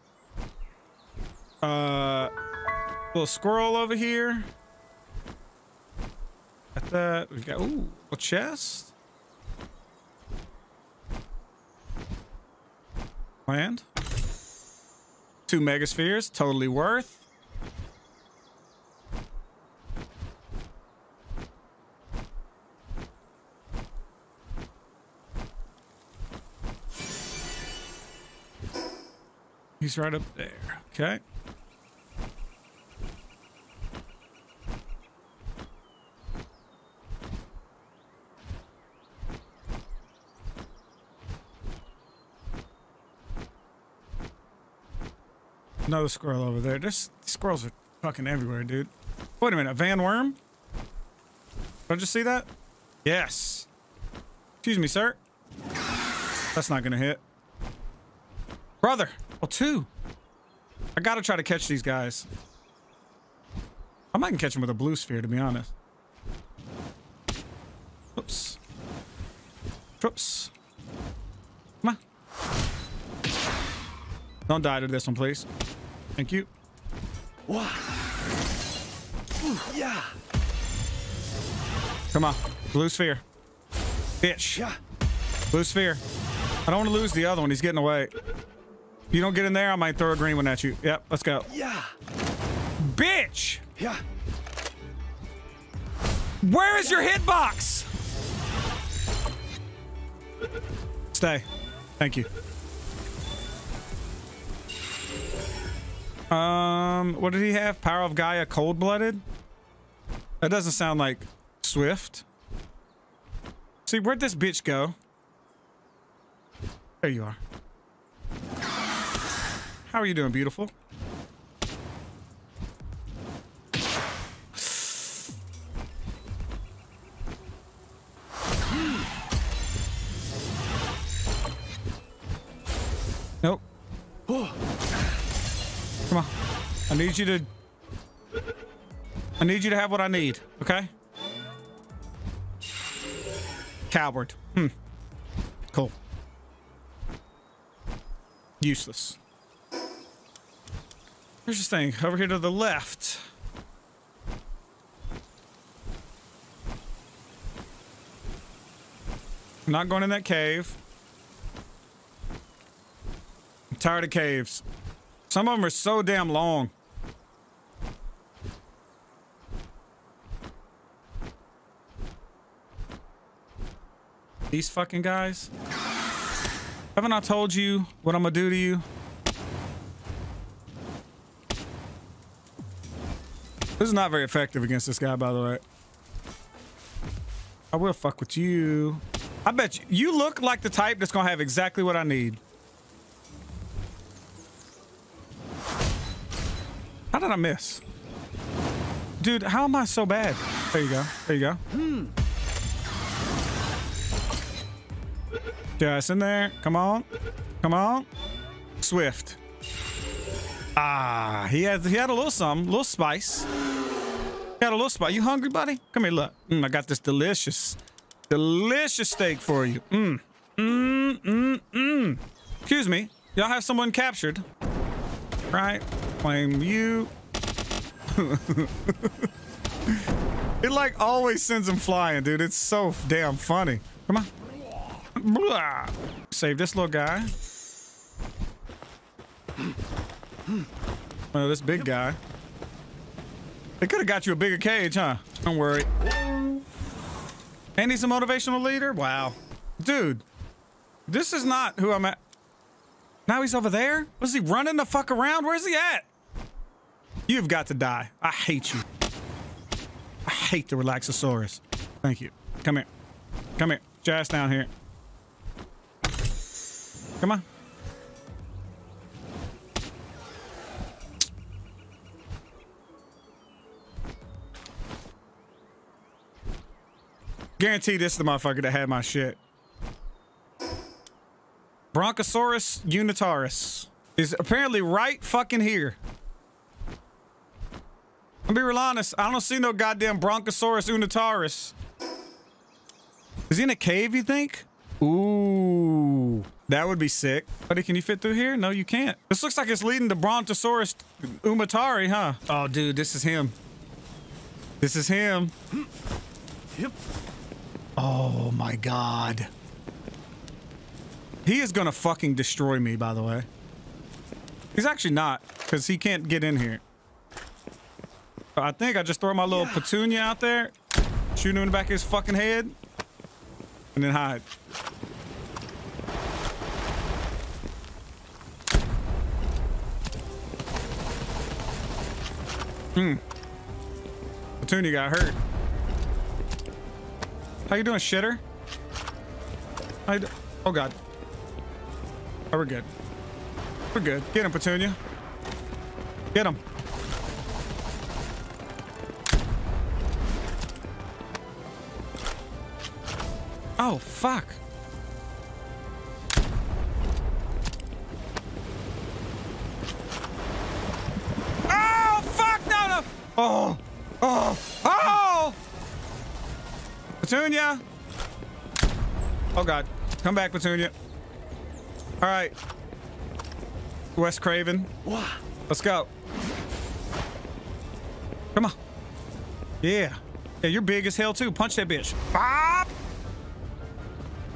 Speaker 1: uh little squirrel over here. Got that. We got ooh, a chest. Land. Two megaspheres, totally worth. He's right up there. Okay. Another squirrel over there. There's squirrels are fucking everywhere, dude. Wait a minute, a Vanwyrm? Did I just see that? Yes. Excuse me, sir. That's not gonna hit. Brother. Well, two. I gotta try to catch these guys. I might can catch them with a blue sphere, to be honest. Oops. Whoops. Come on. Don't die to this one, please. Thank you.
Speaker 2: Wow. Yeah.
Speaker 1: Come on. Blue sphere. Bitch.
Speaker 2: Yeah.
Speaker 1: Blue sphere. I don't want to lose the other one. He's getting away. If you don't get in there, I might throw a green one at you. Yep, let's go.
Speaker 2: Yeah.
Speaker 1: bitch!
Speaker 2: Yeah.
Speaker 1: Where is your hitbox? Stay. Thank you. Um, what did he have? Power of Gaia cold blooded? That doesn't sound like Swift. See, where'd this bitch go? There you are. How are you doing, beautiful? Come on. I need you to... I need you to have what I need, okay? Coward. Hmm. Cool. Useless. Here's this thing. Over here to the left. I'm not going in that cave. I'm tired of caves. Some of them are so damn long. These fucking guys. Haven't I told you what I'm gonna do to you? This is not very effective against this guy, by the way. I will fuck with you. I bet you, you look like the type that's gonna have exactly what I need. Did I miss? Dude, how am I so bad? There you go. There you go. Just in there. Come on. Come on. Swift. Ah, he had he had a little something, a little spice. He had a little spice. You hungry, buddy? Come here, look. Mm, I got this delicious, delicious steak for you. Mmm. Mmm, mmm, mmm. Excuse me. Y'all have someone captured. Right? Claim you. it like always sends him flying, dude. It's so damn funny. Come on. Blah. Save this little guy. Oh, this big guy. They could have got you a bigger cage, huh? Don't worry. And he's a motivational leader? Wow. Dude, this is not who I'm at. Now he's over there? Was he running the fuck around? Where's he at? You've got to die. I hate you. I hate the Relaxosaurus. Thank you. Come here. Come here. Jazz down here. Come on. Guarantee this is the motherfucker that had my shit. Bronchosaurus unitaris is apparently right fucking here. I'll be real honest, I don't see no goddamn Bronchosaurus unitaris. Is he in a cave, you think? Ooh, that would be sick. Buddy, can you fit through here? No, you can't. This looks like it's leading to Brontosaurus Umatari, huh? Oh, dude, this is him. This is him.
Speaker 2: Yep.
Speaker 1: Oh my god. He is gonna fucking destroy me, by the way. He's actually not, because he can't get in here. I think I just throw my little petunia out there, shoot him in the back of his fucking head, and then hide. Hmm. Petunia got hurt. How you doing, shitter? How you do oh god. Oh, we're good. We're good. Get him, Petunia. Get him. Oh, fuck. Oh, fuck! No, no! Oh! Oh! Oh! Petunia! Oh, God. Come back, Petunia. All right. Wes Craven. Let's go. Come on. Yeah. Yeah, you're big as hell, too. Punch that bitch. Bop!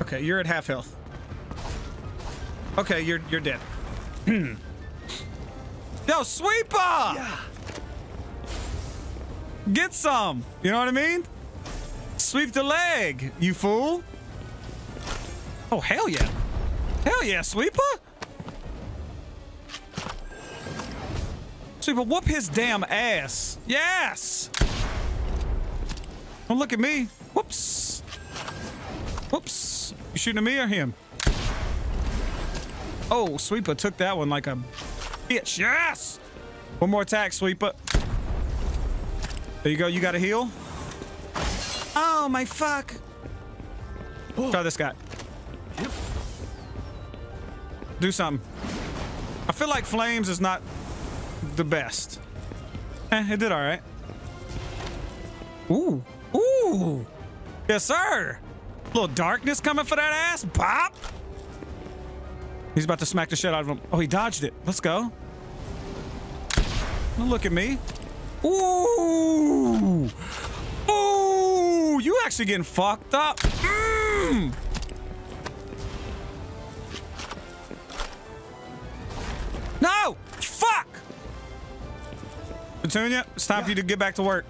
Speaker 1: Okay, you're at half health. Okay, you're you're dead. Yo, Sweepa!
Speaker 2: Yeah.
Speaker 1: Get some. You know what I mean? Sweep the leg, you fool. Oh, hell yeah. Hell yeah, Sweepa. Sweepa, whoop his damn ass. Yes. Don't look at me. Whoops. Whoops. You shooting at me or him? Oh, Sweepa took that one like a bitch. Yes! One more attack, Sweepa. There you go. You got a heal? Oh, my fuck. Try this guy. Do something. I feel like Flames is not the best. Eh, it did all right. Ooh. Ooh. Yes, sir. Little darkness coming for that ass. Pop. He's about to smack the shit out of him. Oh, he dodged it. Let's go. Look at me. Ooh. Ooh. You actually getting fucked up. Mm. No! Fuck! Petunia, it's time for you to get back to work.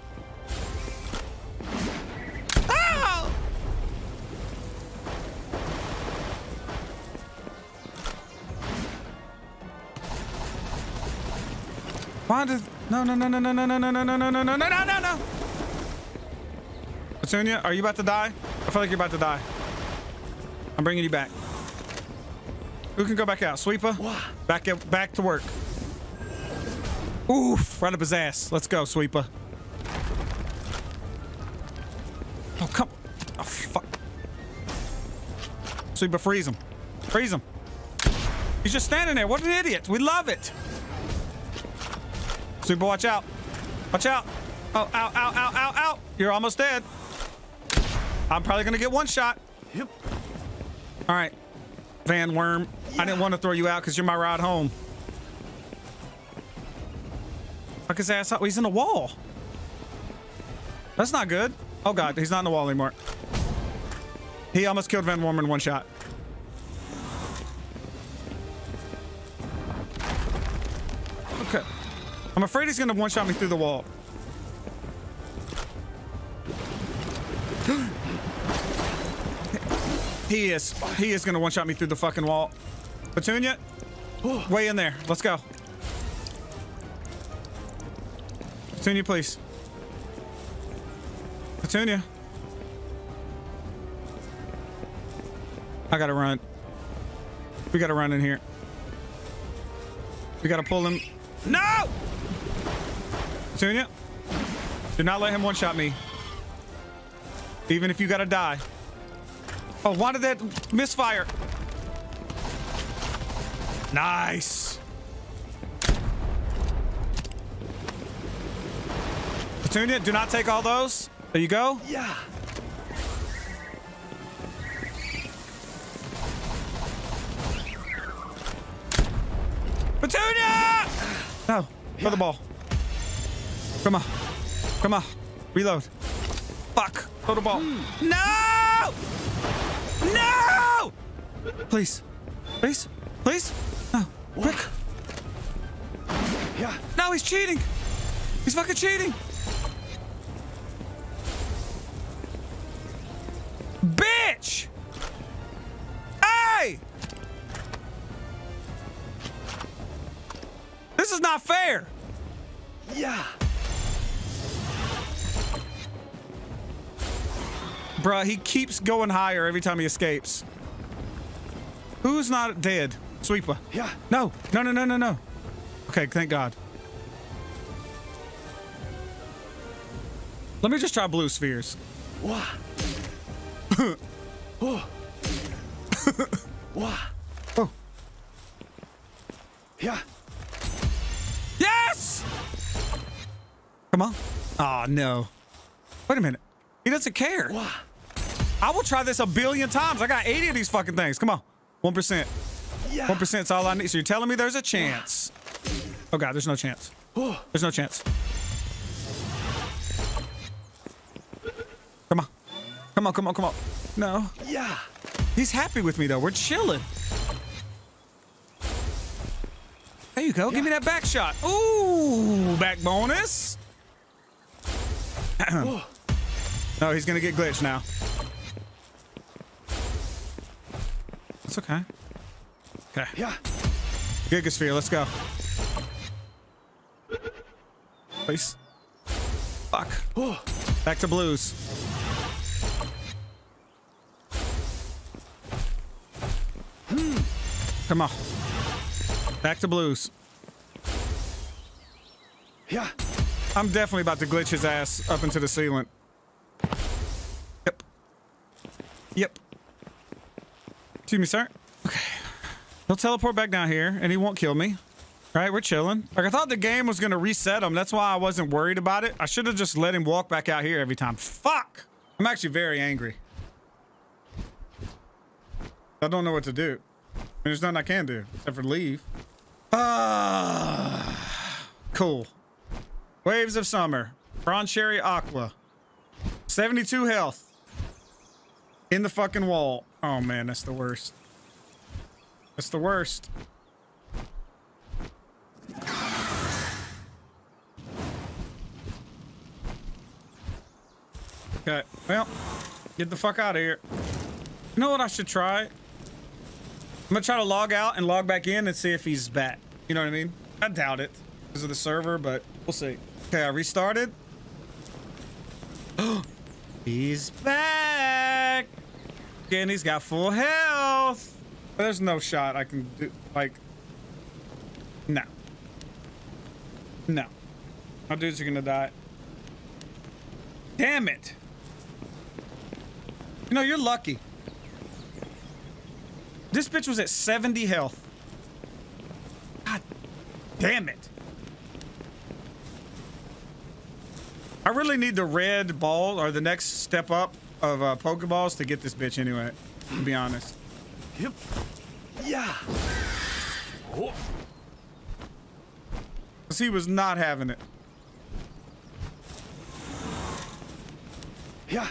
Speaker 1: Why did... No, no, no, no, no, no, no, no, no, no, no, no, no, no, no, no, no! Petunia, are you about to die? I feel like you're about to die. I'm bringing you back. Who can go back out? Sweepa? Back up, back to work. Oof, right up his ass. Let's go, Sweepa. Oh, come. Oh, fuck. Sweepa, freeze him. Freeze him. He's just standing there. What an idiot. We love it. Sweepa, watch out. Watch out. Oh, ow, ow, ow, ow, ow. You're almost dead. I'm probably going to get one shot.
Speaker 2: Yep.
Speaker 1: All right. Vanwyrm. I didn't want to throw you out because you're my ride home. Fuck his ass up. He's in the wall. That's not good. Oh god, he's not in the wall anymore. He almost killed Vanwyrm in one shot. I'm afraid he's gonna one-shot me through the wall. He is. He is gonna one-shot me through the fucking wall. Petunia, way in there. Let's go. Petunia, please. Petunia. I gotta run. We gotta run in here. We gotta pull him. No! Petunia, do not let him one-shot me. Even if you gotta die. Oh, why did that misfire? Nice. Petunia, do not take all those. There you go.
Speaker 2: Yeah.
Speaker 1: Petunia! No, throw the ball. Come on. Come on. Reload. Fuck. Throw the ball. No! No! Please. Please. Please. No. Quick.
Speaker 2: Yeah.
Speaker 1: No, he's cheating. He's fucking cheating. Bitch! Hey! This is not fair.
Speaker 2: Yeah.
Speaker 1: Bruh, he keeps going higher every time he escapes. Who's not dead? Sweepa.
Speaker 2: Yeah.
Speaker 1: No, no, no, no, no, no. Okay, thank God. Let me just try blue spheres.
Speaker 2: Wah. oh. Wah.
Speaker 1: Oh.
Speaker 2: Yeah.
Speaker 1: Yes! Come on. Oh, no. Wait a minute. He doesn't care.
Speaker 2: Wah.
Speaker 1: I will try this a billion times. I got 80 of these fucking things. Come on. 1%.
Speaker 2: Yeah.
Speaker 1: 1% is all I need. So you're telling me there's a chance. Oh, God, there's no chance. There's no chance. Come on. Come on, come on, come on. No.
Speaker 2: Yeah.
Speaker 1: He's happy with me, though. We're chilling. There you go. Give me that back shot. Ooh, back bonus. no, he's gonna get glitched now. It's okay. Okay.
Speaker 2: Yeah.
Speaker 1: Gigasphere, let's go. Please. Fuck.
Speaker 2: Oh.
Speaker 1: Back to blues. Hmm. Come on. Back to blues.
Speaker 2: Yeah.
Speaker 1: I'm definitely about to glitch his ass up into the ceiling. Yep. Yep. Excuse me, sir. Okay. He'll teleport back down here and he won't kill me. All right, we're chilling. Like, I thought the game was going to reset him. That's why I wasn't worried about it. I should have just let him walk back out here every time. Fuck! I'm actually very angry. I don't know what to do. I mean, there's nothing I can do except for leave. Ah, cool. Waves of Summer. Broncherry Aqua. 72 health. In the fucking wall. Oh man, that's the worst. That's the worst. Okay, well, get the fuck out of here. You know what I should try? I'm gonna try to log out and log back in and see if he's back. You know what I mean? I doubt it because of the server, but we'll see. Okay, I restarted. he's back. And he's got full health. There's no shot I can do, like, no. No. My dudes are gonna die. Damn it. You know, you're lucky. This bitch was at 70 health. God damn it. I really need the red ball or the next step up of uh, Pokeballs to get this bitch anyway, to be honest.
Speaker 2: Yep. Yeah. Oh.
Speaker 1: Because he was not having it.
Speaker 2: Yeah.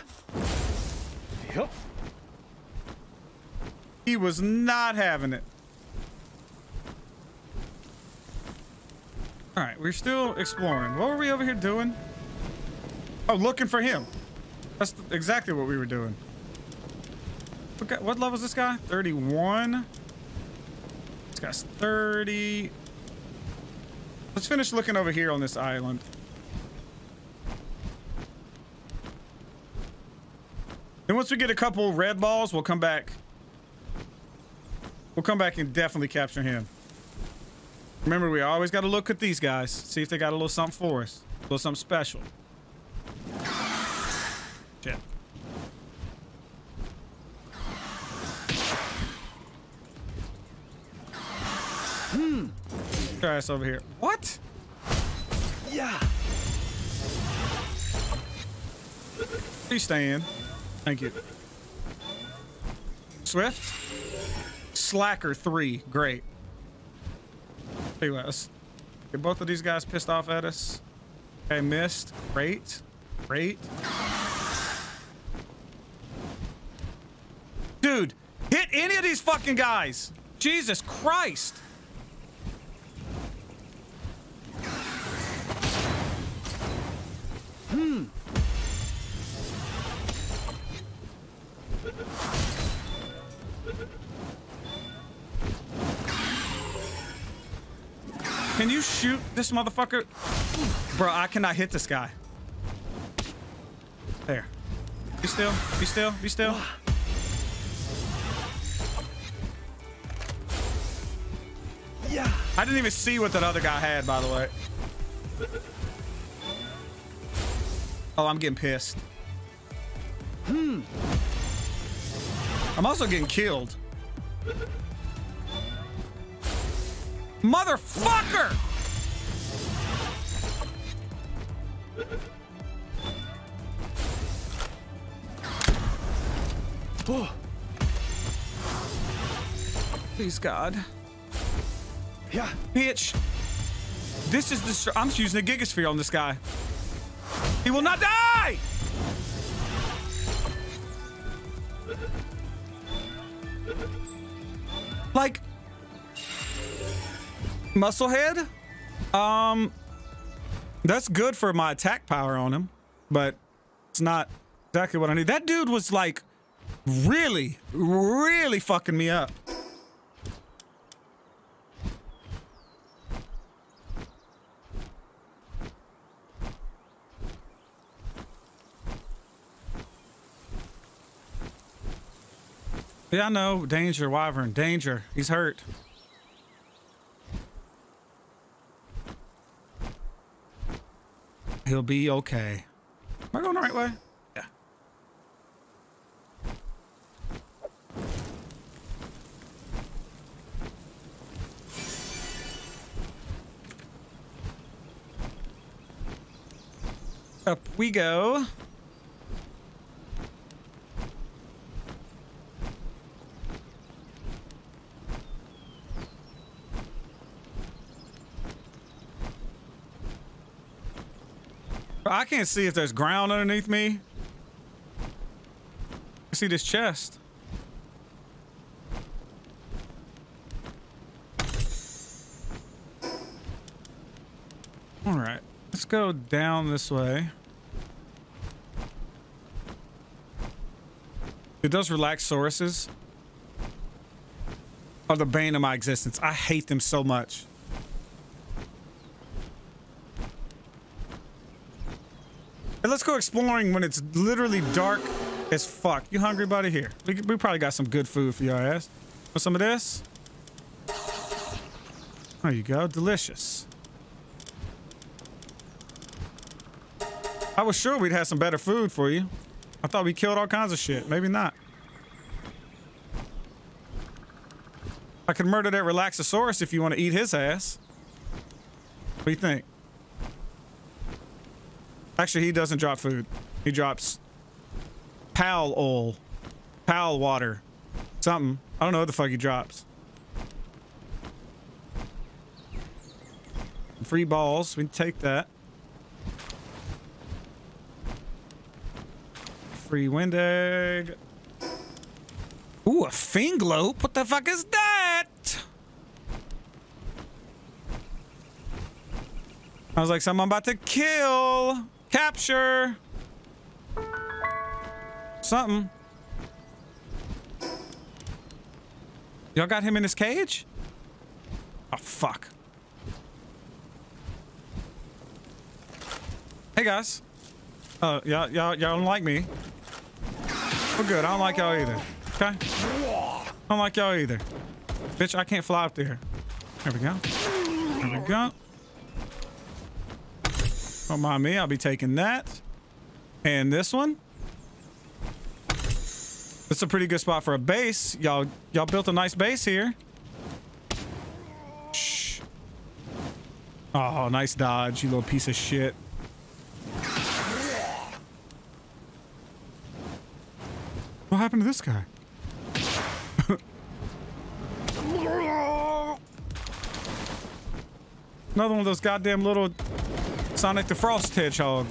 Speaker 2: Yep.
Speaker 1: He was not having it. All right, we're still exploring. What were we over here doing? Oh, looking for him. That's exactly what we were doing. Okay, what level is this guy? 31. This guy's 30. Let's finish looking over here on this island. Then once we get a couple red balls, we'll come back. We'll come back and definitely capture him. Remember, we always got to look at these guys, see if they got a little something for us, a little something special. Shit. Hmm. Ass over here. What?
Speaker 2: Yeah.
Speaker 1: Please stay in. Thank you. Swift. Slacker 3. Great. Tell let's get both of these guys pissed off at us. Okay, missed. Great. Great. Dude, hit any of these fucking guys. Jesus Christ. Hmm. Can you shoot this motherfucker? Bro, I cannot hit this guy. There. Be still. Be still. Be still.
Speaker 2: Yeah.
Speaker 1: I didn't even see what that other guy had, by the way. Oh, I'm getting pissed. Hmm. I'm also getting killed. Motherfucker! Please, God.
Speaker 2: Yeah.
Speaker 1: Bitch. This is the... I'm just using a Gigasphere on this guy. He will not die! Like... Musclehead? Um... That's good for my attack power on him. but it's not exactly what I need. That dude was like really, really fucking me up. Yeah, I know. Danger, Wyvern. Danger. He's hurt. He'll be okay. Am I going the right way? Yeah. Up we go. I can't see if there's ground underneath me. I see this chest. All right, let's go down this way. It does Relaxauruses are the bane of my existence. I hate them so much. Let's go exploring when it's literally dark as fuck. You hungry, buddy? Here. We, we probably got some good food for your ass. Want some of this? There you go. Delicious. I was sure we'd have some better food for you. I thought we killed all kinds of shit. Maybe not. I could murder that Relaxosaurus if you want to eat his ass. What do you think? Actually, he doesn't drop food. He drops pal oil, pal water, something. I don't know what the fuck he drops. Free balls. We take that. Free wind egg. Ooh, a Fenglope? What the fuck is that? I was like, something I'm about to kill. Capture. Something. Y'all got him in his cage? Oh, fuck. Hey, guys. Oh, y'all, y'all, y'all don't like me. We're good. I don't like y'all either. Okay? I don't like y'all either. Bitch, I can't fly up there. There we go. There we go. Don't mind me. I'll be taking that. And this one. It's a pretty good spot for a base. Y'all y'all built a nice base here. Shh. Oh, nice dodge, you little piece of shit. What happened to this guy? Another one of those goddamn little Sonic the Frost Hedgehog.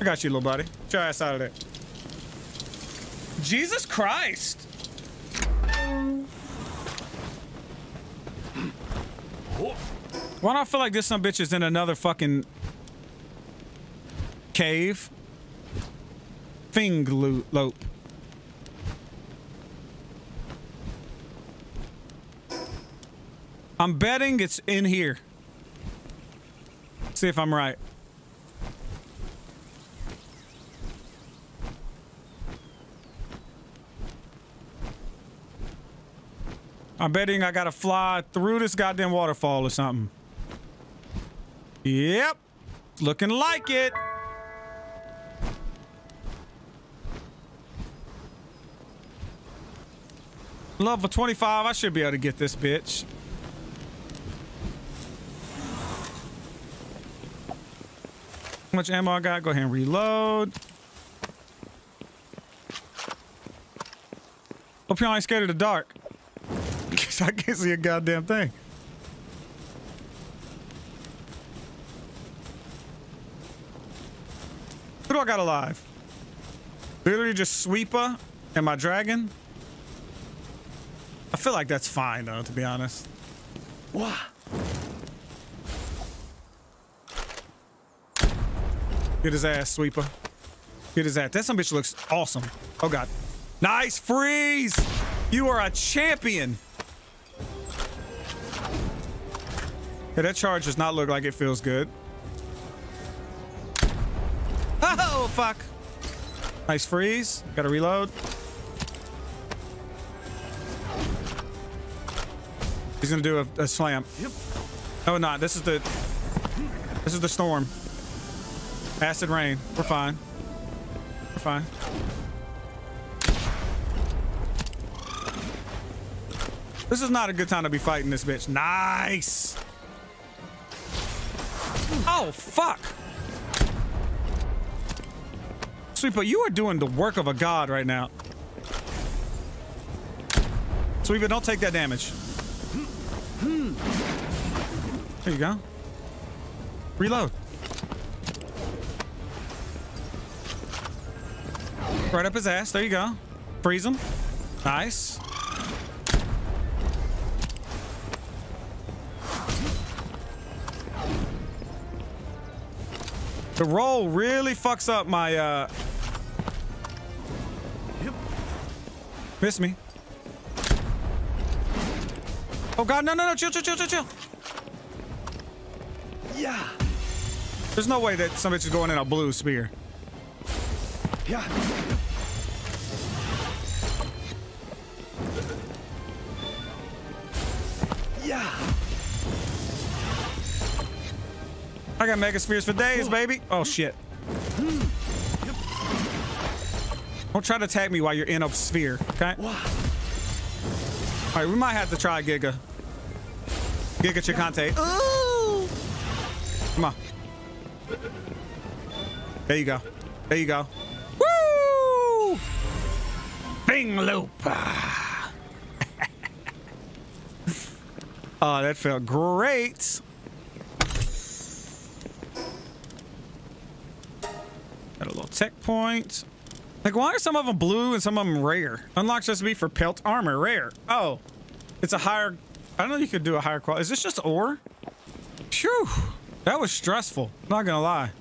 Speaker 1: I got you, little buddy. Get your ass out of there. Jesus Christ! Why do I feel like this some bitch is in another fucking cave? Fenglope. I'm betting it's in here. See if I'm right. I'm betting I gotta fly through this goddamn waterfall or something. Yep. Looking like it. Level 25, I should be able to get this bitch. How much ammo I got? Go ahead and reload. Hope y'all ain't scared of the dark. Cause I can't see a goddamn thing. Who do I got alive? Literally just Sweepa and my dragon? I feel like that's fine though, to be honest.
Speaker 2: Wah.
Speaker 1: Get his ass, Sweepa. Get his ass. That some bitch looks awesome. Oh god. Nice freeze! You are a champion. Yeah, that charge does not look like it feels good. Oh fuck. Nice freeze. Gotta reload. He's gonna do a, a slam.
Speaker 2: Yep.
Speaker 1: No, not. This is the. This is the storm. Acid rain. We're fine. We're fine. This is not a good time to be fighting this bitch. Nice. Oh fuck. Sweepa, you are doing the work of a god right now. Sweepa, don't take that damage. There you go. Reload. Right up his ass. There you go. Freeze him. Nice. The roll really fucks up my, uh...
Speaker 2: Yep.
Speaker 1: Miss me. Oh god, no, no, no, chill, chill, chill, chill, chill.
Speaker 2: Yeah.
Speaker 1: There's no way that somebody's going in a blue spear.
Speaker 2: Yeah. Yeah.
Speaker 1: I got mega spheres for days, baby. Oh shit. Don't try to tag me while you're in a sphere, okay? All right, we might have to try Giga. Giga Chicante. Ooh! Come on. There you go. There you go. Fenglope. oh, that felt great. Got a little tech. Like, why are some of them blue and some of them rare? Unlock just to be for pelt armor, rare. Oh, it's a higher. I don't know. You could do a higher quality. Is this just ore? Phew, that was stressful. Not gonna lie.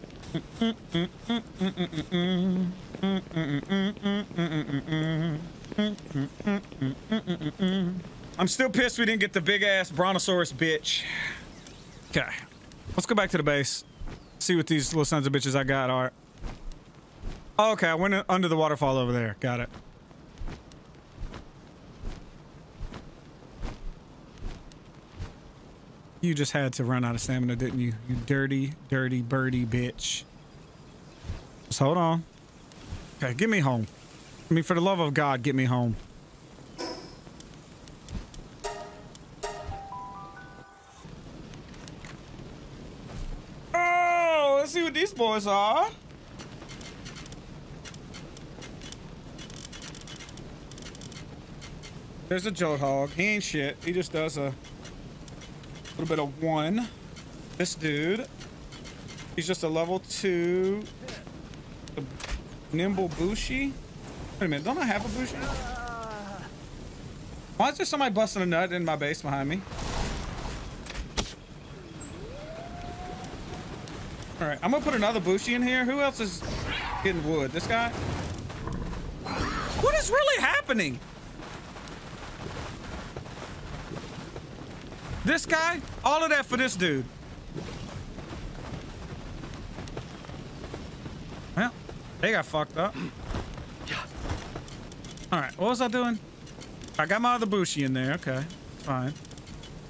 Speaker 1: I'm still pissed we didn't get the big ass brontosaurus bitch. Okay, let's go back to the base. See what these little sons of bitches I got are. Okay, I went under the waterfall over there. Got it. You just had to run out of stamina, didn't you? You dirty, dirty birdie bitch. Just hold on. Okay, get me home. I mean, for the love of God, get me home. Oh, let's see what these boys are. There's a Jolthog. He ain't shit. He just does a little bit of one. This dude, he's just a level two. Nimble Bushi. Wait a minute, don't I have a Bushi? Why is there somebody busting a nut in my base behind me? All right, I'm gonna put another Bushi in here. Who else is getting wood? This guy? What is really happening? This guy? All of that for this dude. They got fucked up. All right, what was I doing? I got my other Bushi in there. Okay, fine.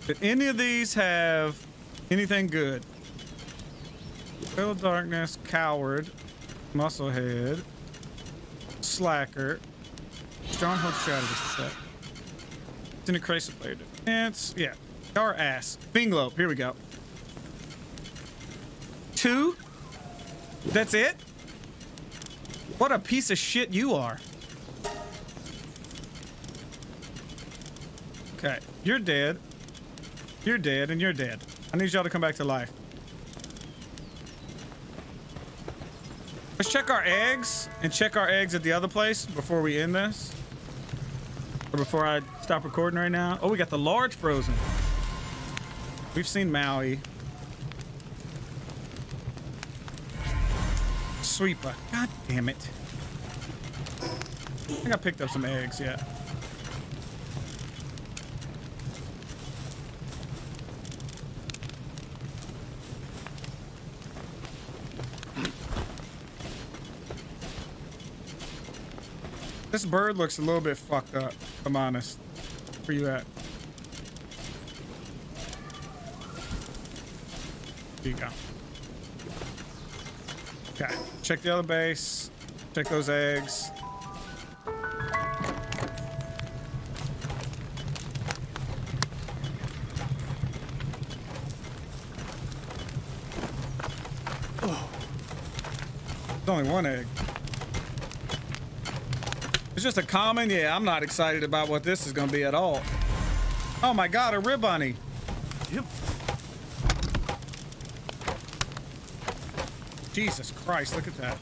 Speaker 1: Did any of these have anything good? Fill Darkness, Coward, Musclehead, Slacker, Stronghold Strategist set. It's in a crazy player defense. Yeah. Our ass. Fenglope. Here we go. Two? That's it? What a piece of shit you are. Okay, you're dead. You're dead, and you're dead. I need y'all to come back to life. Let's check our eggs and check our eggs at the other place before we end this. Or before I stop recording right now. Oh, we got the large frozen. We've seen Maui. Sweeper. God damn it. I think I picked up some eggs, yeah. This bird looks a little bit fucked up, I'm honest. Where you at? Here you go. Okay, check the other base. Check those eggs. Oh. There's only one egg. It's just a common. Yeah, I'm not excited about what this is going to be at all. Oh my god, a Ribbuny.
Speaker 2: Yep.
Speaker 1: Jesus Christ, look at that.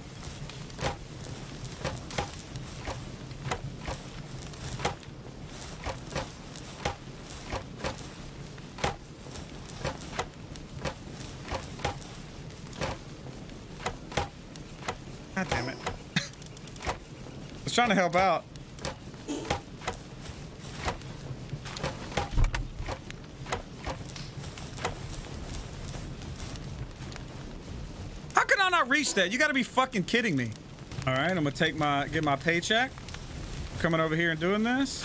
Speaker 1: God damn it. I was trying to help out. How could I not reach that? You gotta be fucking kidding me. All right, I'm gonna take my, get my paycheck. Coming over here and doing this.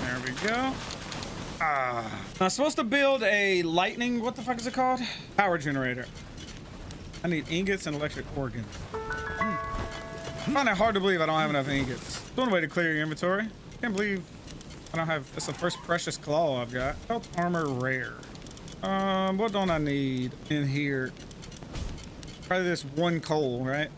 Speaker 1: There we go. Ah. I'm supposed to build a lightning, what the fuck is it called? Power generator. I need ingots and electric organs. Hmm. I find it hard to believe I don't have enough ingots. It's one way to clear your inventory. Can't believe I don't have, that's the first precious claw I've got. Belt armor rare. Um, what don't I need in here? Probably this one coal, right?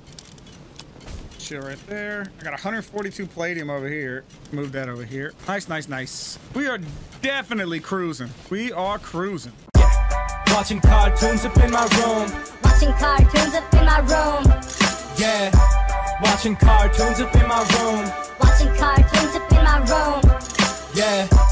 Speaker 1: Shit right there. I got 142 Paldium over here. Move that over here. Nice, nice, nice. We are definitely cruising. We are cruising.
Speaker 3: Watching cartoons up in my room.
Speaker 4: Watching cartoons up in my room.
Speaker 3: Yeah. Watching cartoons up in my room.
Speaker 4: Watching cartoons up in my room.
Speaker 3: Yeah.